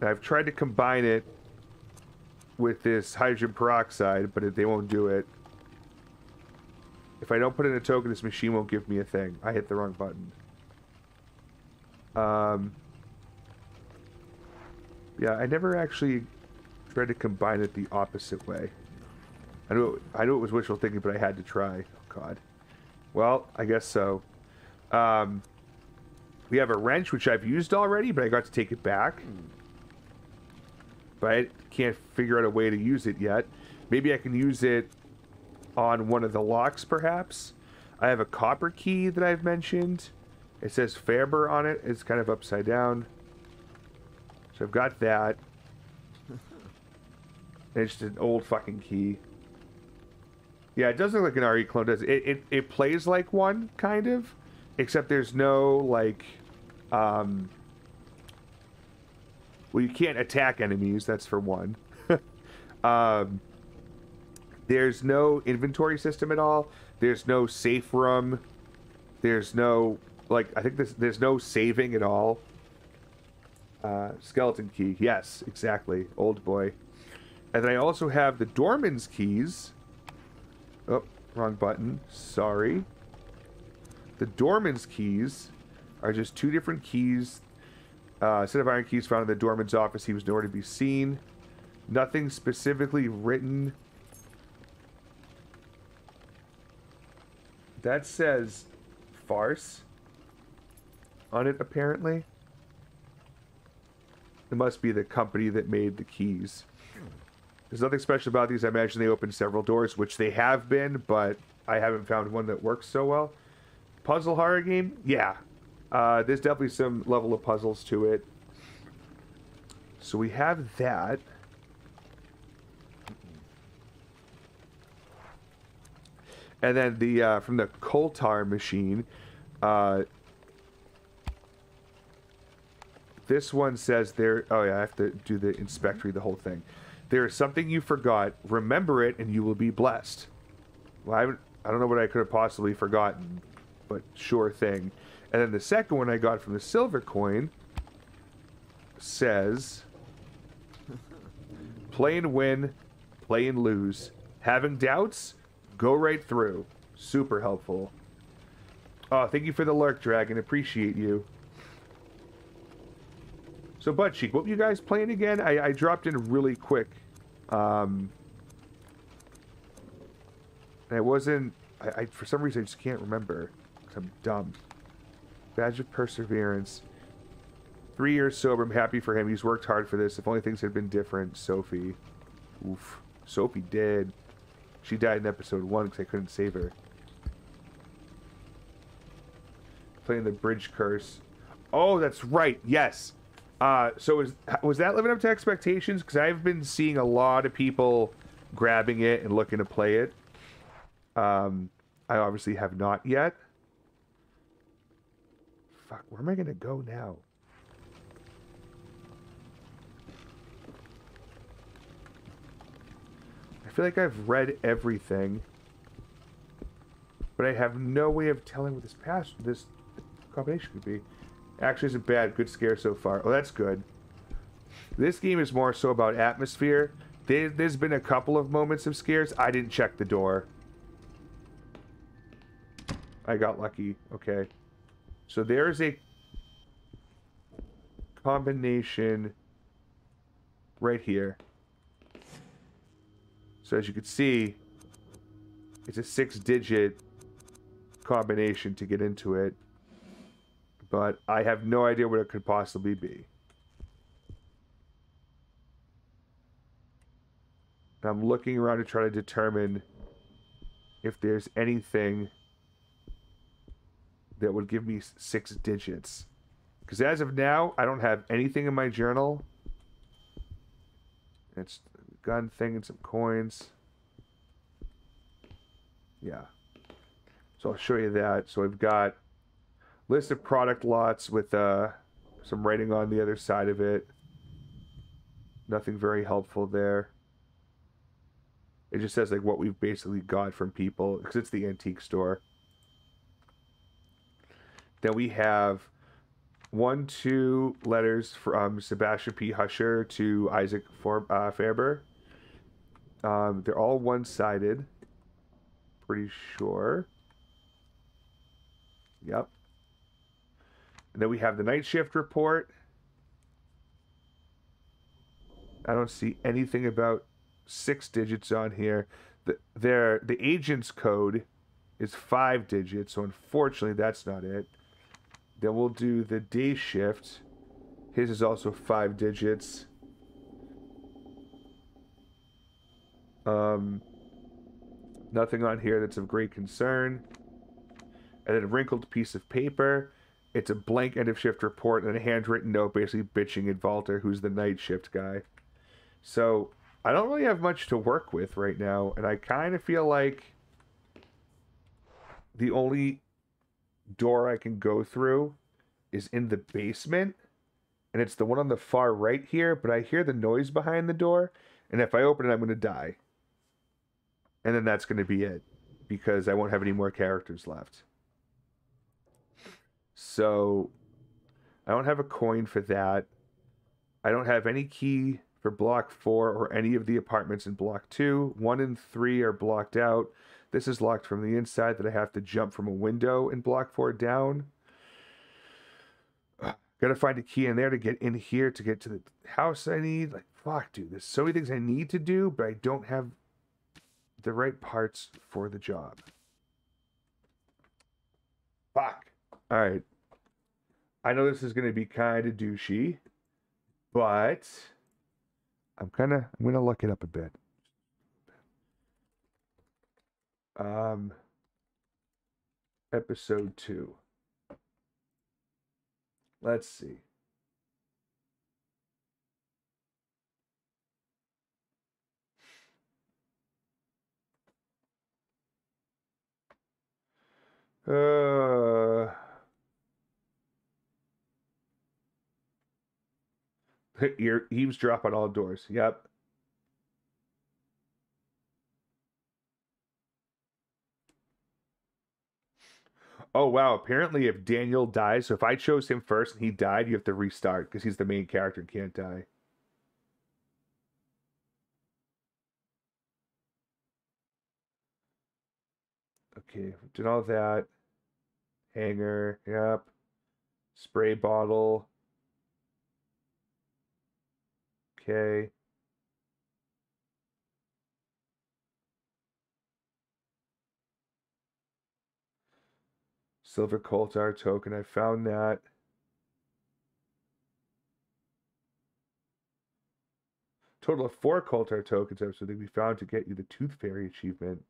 And I've tried to combine it with this hydrogen peroxide, but they won't do it. If I don't put in a token, this machine won't give me a thing. I hit the wrong button. Um, yeah, I never actually tried to combine it the opposite way. I knew it, I knew it was wishful thinking, but I had to try. Oh God. Well, I guess so. Um, we have a wrench, which I've used already, but I got to take it back. But I can't figure out a way to use it yet. Maybe I can use it on one of the locks, perhaps. I have a copper key that I've mentioned. It says Faber on it. It's kind of upside down. So I've got that. it's just an old fucking key. Yeah, it does look like an RE clone, does it? It, it, it plays like one, kind of. Except there's no, like, um... Well, you can't attack enemies, that's for one. <laughs> um, there's no inventory system at all. There's no safe room. There's no, like, I think there's, there's no saving at all. Uh, skeleton key. Yes, exactly. Old boy. And then I also have the doorman's keys. Oh, wrong button. Sorry. The doorman's keys are just two different keys. Uh, set of iron keys found in the doorman's office. He was nowhere to be seen. Nothing specifically written. That says farce on it, apparently. It must be the company that made the keys. There's nothing special about these. I imagine they open several doors, which they have been, but I haven't found one that works so well. Puzzle horror game? Yeah. Uh, there's definitely some level of puzzles to it. So we have that. And then the uh, from the Koltar machine, uh, this one says there. Oh yeah, I have to do the inspectory, the whole thing. There is something you forgot. Remember it, and you will be blessed. Well, I. I don't know what I could have possibly forgotten, but sure thing. And then the second one I got from the silver coin says, <laughs> "Play and win, play and lose. Having doubts, go right through." Super helpful. Oh, thank you for the lurk, Dragon. Appreciate you. So, Butt Cheek, what were you guys playing again? I, I dropped in really quick. Um, I wasn't... I, I, for some reason, I just can't remember. I'm dumb. Badge of Perseverance. Three years sober. I'm happy for him. He's worked hard for this. If only things had been different. Sophie. Oof. Sophie dead. She died in episode one because I couldn't save her. Playing the bridge curse. Oh, that's right. Yes. Uh, so was was that living up to expectations? Because I've been seeing a lot of people grabbing it and looking to play it. Um, I obviously have not yet. Fuck, where am I gonna go now? Feel like I've read everything, but I have no way of telling what this pass this combination could be. Actually, isn't bad. Good scare so far. Oh, that's good. This game is more so about atmosphere. There, there's been a couple of moments of scares. I didn't check the door. I got lucky. Okay. So there's a combination right here. So as you can see, it's a six digit combination to get into it. But I have no idea what it could possibly be. I'm looking around to try to determine if there's anything that would give me six digits. Because as of now, I don't have anything in my journal. It's gun thing and some coins. Yeah. So I'll show you that. So I've got list of product lots with uh, some writing on the other side of it. Nothing very helpful there. It just says like what we've basically got from people because it's the antique store. Then we have one, two letters from Sebastian P. Husher to Isaac For, uh, Faber. Um, they're all one-sided. Pretty sure. Yep. And then we have the night shift report. I don't see anything about six digits on here. The there the agent's code is five digits, so unfortunately that's not it. Then we'll do the day shift. His is also five digits. Um, nothing on here that's of great concern. And then a wrinkled piece of paper. It's a blank end of shift report and a handwritten note basically bitching at Walter, who's the night shift guy. So I don't really have much to work with right now, and I kind of feel like the only door I can go through is in the basement, and it's the one on the far right here, but I hear the noise behind the door, and if I open it, I'm going to die. And then that's going to be it, because I won't have any more characters left. So, I don't have a coin for that. I don't have any key for block four or any of the apartments in block two. One and three are blocked out. This is locked from the inside that I have to jump from a window in block four down. <sighs> Gotta find a key in there to get in here to get to the house I need. Like, fuck, dude. There's so many things I need to do, but I don't have the right parts for the job. Fuck. All right. I know this is going to be kind of douchey, but I'm kind of I'm going to look it up a bit. Um episode 2. Let's see. Uh <laughs> Ear eavesdrop on all doors. Yep. Oh wow! Apparently, if Daniel dies, so if I chose him first and he died, you have to restart because he's the main character and can't die. Okay, did all that. Hanger, yep. Spray bottle. Okay. Silver Coltar token. I found that. Total of four Coltar tokens so they we found to get you the Tooth Fairy achievement.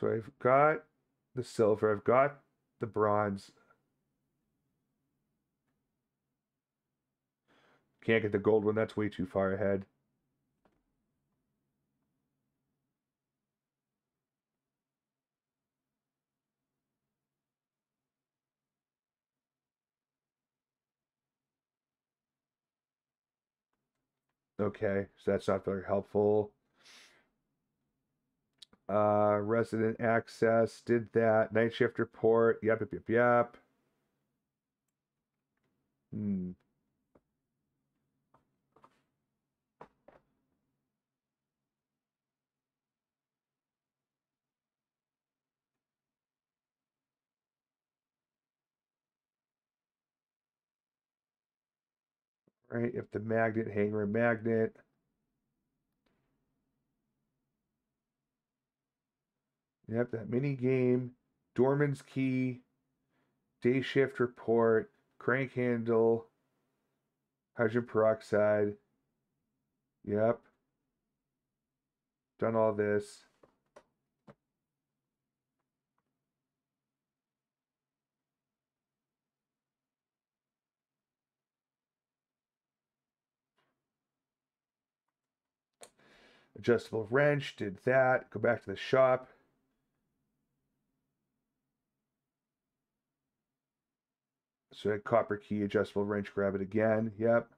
So I've got the silver, I've got the bronze. Can't get the gold one, that's way too far ahead. Okay, so that's not very helpful. Uh, resident access did that. Night shift report. Yep, yep, yep, yep. Hmm. Right, if the magnet hanger magnet. Yep, that mini game, doorman's key, day shift report, crank handle, hydrogen peroxide. Yep. Done all this. Adjustable wrench, did that. Go back to the shop. So copper key, adjustable wrench, grab it again. Yep.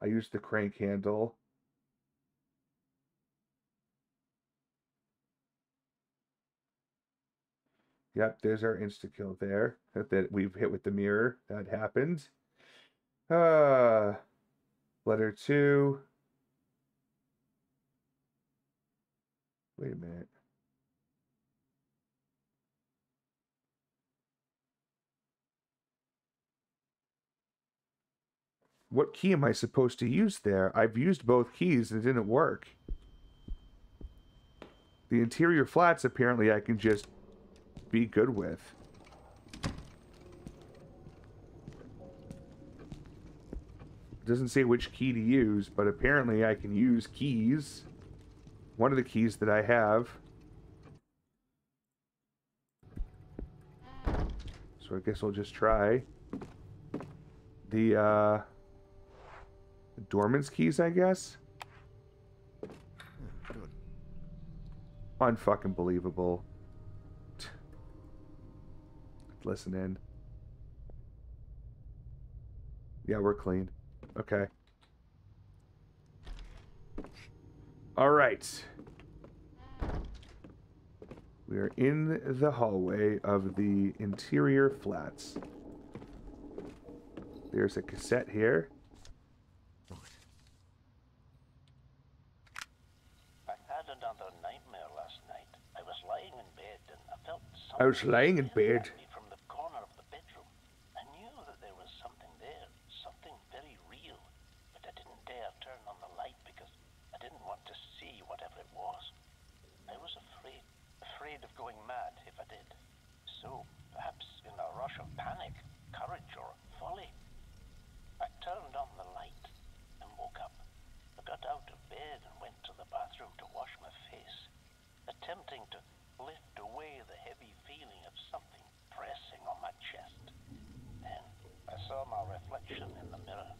I used the crank handle. Yep, there's our insta kill there that, that we've hit with the mirror. That happened. Uh letter two. Wait a minute. What key am I supposed to use there? I've used both keys and it didn't work. The interior flats apparently I can just be good with. It doesn't say which key to use, but apparently I can use keys. One of the keys that I have. So I guess I'll just try. The, uh... doorman's keys, I guess? Unfucking believable. Listen in. Yeah, we're clean. Okay. All right. We are in the hallway of the interior flats. There's a cassette here. I had another nightmare last night. I was lying in bed and I felt I was lying in bed. from the corner of the bedroom. I knew that there was something there, something very real, but I didn't dare turn on the light because I didn't want to see whatever it was. I was afraid, afraid of going mad if I did. So, perhaps in a rush of panic, courage, or folly, I turned on the light and woke up. I got out of bed and went to the bathroom to wash my face, attempting to lift away the heavy feeling of something pressing on my chest. Then I saw my reflection in the mirror.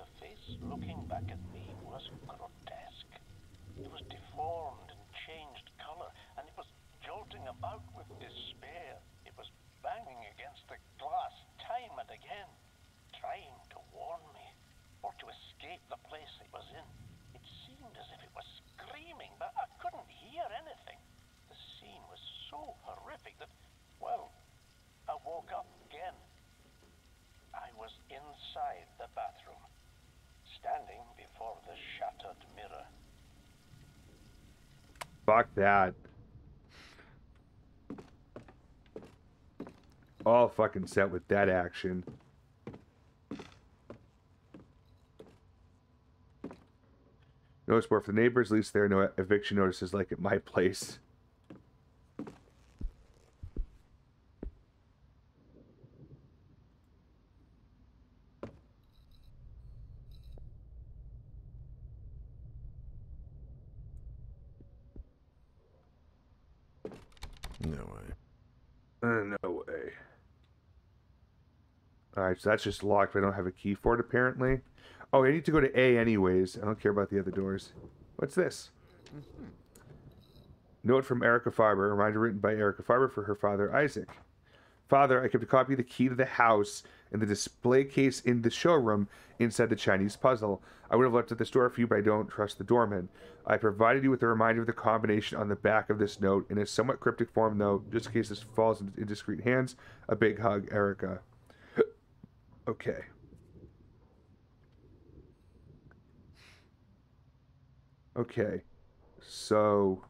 The face looking back at me was grotesque. It was deformed and changed color, and it was jolting about with despair. It was banging against the glass time and again, trying to warn me or to escape the place it was in. It seemed as if it was screaming, but I couldn't hear anything. The scene was so horrific that, well, I woke up again. I was inside the bathroom, standing before the shattered mirror. Fuck that. All fucking set with that action. Notice more if the neighbors lease there, no eviction notices like at my place. No way. Uh, no way. Alright, so that's just locked, I don't have a key for it apparently. Oh, I need to go to A anyways. I don't care about the other doors. What's this? Note from Erica Faber, reminder written by Erica Faber for her father Isaac. Father, I kept a copy of the key to the house in the display case in the showroom inside the Chinese puzzle. I would have left it at the store for you, but I don't trust the doorman. I provided you with a reminder of the combination on the back of this note in a somewhat cryptic form, though, just in case this falls into indiscreet hands. A big hug, Erica. Okay. Okay. So.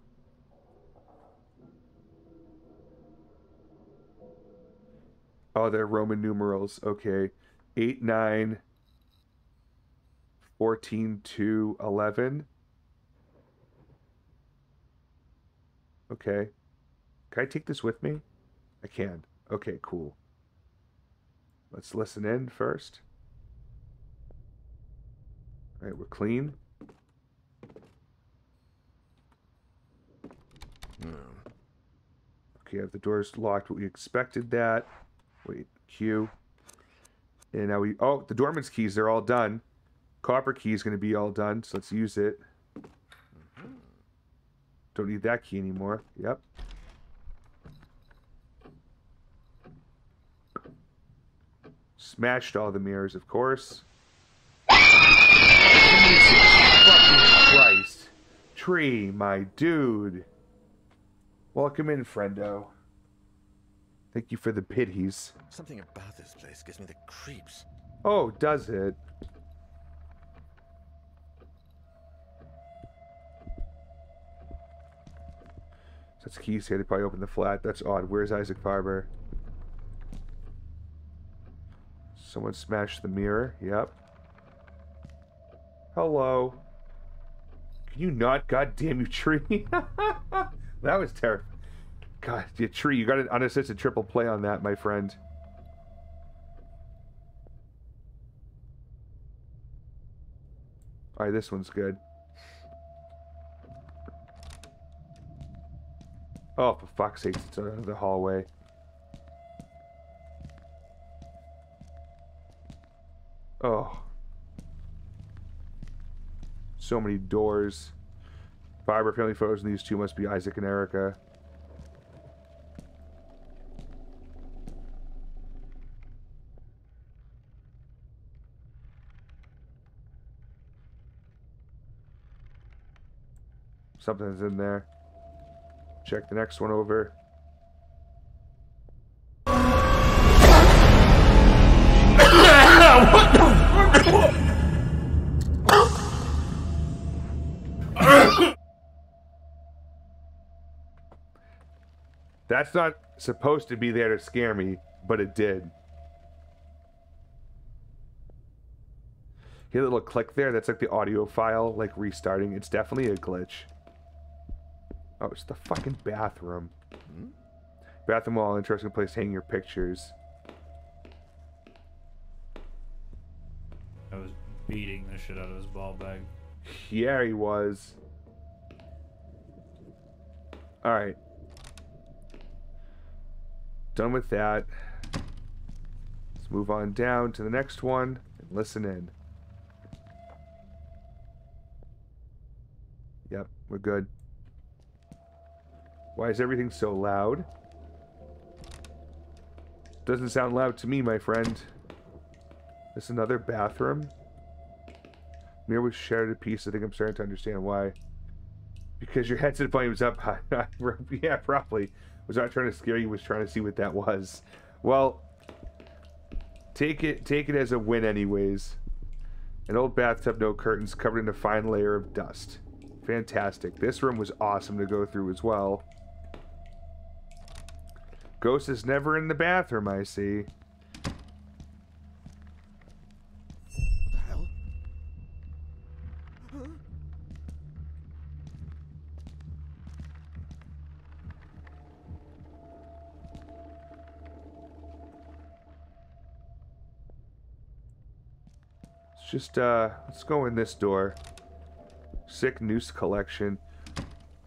Oh, they're Roman numerals. Okay. 8, 9, 14, 2, 11. Okay. Can I take this with me? I can. Okay, cool. Let's listen in first. All right, we're clean. Hmm. Okay, if the door's locked, we expected that. Wait, Q. And now we, oh, the doorman's keys, they're all done. Copper key is going to be all done, so let's use it. Don't need that key anymore. Yep. Smashed all the mirrors, of course. fucking Christ. Tree, my dude. Welcome in, friendo. Thank you for the pities. Something about this place gives me the creeps. Oh, does it? That's keys here to probably open the flat. That's odd. Where's Isaac Faber? Someone smashed the mirror. Yep. Hello. Can you not? God damn you, tree. <laughs> that was terrible. God, you tree, you got an unassisted triple play on that, my friend. Alright, this one's good. Oh, for fuck's sake, it's the hallway. Oh. So many doors. Faber family photos and these two must be Isaac and Erica. Something's in there. Check the next one over. That's not supposed to be there to scare me, but it did. Hear a little click there? That's like the audio file, like restarting. It's definitely a glitch. Oh, it's the fucking bathroom. Hmm? Bathroom wall, interesting place to hang your pictures. I was beating the shit out of his ball bag. Yeah, he was. Alright. Done with that. Let's move on down to the next one and listen in. Yep, we're good. Why is everything so loud? Doesn't sound loud to me, my friend. This another bathroom? Mirror was shattered to pieces. I think I'm starting to understand why. Because your headset volume's up. <laughs> yeah, probably. Was not trying to scare you. Was trying to see what that was. Well, take it take it as a win, anyways. An old bathtub, no curtains, covered in a fine layer of dust. Fantastic. This room was awesome to go through as well. Ghost is never in the bathroom, I see. Just, uh, let's go in this door. Sick noose collection.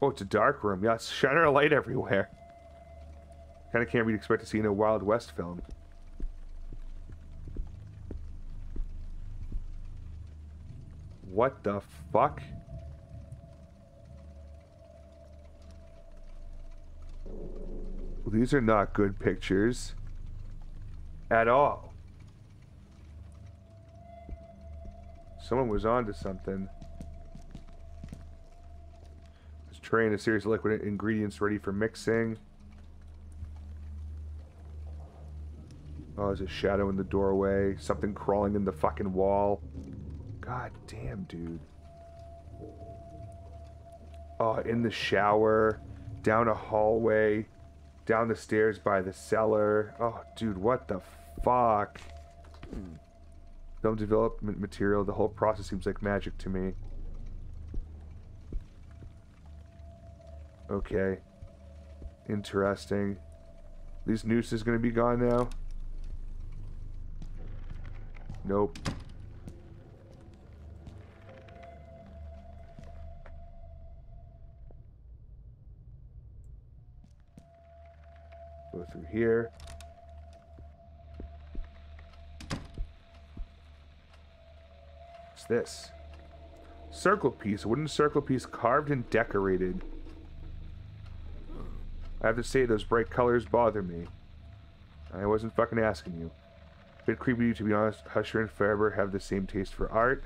Oh, it's a dark room. Yeah, shine our light everywhere. Kind of can't be expect to see in a Wild West film. What the fuck? These are not good pictures. at all. Someone was onto something. This tray and a series of liquid ingredients ready for mixing. Oh, there's a shadow in the doorway. Something crawling in the fucking wall. God damn, dude. Oh, in the shower. Down a hallway. Down the stairs by the cellar. Oh, dude, what the fuck? Hmm. Film development material. The whole process seems like magic to me. Okay. Interesting. These nooses gonna be gone now? Nope. Go through here. This? Circle piece. Wooden circle piece carved and decorated. I have to say, those bright colors bother me. I wasn't fucking asking you. Bit creepy, to be honest. Husher and Faber have the same taste for art.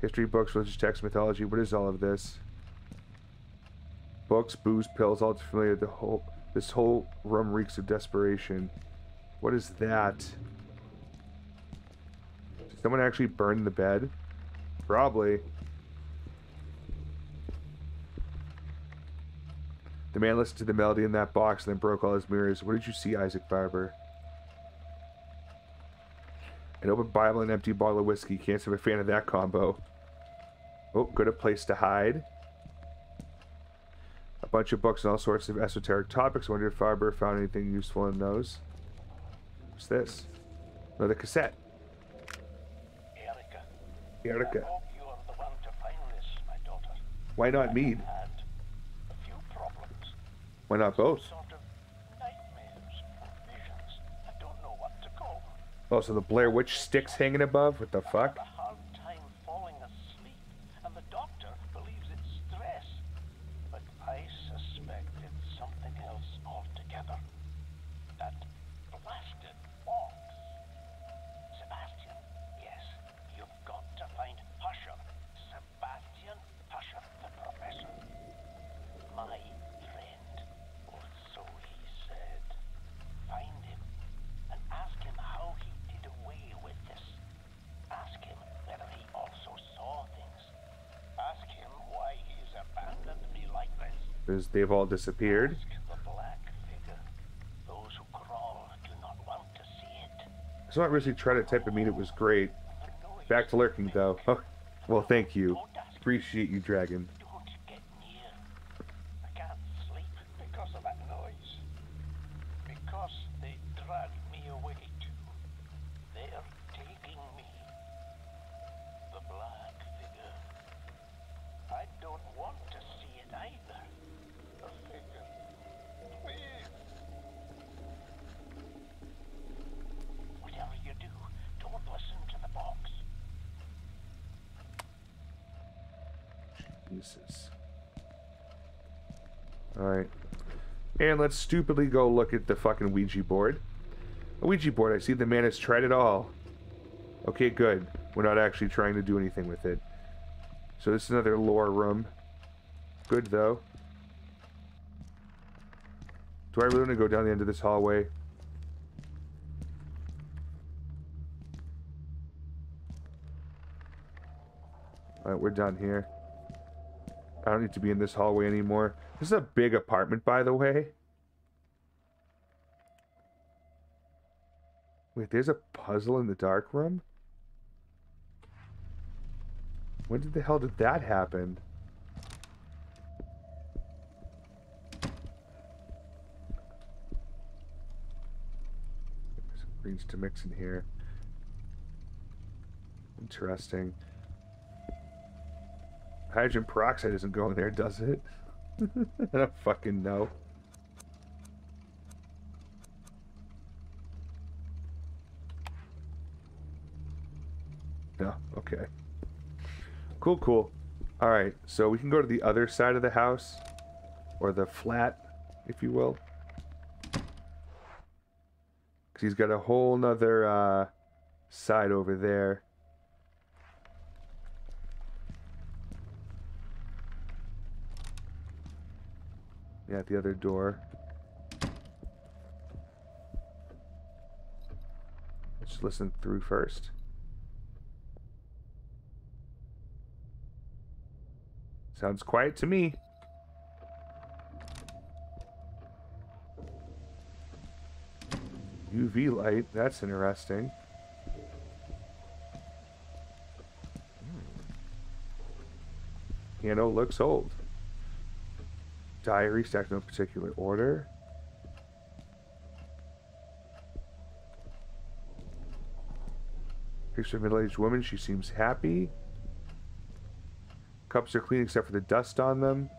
History books, religious texts, mythology. What is all of this? Books, booze, pills, all familiar. The whole this whole room reeks of desperation. What is that? Someone actually burn the bed? Probably. The man listened to the melody in that box and then broke all his mirrors. What did you see, Isaac Faber? An open Bible and an empty bottle of whiskey. Can't say I'm a fan of that combo. Oh, good a place to hide. A bunch of books on all sorts of esoteric topics. I wonder if Faber found anything useful in those. What's this? Another cassette. Erica. Erica. I hope you are the one to find this. Why not Mead? Had a few problems. Why not both? Sort of nightmares visions. I don't know what to call. Oh, so the Blair Witch sticks hanging above? What the fuck? A hard time falling asleep, and the doctor believes it's stress. But I suspect it's something else altogether. That blasted box. Sebastian, yes, you've got to find Husher. Sebastian Husher, the professor. My friend, or so he said. Find him and ask him how he did away with this. Ask him whether he also saw things. Ask him why he's abandoned me like this. Because they've all disappeared. The black figure. Those who crawl do not want to see it. It's not really try to type of mean it was great. Back to lurking though. <laughs> Well, thank you. Appreciate you, Dragon. Don't get near. I can't sleep because of that noise. Because they drag me away too. They're taking me. The black figure. I don't want to see it either. The figure. Please. Whatever you do, don't listen to the box. Jesus. Alright. Let's stupidly go look at the fucking Ouija board. A Ouija board, I see the man has tried it all. Okay, good. We're not actually trying to do anything with it. So this is another lore room. Good, though. Do I really want to go down the end of this hallway? Alright, we're done here. I don't need to be in this hallway anymore. This is a big apartment, by the way. Wait, there's a puzzle in the dark room? When did the hell did that happen? Some greens to mix in here. Interesting. Hydrogen peroxide isn't going there, does it? <laughs> I don't fucking know. No, okay. Cool, cool. Alright, so we can go to the other side of the house. Or the flat, if you will. Because he's got a whole nother uh, side over there. Yeah, at the other door. Let's listen through first. Sounds quiet to me. UV light, that's interesting. Hmm. Piano looks old. Diary stacked in no particular order. Picture of middle-aged woman. She seems happy. Cups are clean except for the dust on them.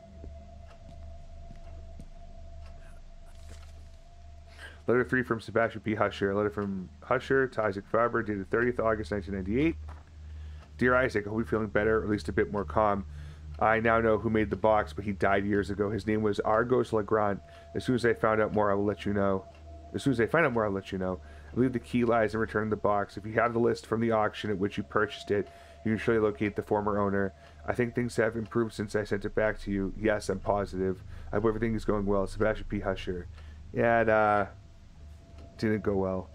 Letter 3 from Sebastian P. Husher. Letter from Husher to Isaac Faber dated 30th August 1998. Dear Isaac, I hope you're feeling better, or at least a bit more calm. I now know who made the box, but he died years ago. His name was Argos Legrand. As soon as I found out more, I will let you know. As soon as I find out more, I'll let you know. I believe the key lies in returning the box. If you have the list from the auction at which you purchased it, you can surely locate the former owner. I think things have improved since I sent it back to you. Yes, I'm positive. I hope everything is going well. Sebastian P. Husher. Yeah, it uh, didn't go well.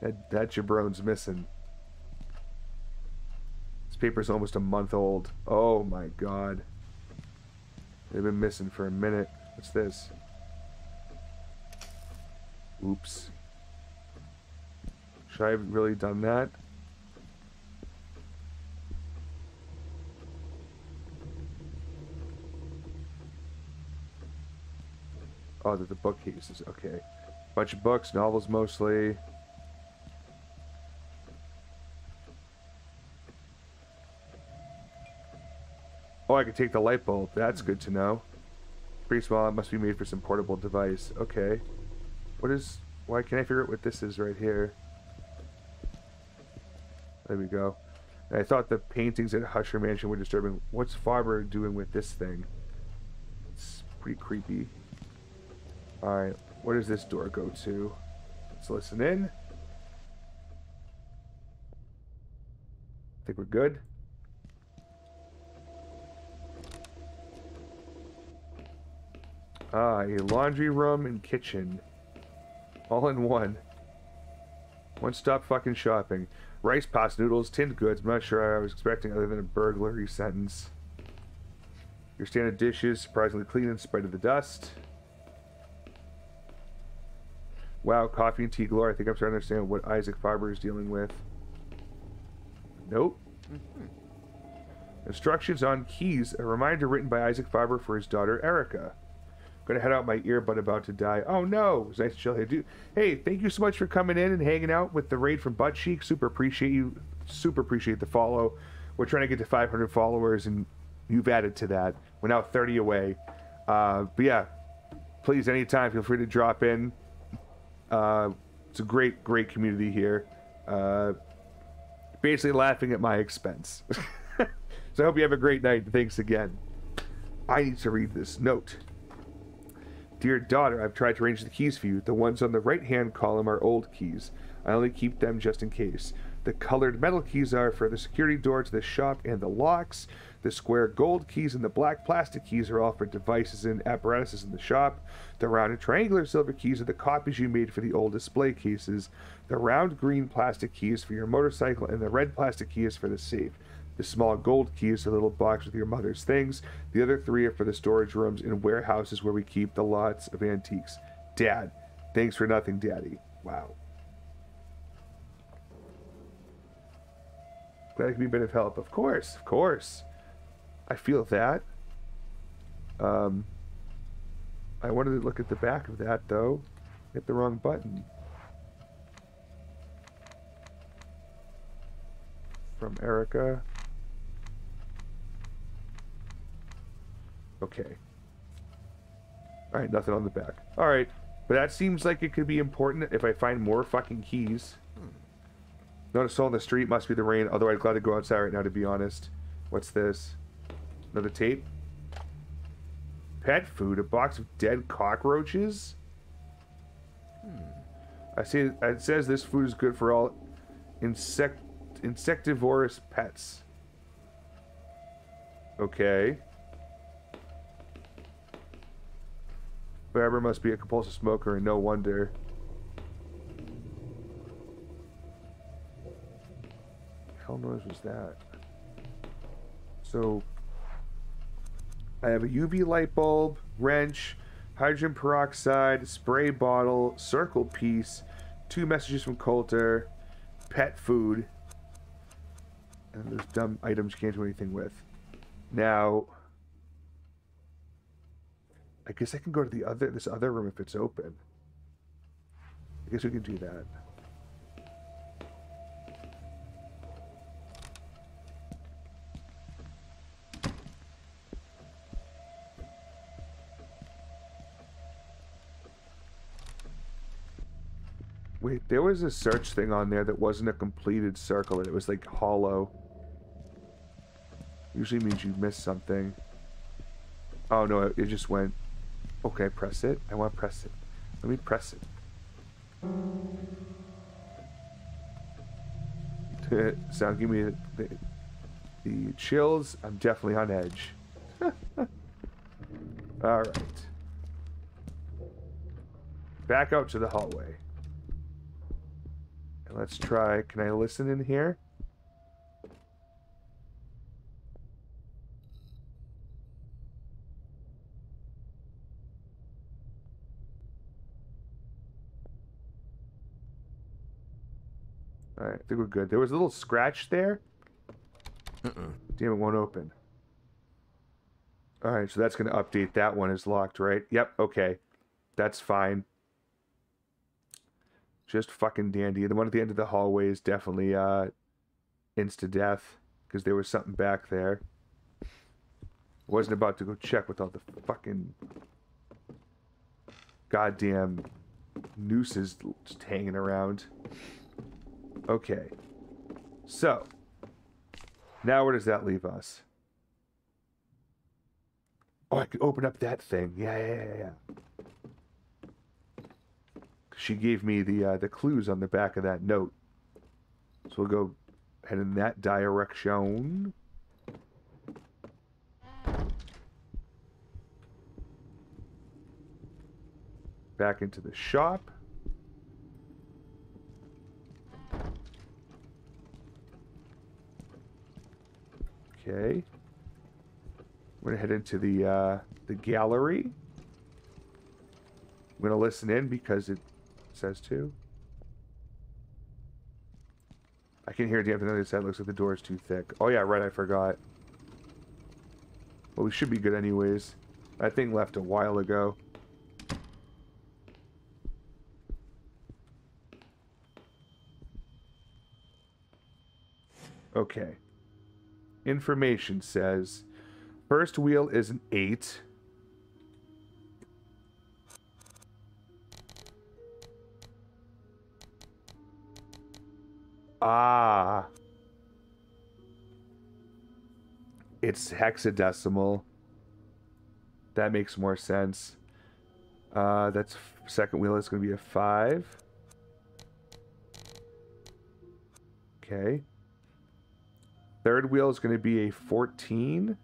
That, that jabron's missing. This paper's almost a month old. Oh my god. They've been missing for a minute. What's this? Oops. Should I have really done that? Oh, they're the bookcases. Okay. Bunch of books, novels mostly. Oh, I can take the light bulb. That's good to know. Pretty small. It must be made for some portable device. Okay. What is... Why can't I figure out what this is right here? There we go. I thought the paintings at Husher Mansion were disturbing. What's Faber doing with this thing? It's pretty creepy. Alright, where does this door go to? Let's listen in. I think we're good. Ah, a laundry room and kitchen. All in one. One stop fucking shopping. Rice pasta noodles, tinned goods. I'm not sure I was expecting other than a burglary sentence. Your standard dishes, surprisingly clean in spite of the dust. Wow, coffee and tea Glory. I think I'm starting to understand what Isaac Faber is dealing with. Nope. Instructions on keys. A reminder written by Isaac Faber for his daughter Erica. Gonna head out my earbud about to die. Oh no! It was nice to chill here. Dude, hey, thank you so much for coming in and hanging out with the raid from Butt Cheek. Super appreciate you. Super appreciate the follow. We're trying to get to 500 followers, and you've added to that. We're now 30 away. Uh, but yeah, please anytime feel free to drop in. Uh, it's a great, great community here. Uh, basically laughing at my expense. <laughs> so I hope you have a great night. Thanks again. I need to read this note. Dear daughter, I've tried to arrange the keys for you. The ones on the right hand column are old keys. I only keep them just in case. The colored metal keys are for the security door to the shop and the locks. The square gold keys and the black plastic keys are all for devices and apparatuses in the shop. The round and triangular silver keys are the copies you made for the old display cases. The round green plastic keys for your motorcycle, and the red plastic key is for the safe. The small gold key is the little box with your mother's things. The other three are for the storage rooms and warehouses where we keep the lots of antiques. Dad, thanks for nothing, Daddy. Wow. Glad I can be a bit of help. Of course, of course. I feel that. Um, I wanted to look at the back of that, though. Hit the wrong button. From Erica. Okay. Alright, nothing on the back. Alright. But that seems like it could be important if I find more fucking keys. Notice on the street must be the rain, although I'd glad to go outside right now to be honest. What's this? Another tape? Pet food, a box of dead cockroaches? Hmm. I see it says this food is good for all insect insectivorous pets. Okay. Faber must be a compulsive smoker, and no wonder. hell noise was that? So, I have a UV light bulb, wrench, hydrogen peroxide, spray bottle, circle piece, two messages from Coulter, pet food, and there's dumb items you can't do anything with. Now, I guess I can go to the other this other room if it's open. I guess we can do that. Wait, there was a search thing on there that wasn't a completed circle. It was like hollow. Usually means you missed something. Oh no, it, just went. Okay, press it. I want to press it. Let me press it. Sound give me the, the, chills. I'm definitely on edge. <laughs> Alright. Back out to the hallway. And let's try. Can I listen in here? Alright, I think we're good. There was a little scratch there. Uh-uh. Damn, it won't open. Alright, so that's going to update that one is locked, right? Yep, okay. That's fine. Just fucking dandy. The one at the end of the hallway is definitely uh, insta death because there was something back there. Wasn't about to go check with all the fucking goddamn nooses just hanging around. Okay. So, now where does that leave us? Oh, I could open up that thing. Yeah, yeah, yeah, yeah she gave me the uh, the clues on the back of that note. So we'll go head in that direction. Back into the shop. Okay. We're gonna head into the uh, the gallery. I'm gonna listen in because it says to. I can hear damn another side. Looks like the door is too thick. Oh yeah, right. I forgot. Well, we should be good anyways. That thing left a while ago. Okay. Information says first wheel is an 8. Ah. It's hexadecimal. That makes more sense. Uh, that's second wheel is going to be a 5. Okay. Third wheel is going to be a 14.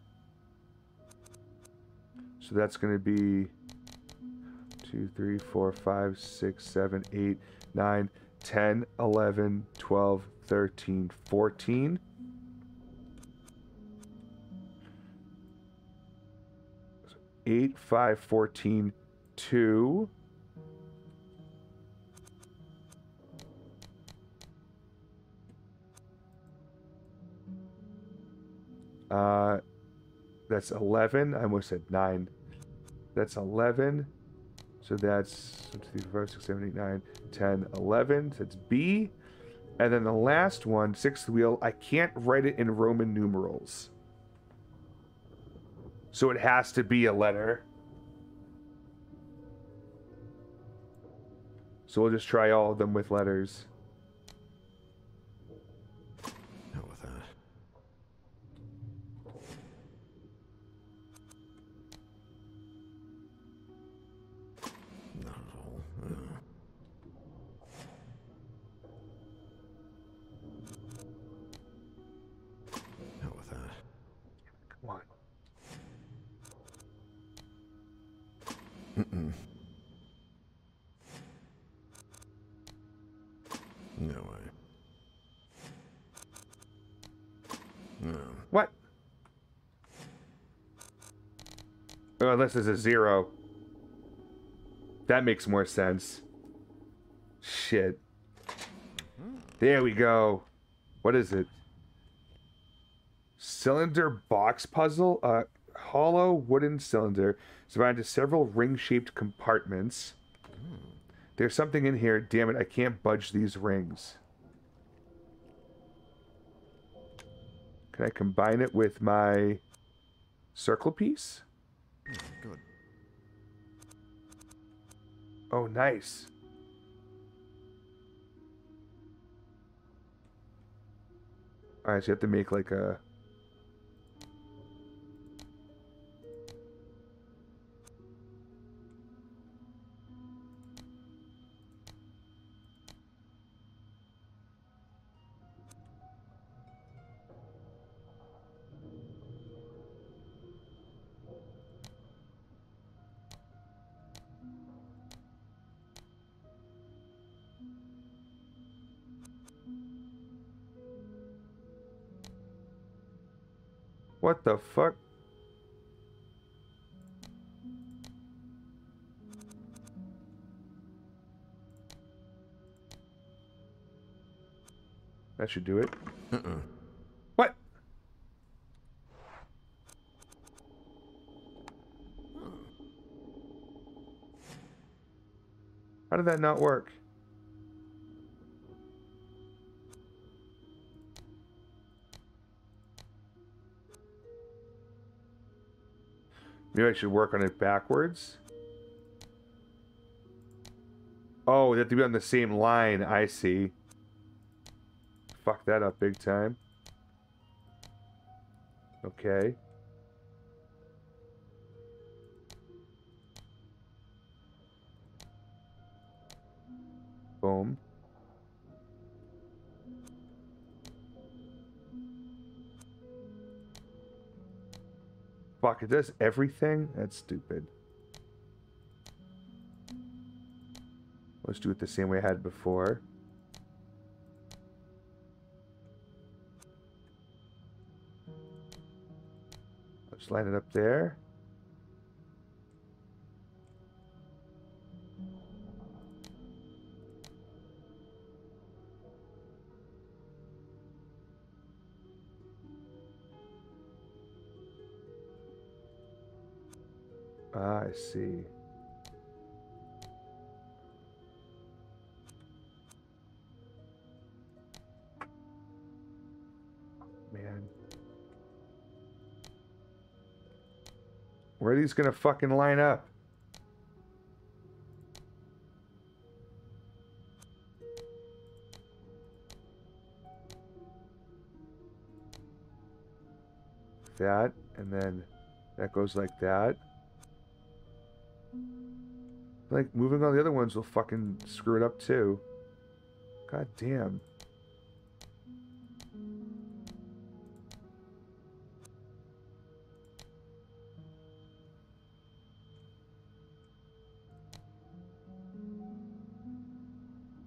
So that's going to be 2, 3, 4, 5, 6, 7, 8, 9, 10, 11, 12, 13, 14. Eight, five, fourteen, two. Uh, that's 11. I almost said 9. That's 11. So that's 1, 2, 3, 4, 5, 6, 7, 8, 9, 10, 11. So that's B. And then the last one, sixth wheel, I can't write it in Roman numerals. So it has to be a letter. So we'll just try all of them with letters. Unless there's a zero. That makes more sense. Shit. There we go. What is it? Cylinder box puzzle? Uh, hollow wooden cylinder divided into several ring-shaped compartments. There's something in here. Damn it, I can't budge these rings. Can I combine it with my circle piece? Good. Oh, nice. Alright, so you have to make like a... What the fuck? That should do it. Uh-uh. What? How did that not work? Maybe I should work on it backwards. Oh, they have to be on the same line. I see. Fuck that up big time. Okay. Boom. Fuck, it does everything? That's stupid. Let's do it the same way I had before. Let's line it up there. I see. Man. Where are these gonna fucking line up? That, and then that goes like that. Like, moving on the other ones will fucking screw it up too. God damn.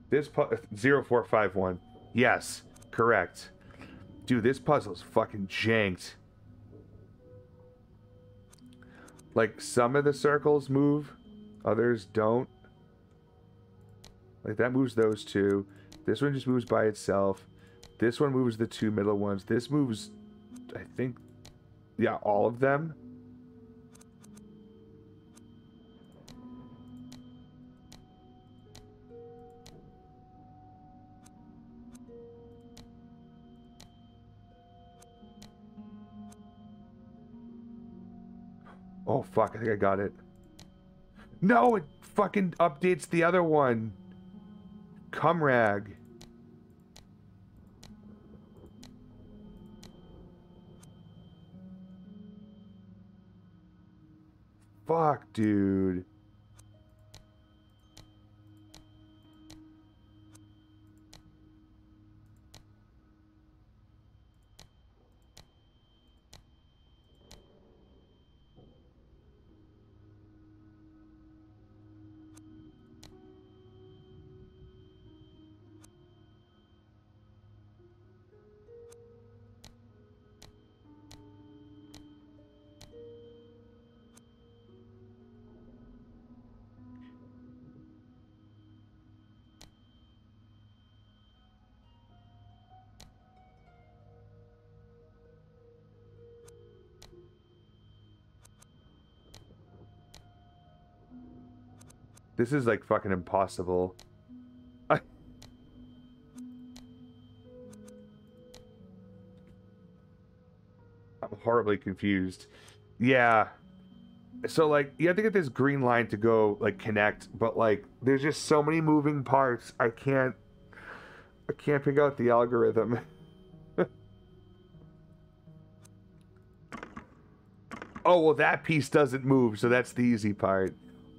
This pu- uh, 0451. Yes, correct. Dude, this puzzle's fucking janked. Like, some of the circles move, others don't. Like, that moves those two. This one just moves by itself. This one moves the two middle ones. This moves, I think, yeah, all of them. Oh, fuck. I think I got it. No, it fucking updates the other one. Cumrag. Fuck, dude. This is like fucking impossible. <laughs> I'm horribly confused. Yeah. So like you have to get this green line to go like connect, but like there's just so many moving parts. I can't I can't figure out the algorithm. <laughs> oh well that piece doesn't move, so that's the easy part.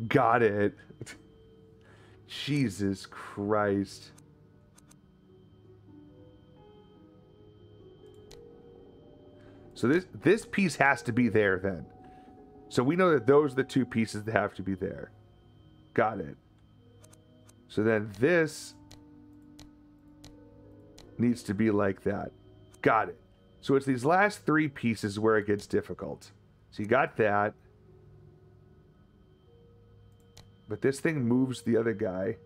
Got it. Jesus Christ. So this this piece has to be there then. So we know that those are the two pieces that have to be there. Got it. So then this needs to be like that. Got it. So it's these last three pieces where it gets difficult. So you got that. But this thing moves the other guy.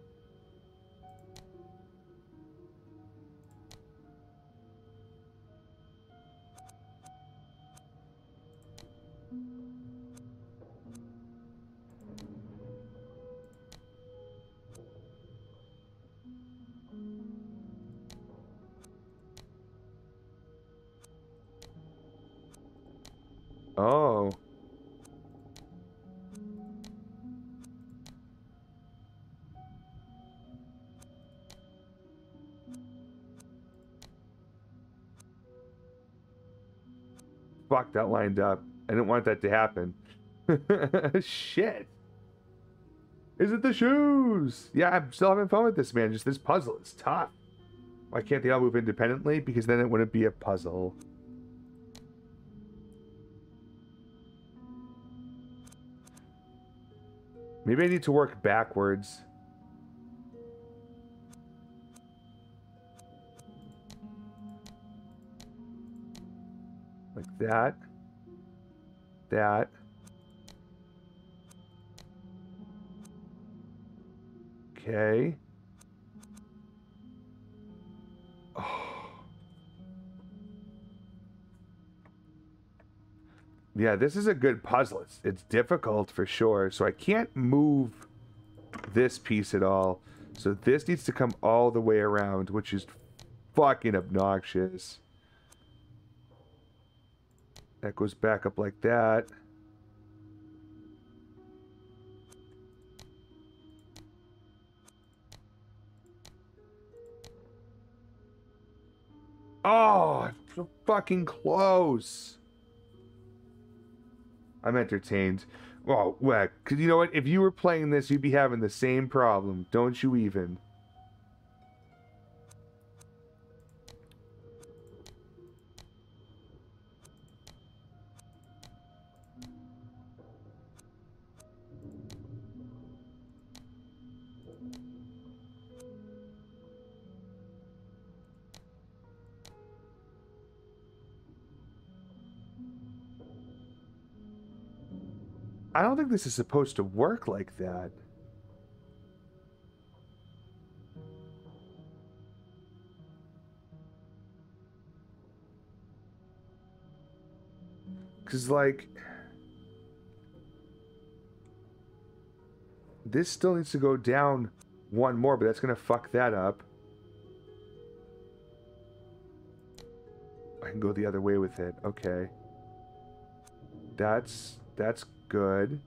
That lined up. I didn't want that to happen. <laughs> Shit. Is it the shoes? Yeah, I'm still having fun with this, man. Just this puzzle is tough. Why can't they all move independently? Because then it wouldn't be a puzzle. Maybe I need to work backwards. That. That. Okay. <sighs> Yeah, this is a good puzzle. It's, it's difficult for sure. So I can't move this piece at all. So this needs to come all the way around, which is fucking obnoxious. That goes back up like that. Oh, so fucking close. I'm entertained. Oh, well, well, cause you know what? If you were playing this, you'd be having the same problem. Don't you even? Don't think this is supposed to work like that. Because, like, this still needs to go down one more, but that's going to fuck that up. I can go the other way with it. Okay. That's, that's good.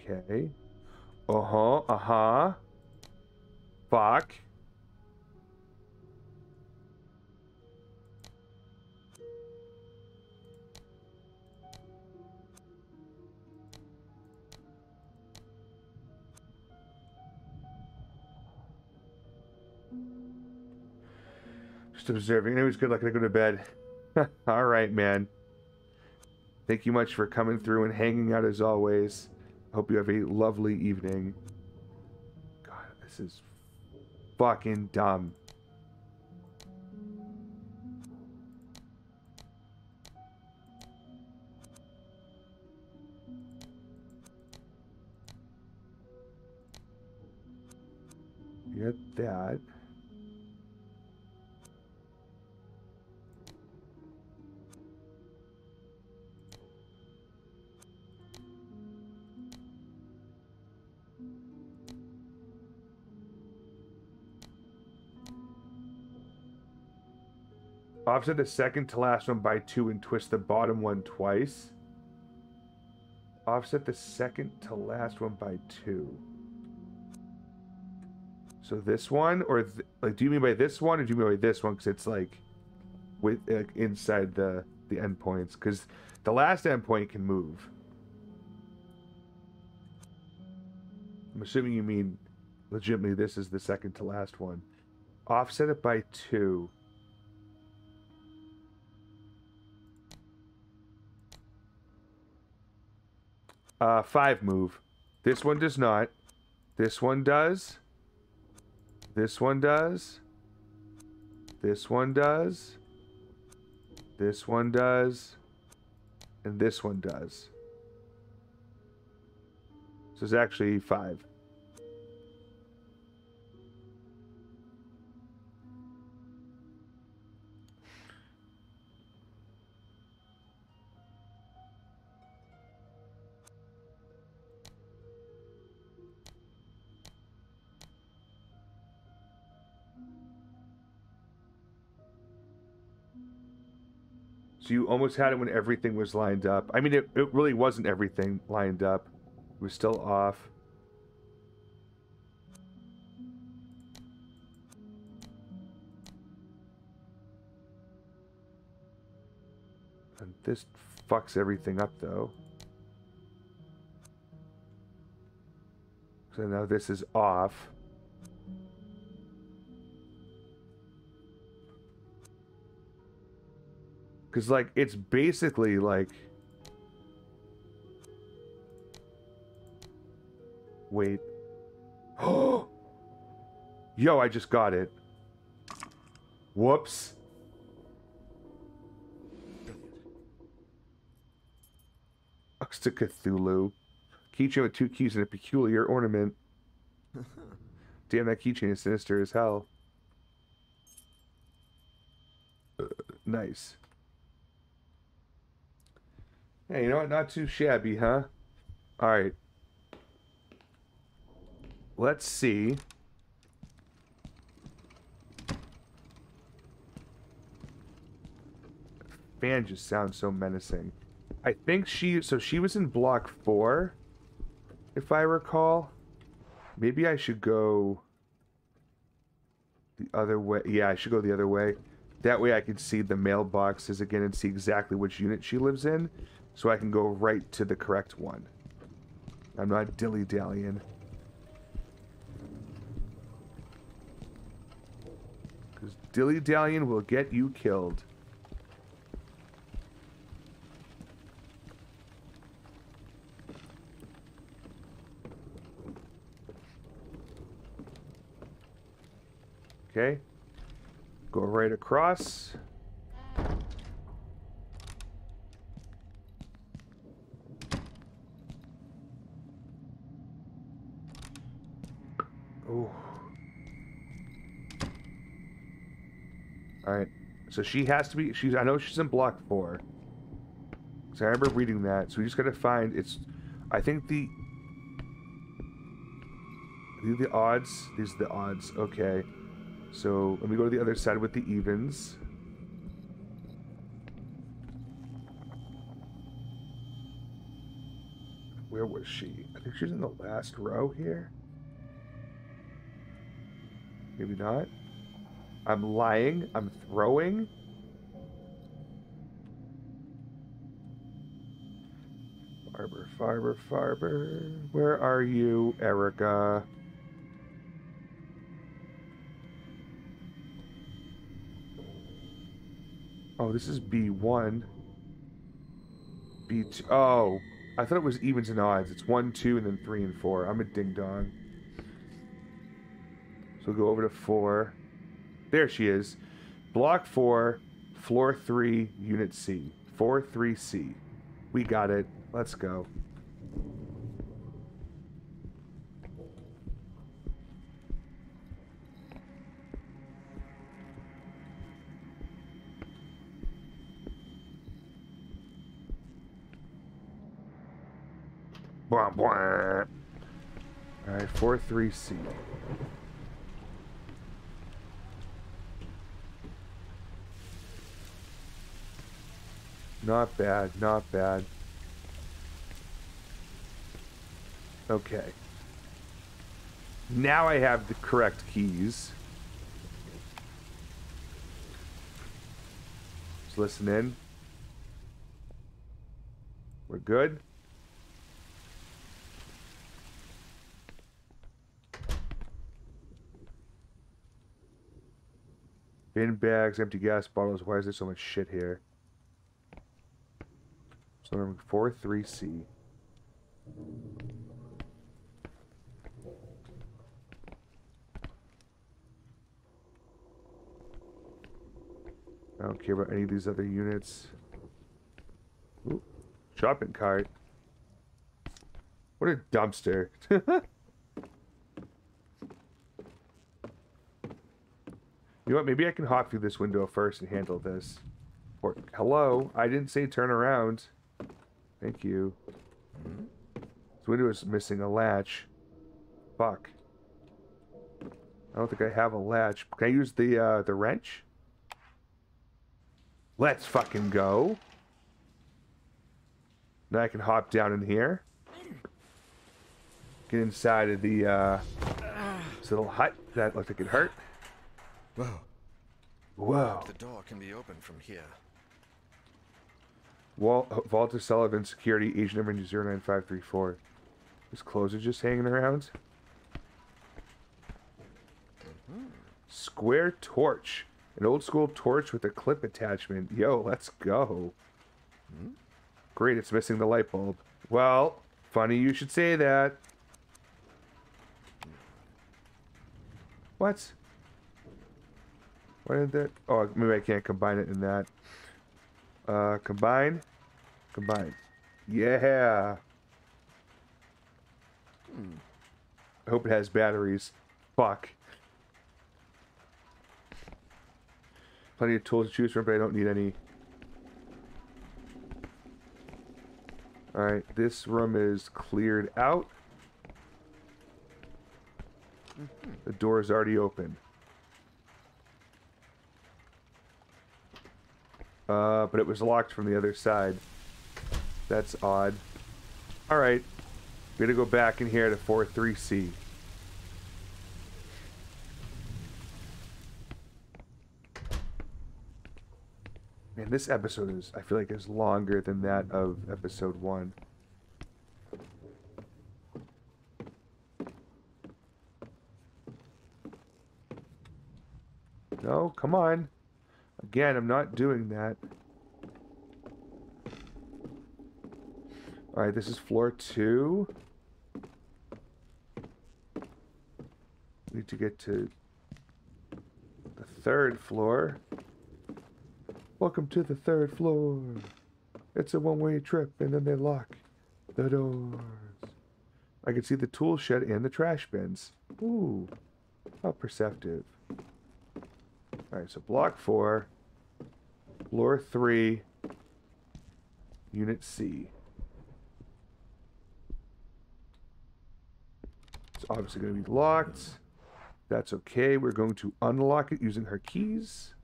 Okay. Uh-huh, uh-huh. Fuck. Just observing. Anyways, good luck. I go to bed. <laughs> All right, man. Thank you much for coming through and hanging out as always. Hope you have a lovely evening. God, this is fucking dumb. Get that. Offset the second to last one by two and twist the bottom one twice. Offset the second to last one by two. So this one, or th- like, do you mean by this one, or do you mean by this one? Because it's like with uh, inside the the endpoints. Because the last endpoint can move. I'm assuming you mean legitimately this is the second to last one. Offset it by two. Uh, five move. This one does not. This one does. This one does. This one does. This one does. And this one does. So it's actually five. You almost had it when everything was lined up. I mean, it, it really wasn't everything lined up. It was still off. And this fucks everything up, though. So now this is off. Because, like, it's basically like. Wait. Oh! <gasps> Yo, I just got it. Whoops. Ux to Cthulhu. Keychain with two keys and a peculiar ornament. <laughs> Damn, that keychain is sinister as hell. Uh, nice. Hey, you know what? Not too shabby, huh? Alright. Let's see. Fan just sounds so menacing. I think she... So she was in block four, if I recall. Maybe I should go the other way. Yeah, I should go the other way. That way I can see the mailboxes again and see exactly which unit she lives in. So I can go right to the correct one. I'm not dilly-dallying. Because dilly-dallying will get you killed. Okay. Go right across. Oh. Alright. So she has to be she's I know she's in block four. Cause I remember reading that. So we just gotta find it's I think the these the odds. These are the odds. Okay. So let me go to the other side with the evens. Where was she? I think she's in the last row here. Maybe not. I'm lying. I'm throwing. Faber, Faber, Faber. Where are you, Erica? Oh, this is B1. B2. Oh, I thought it was evens and odds. It's 1, 2, and then 3 and 4. I'm a ding dong. So we'll go over to 4. There she is. Block 4, floor 3, unit C. 4, 3C. We got it. Let's go. Blah, blah. All right, 4 Not bad, not bad. Okay. Now I have the correct keys. Just listen in. We're good. Bin bags, empty gas bottles. Why is there so much shit here? So number four three C. I don't care about any of these other units. Ooh, shopping cart. What a dumpster. <laughs> You know what? Maybe I can hop through this window first and handle this. Or, hello? I didn't say turn around. Thank you. This window is missing a latch. Fuck. I don't think I have a latch. Can I use the, uh, the wrench? Let's fucking go. Now I can hop down in here. Get inside of the, uh, this little hut that looked like it hurt. Whoa. Whoa. The door can be opened from here. Walt, Walter Sullivan, security, agent number 09534. His clothes are just hanging around. Square torch. An old school torch with a clip attachment. Yo, let's go. Great, it's missing the light bulb. Well, funny you should say that. What? Why did that? Oh, maybe I can't combine it in that. Uh, combine. Combine. Yeah. I hope it has batteries. Fuck. Plenty of tools to choose from, but I don't need any. Alright, this room is cleared out. The door is already open. Uh, but it was locked from the other side. That's odd. Alright. We gotta go back in here to 4-3C. Man, this episode is, I feel like, is longer than that of episode 1. No, come on. Again, I'm not doing that. Alright, this is floor two. Need to get to the third floor. Welcome to the third floor. It's a one-way trip, and then they lock the doors. I can see the tool shed and the trash bins. Ooh, how perceptive. Alright, so block four, floor three, unit C. obviously going to be locked. That's okay. We're going to unlock it using her keys.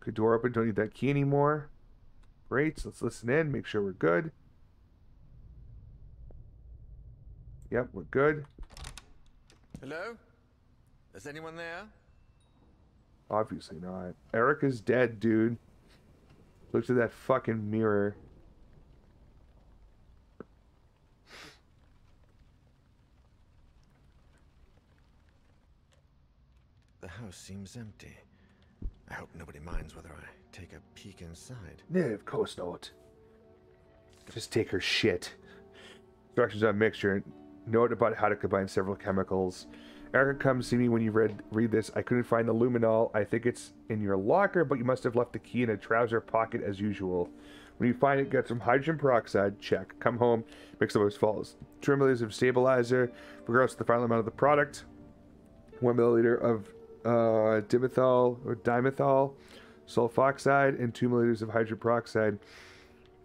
Good door open. Don't need that key anymore. Great. So let's listen in. Make sure we're good. Yep, we're good. Hello? Is anyone there? Obviously not. Erica's dead, dude. Look at that fucking mirror. House seems empty. I hope nobody minds whether I take a peek inside. Yeah, of course not. Just take her shit. Instructions on mixture. Note about how to combine several chemicals. Erica, come see me when you read read this. I couldn't find the luminol. I think it's in your locker, but you must have left the key in a trouser pocket as usual. When you find it, get some hydrogen peroxide. Check. Come home. Mix up as follows: two milliliters of stabilizer. Regress the final amount of the product. One milliliter of uh, dimethyl or dimethyl sulfoxide, and two milliliters of hydrogen peroxide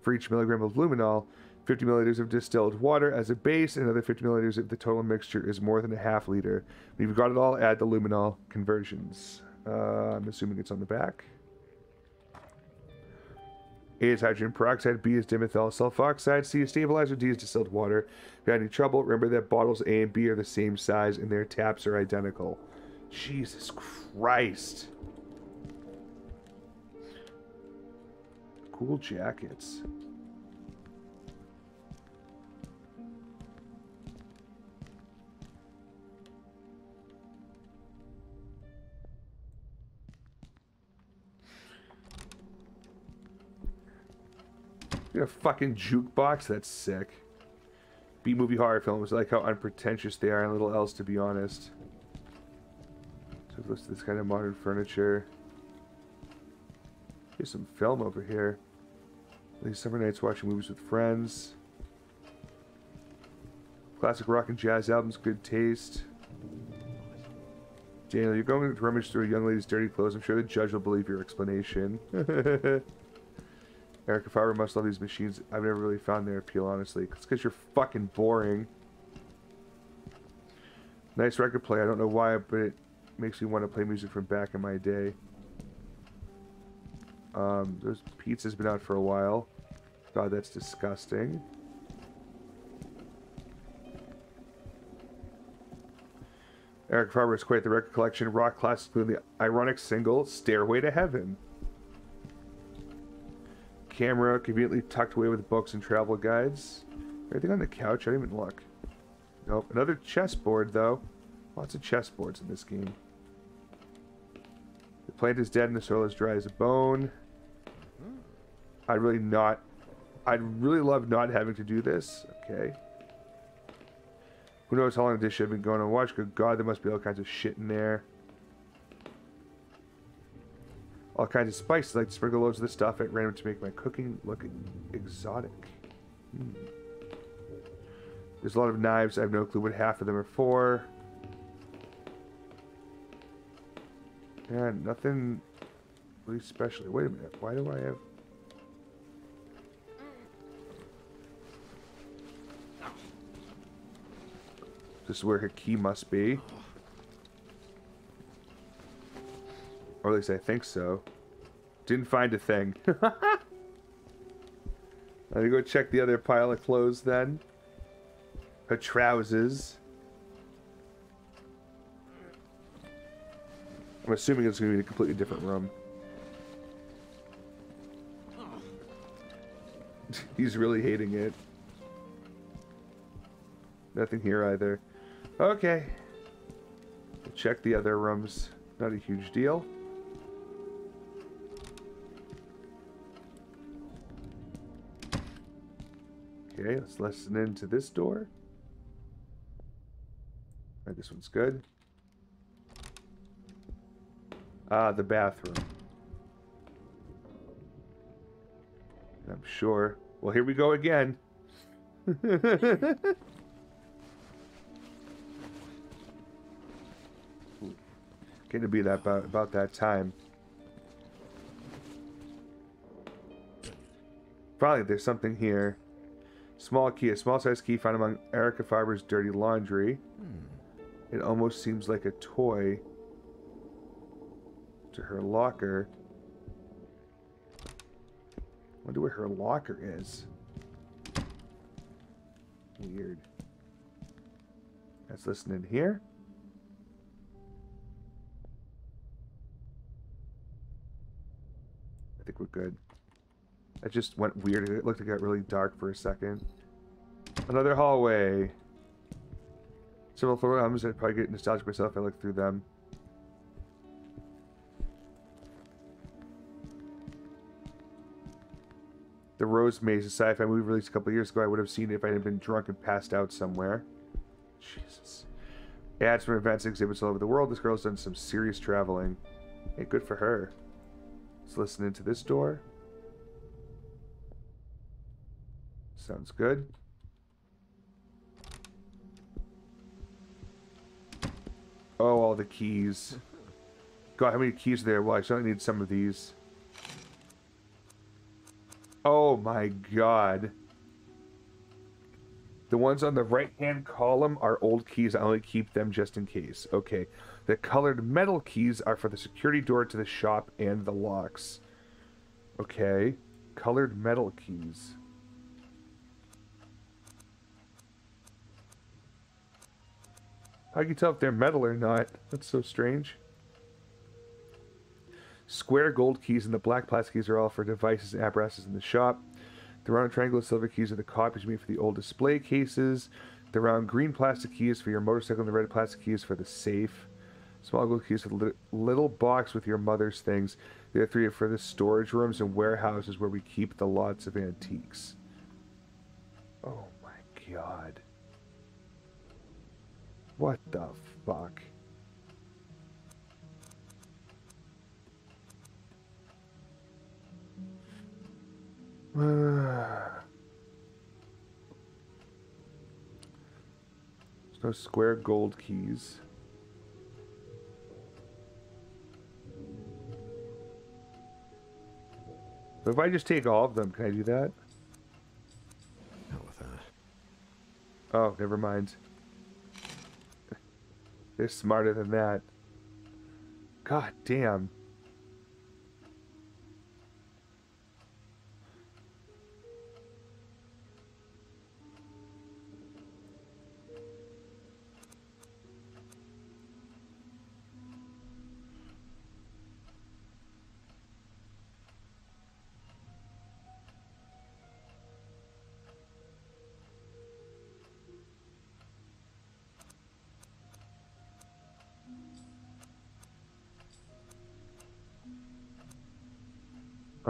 for each milligram of luminol. 50 milliliters of distilled water as a base, and another 50 milliliters if the total mixture is more than a half liter. When you've got it all, add the luminol conversions. Uh, I'm assuming it's on the back. A is hydrogen peroxide, B is dimethyl sulfoxide, C is stabilizer, D is distilled water. If you have any trouble, remember that bottles A and B are the same size and their taps are identical. Jesus Christ. Cool jackets. You got a fucking jukebox? That's sick. B movie horror films. I like how unpretentious they are and little else, to be honest. This kind of modern furniture. Here's some film over here. These summer nights watching movies with friends. Classic rock and jazz albums, good taste. Daniel, you're going to rummage through a young lady's dirty clothes. I'm sure the judge will believe your explanation. <laughs> Eric, if I were must love these machines, I've never really found their appeal, honestly. It's because you're fucking boring. Nice record play. I don't know why, but it makes me want to play music from back in my day. Um, those pizza's been out for a while. God, that's disgusting. Eric Faber has quite the record collection. Rock classics the ironic single "Stairway to Heaven." Camera conveniently tucked away with books and travel guides. Everything on the couch. I didn't even look. Nope. Another chessboard though. Lots of chessboards in this game. Plant is dead and the soil is dry as a bone. I'd really not. I'd really love not having to do this. Okay. Who knows how long this should have been going on? Watch. Good God, there must be all kinds of shit in there. All kinds of spices. I like to sprinkle loads of this stuff at random to make my cooking look exotic. Hmm. There's a lot of knives. I have no clue what half of them are for. Yeah, nothing really special. Wait a minute. Why do I have... This is where her key must be. Or at least I think so. Didn't find a thing. <laughs> Let me go check the other pile of clothes then. Her trousers. I'm assuming it's going to be a completely different room. <laughs> He's really hating it. Nothing here either. Okay. We'll check the other rooms. Not a huge deal. Okay, let's listen into this door. Right, this one's good. Ah, the bathroom. I'm sure. Well, here we go again. <laughs> Getting to be that about, about that time. Probably there's something here. Small key, a small size key found among Erica Faber's dirty laundry. Hmm. It almost seems like a toy to her locker. Wonder where her locker is. Weird. Let's listen in here. I think we're good. It just went weird. It looked like it got really dark for a second. Another hallway. Several floor albums. I'd probably get nostalgic myself if I look through them. Rose Maze, sci-fi movie released a couple years ago. I would have seen it if I had been drunk and passed out somewhere. Jesus. Ads from events exhibits all over the world. This girl's done some serious traveling. Hey, good for her. Let's listen into this door. Sounds good. Oh, all the keys. God, how many keys are there? Well, I certainly need some of these. Oh my god. The ones on the right-hand column are old keys. I only keep them just in case. Okay. The colored metal keys are for the security door to the shop and the locks. Okay. Colored metal keys. How can you tell if they're metal or not? That's so strange. Square gold keys and the black plastic keys are all for devices and apparatuses in the shop. The round triangular silver keys are the copies made for the old display cases. The round green plastic keys for your motorcycle and the red plastic keys for the safe. Small gold keys for the lit- little box with your mother's things. The other three are for the storage rooms and warehouses where we keep the lots of antiques. Oh my god. What the fuck? There's no square gold keys. But if I just take all of them, can I do that? Hell with that. Oh, never mind. They're smarter than that. God damn.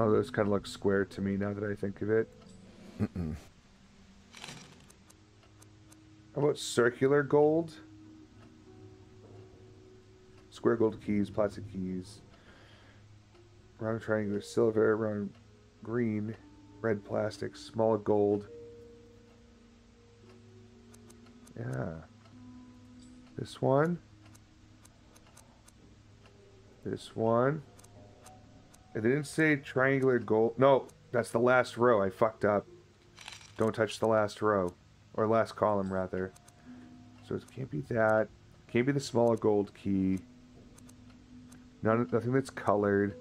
Oh, those kind of look square to me now that I think of it. Mm-mm. How about circular gold? Square gold keys, plastic keys. Round triangular silver, round green, red plastic, small gold. Yeah. This one. This one. It didn't say triangular gold. No, that's the last row. I fucked up. Don't touch the last row. Or last column, rather. So it can't be that. Can't be the smaller gold key. None, nothing that's colored.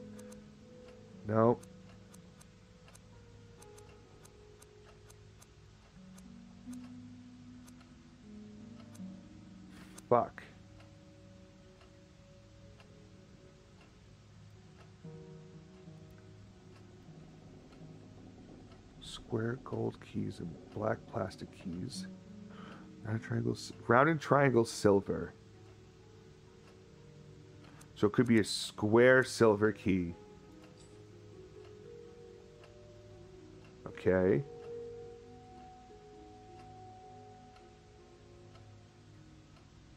No. Fuck. Square gold keys and black plastic keys. Round triangle, round and triangle silver. So it could be a square silver key. Okay.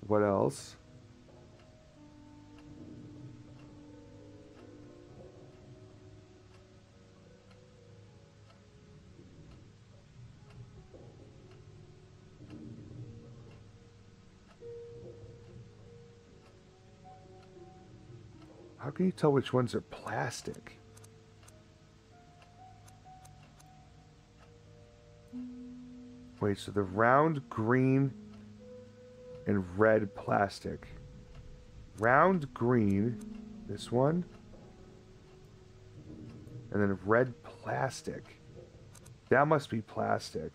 What else? How can you tell which ones are plastic? Wait, so the round green and red plastic. Round green, this one. And then red plastic. That must be plastic.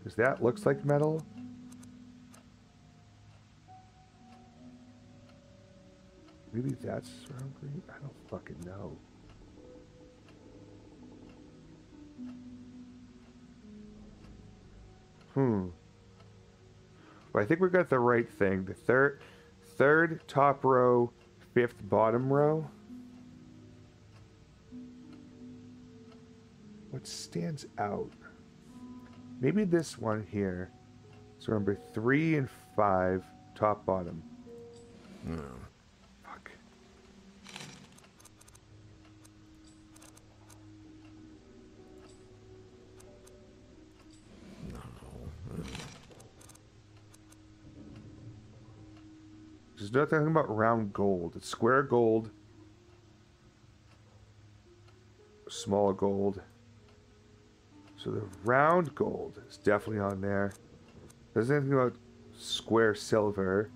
Because that looks like metal. Maybe that's round green? I don't fucking know. Hmm. Well, I think we got the right thing. The third, third top row, fifth bottom row. What stands out? Maybe this one here. So remember three and five, top bottom. No. Fuck. There's talking about round gold. It's square gold, small gold. So the round gold is definitely on there. There's anything about square silver.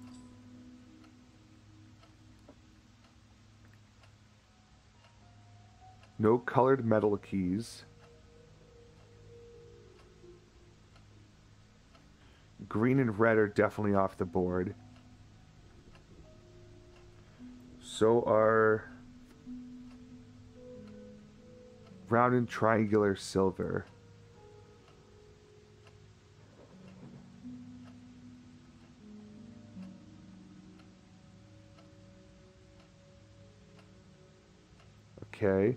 No colored metal keys. Green and red are definitely off the board. So are round and triangular silver. Okay.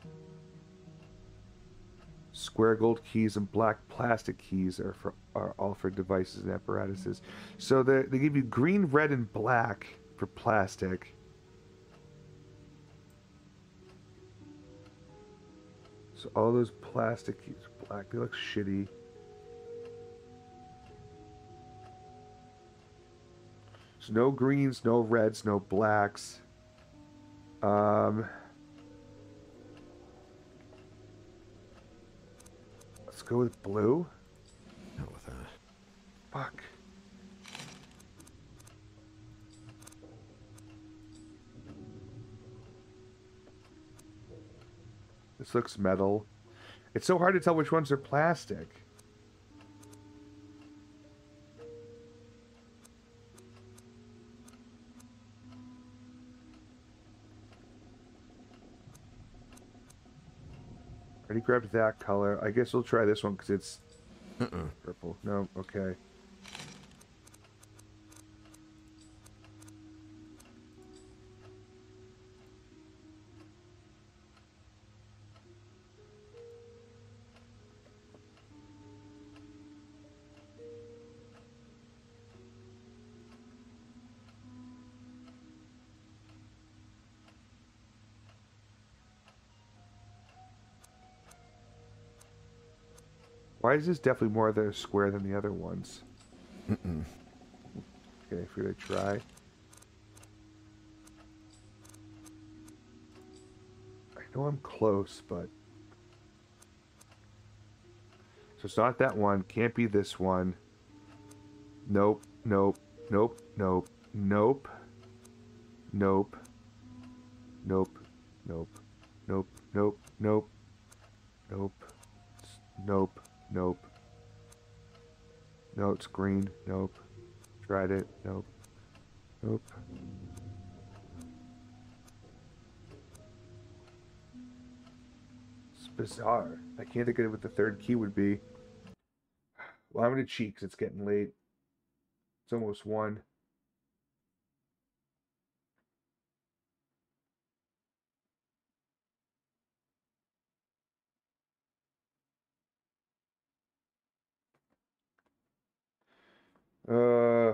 Square gold keys and black plastic keys are for are all for devices and apparatuses. So they they give you green, red, and black for plastic. All those plastic keys are black. They look shitty. So no greens, no reds, no blacks. Um. Let's go with blue. Not with that. Fuck. Looks metal. It's so hard to tell which ones are plastic. Already grabbed that color. I guess we'll try this one because it's Uh-uh. purple. No, okay. Why is definitely more of a square than the other ones? Okay, if we to try. I know I'm close, but so it's not that one. Can't be this one. Nope. Nope. Nope. Nope. Nope. Nope. Nope. Nope. Nope. Nope. Nope. Nope. Nope. Nope. No, it's green. Nope. Tried it. Nope. Nope. It's bizarre. I can't think of what the third key would be. Well, I'm gonna cheat 'cause it's getting late. It's almost one. Uh.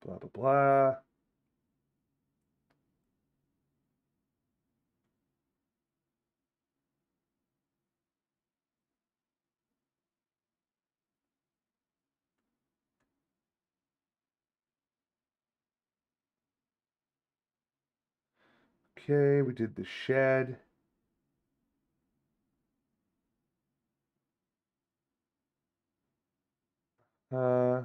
Blah blah blah. Okay, we did the shed. Uh,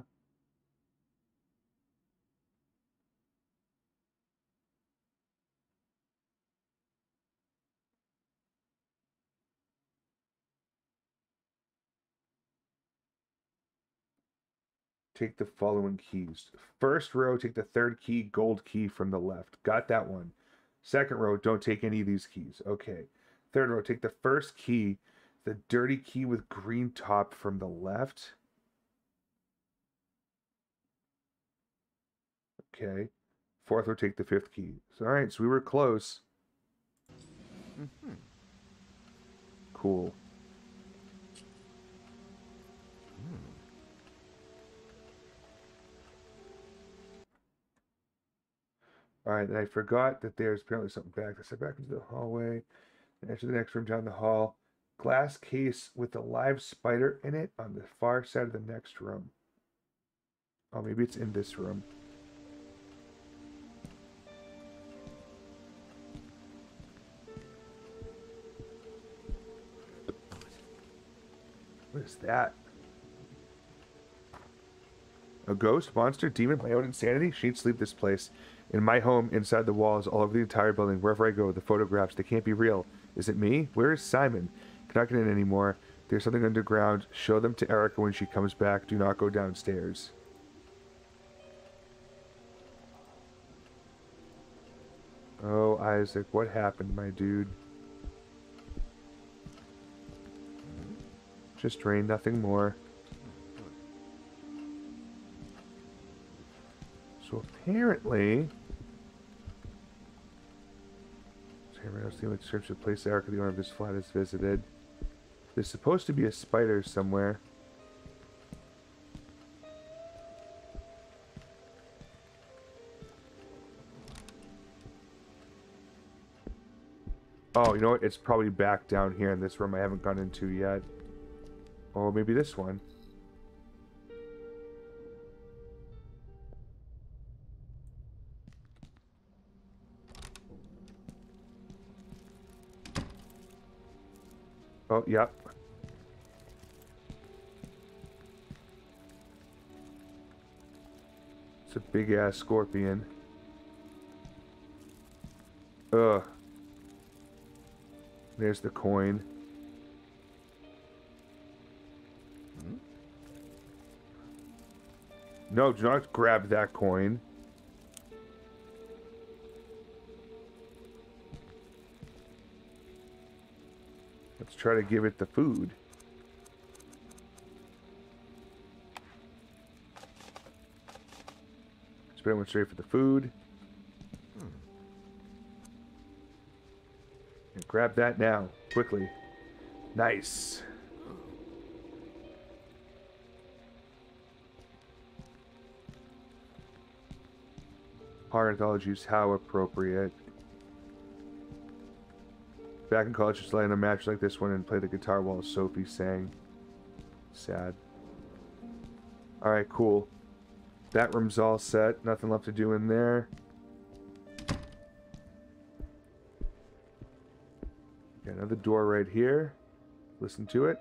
take the following keys. First row, take the third key, gold key from the left. Got that one. Second row, don't take any of these keys. Okay. Third row, take the first key, the dirty key with green top from the left. Okay. Fourth or take the fifth key. So, all right, so we were close. Mm-hmm. Cool. All right, and I forgot that there's apparently something back. I said back into the hallway, and enter the next room down the hall. Glass case with a live spider in it on the far side of the next room. Oh, maybe it's in this room. That? A ghost, monster, demon, my own insanity? She'd sleep this place. In my home, inside the walls, all over the entire building, wherever I go, the photographs, they can't be real. Is it me? Where is Simon? Cannot get in anymore. There's something underground. Show them to Erica when she comes back. Do not go downstairs. Oh, Isaac, what happened, my dude? Just rain, nothing more. So apparently... Else seems like search the place Erica, the owner of this flat, has visited. There's supposed to be a spider somewhere. Oh, you know what? It's probably back down here in this room I haven't gone into yet. Or maybe this one. Oh, yep. It's a big ass scorpion. Ugh. There's the coin. No, do not grab that coin. Let's try to give it the food. Spin went straight for the food. And grab that now, quickly. Nice. Horror anthologies, how appropriate. Back in college, just lay in a match like this one and play the guitar while Sophie sang. Sad. Alright, cool. That room's all set. Nothing left to do in there. Got another door right here. Listen to it.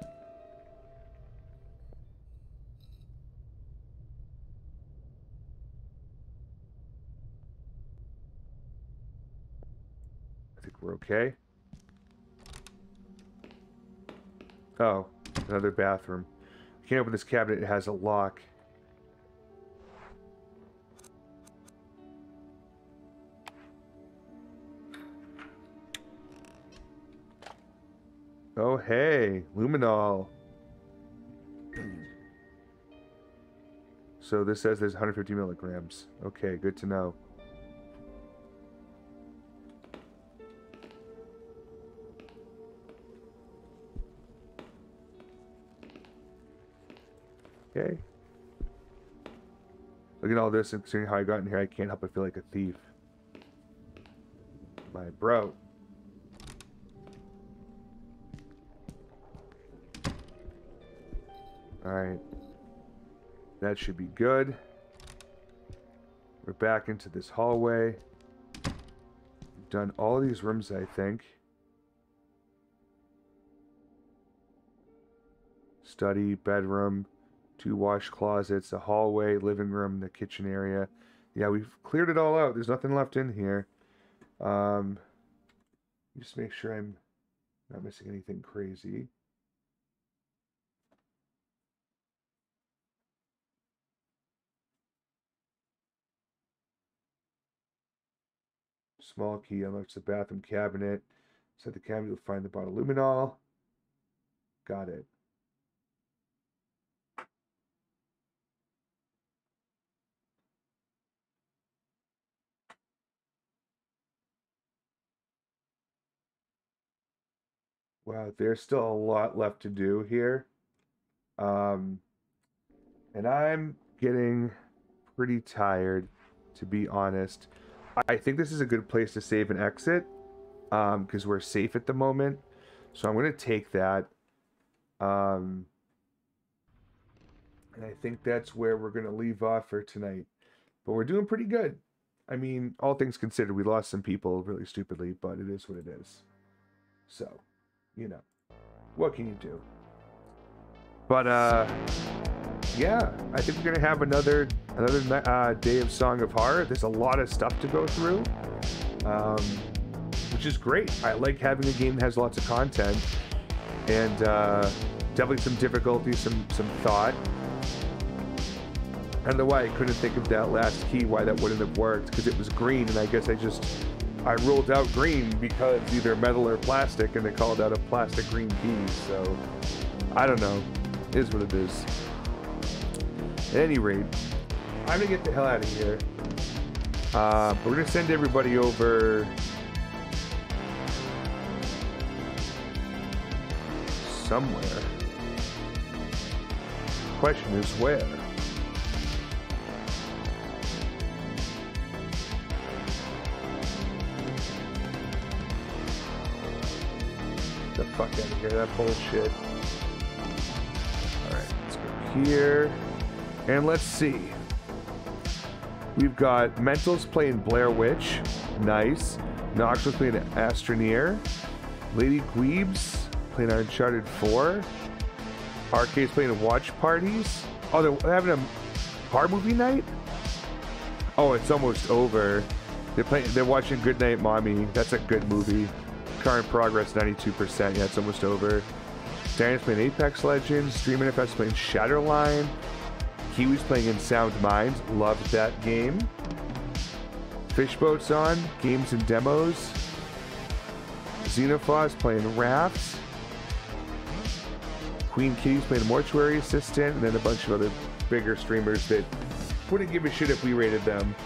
Okay. Oh, another bathroom. I can't open this cabinet. It has a lock. Oh, hey, luminol. So this says there's 150 milligrams. Okay, good to know. Look at all this, and considering how I got in here, I can't help but feel like a thief. My bro. Alright. That should be good. We're back into this hallway. We've done all these rooms, I think. Study, bedroom, two wash closets, a hallway, living room, the kitchen area. Yeah, we've cleared it all out. There's nothing left in here. Um, just make sure I'm not missing anything crazy. Small key unlocks the bathroom cabinet. Inside the cabinet, you'll find the bottle of luminol. Got it. Wow, there's still a lot left to do here. Um, and I'm getting pretty tired, to be honest. I think this is a good place to save and exit because um, we're safe at the moment. So I'm going to take that. Um, and I think that's where we're going to leave off for tonight. But we're doing pretty good. I mean, all things considered, we lost some people really stupidly, but it is what it is. So, you know, what can you do? But, uh, yeah, I think we're gonna have another another uh, day of Song of Horror. There's a lot of stuff to go through, um, which is great. I like having a game that has lots of content, and uh, definitely some difficulty, some some thought. I don't know why I couldn't think of that last key, why that wouldn't have worked, because it was green, and I guess I just I ruled out green because either metal or plastic, and they called out a plastic green key. So I don't know. It is what it is. At any rate, I'm gonna get the hell out of here. Uh, we're gonna send everybody over. Somewhere. Question is where? Fuck out of here. That bullshit. Alright, let's go here. And let's see. We've got Mentals playing Blair Witch. Nice. Noxus playing Astroneer. Lady Gweebs playing Uncharted 4. Arcade's playing Watch Parties. Oh, they're having a horror movie night? Oh, it's almost over. They're playing. They're watching Goodnight Mommy. That's a good movie. Current progress 92%. Yeah, it's almost over. Diana's playing Apex Legends. Dream Manifest playing Shatterline. Kiwi's playing in Sound Minds. Loved that game. Fishboat's on. Games and demos. Xenophos playing Rafts. Queen Kitty's playing Mortuary Assistant. And then a bunch of other bigger streamers that wouldn't give a shit if we rated them.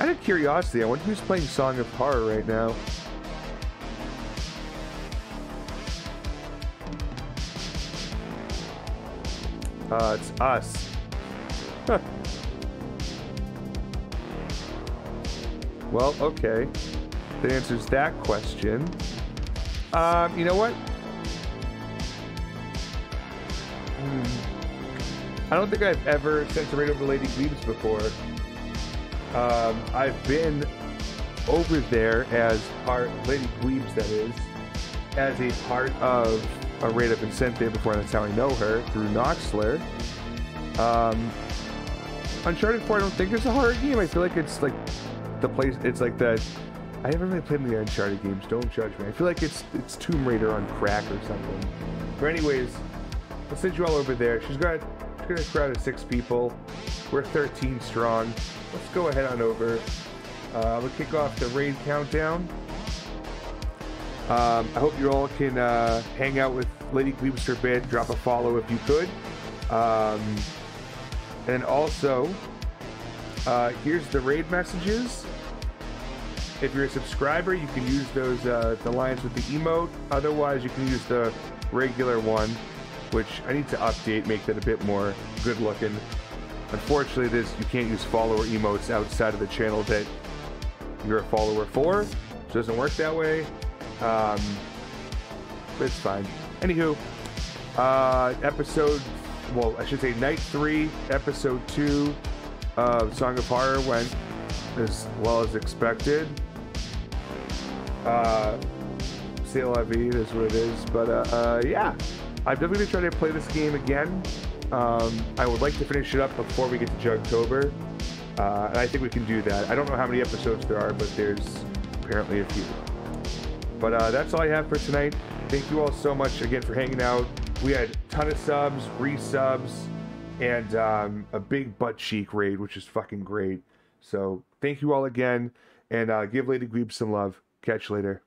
Out of curiosity, I wonder who's playing Song of Horror right now. Uh, it's us. Well, okay. That answers that question. Um, you know what? Hmm. I don't think I've ever sent a over Lady Gleebs before. Um, I've been over there as part, Lady Gleebs that is, as a part of a raid I've been sent there before, that's how I know her, through Noxler. Um, Uncharted 4 I don't think it's a horror game. I feel like it's like the place, it's like that, I haven't really played the Uncharted games, don't judge me. I feel like it's it's Tomb Raider on crack or something. But anyways, I'll send you all over there. She's got, got a crowd of six people. We're 13 strong. Let's go ahead on over. Uh, we'll kick off the raid countdown. Um, I hope you all can uh, hang out with Lady Gleebs for a bit. Drop a follow if you could. Um, and also, uh, here's the raid messages. If you're a subscriber, you can use those uh, the lines with the emote. Otherwise, you can use the regular one, which I need to update, make that a bit more good looking. Unfortunately, this you can't use follower emotes outside of the channel that you're a follower for. It doesn't work that way. Um, but it's fine. Anywho, uh, episode, well, I should say night three, episode two of Song of Horror went as well as expected. Uh, it is what it is. But uh, uh, yeah, I'm definitely gonna try to play this game again. Um, I would like to finish it up before we get to Jugtober. Uh, and I think we can do that. I don't know how many episodes there are, but there's apparently a few. But uh, that's all I have for tonight. Thank you all so much again for hanging out. We had a ton of subs, resubs, and um, a big butt cheek raid, which is fucking great. So thank you all again, and uh, give Lady Gweeb some love. Catch you later.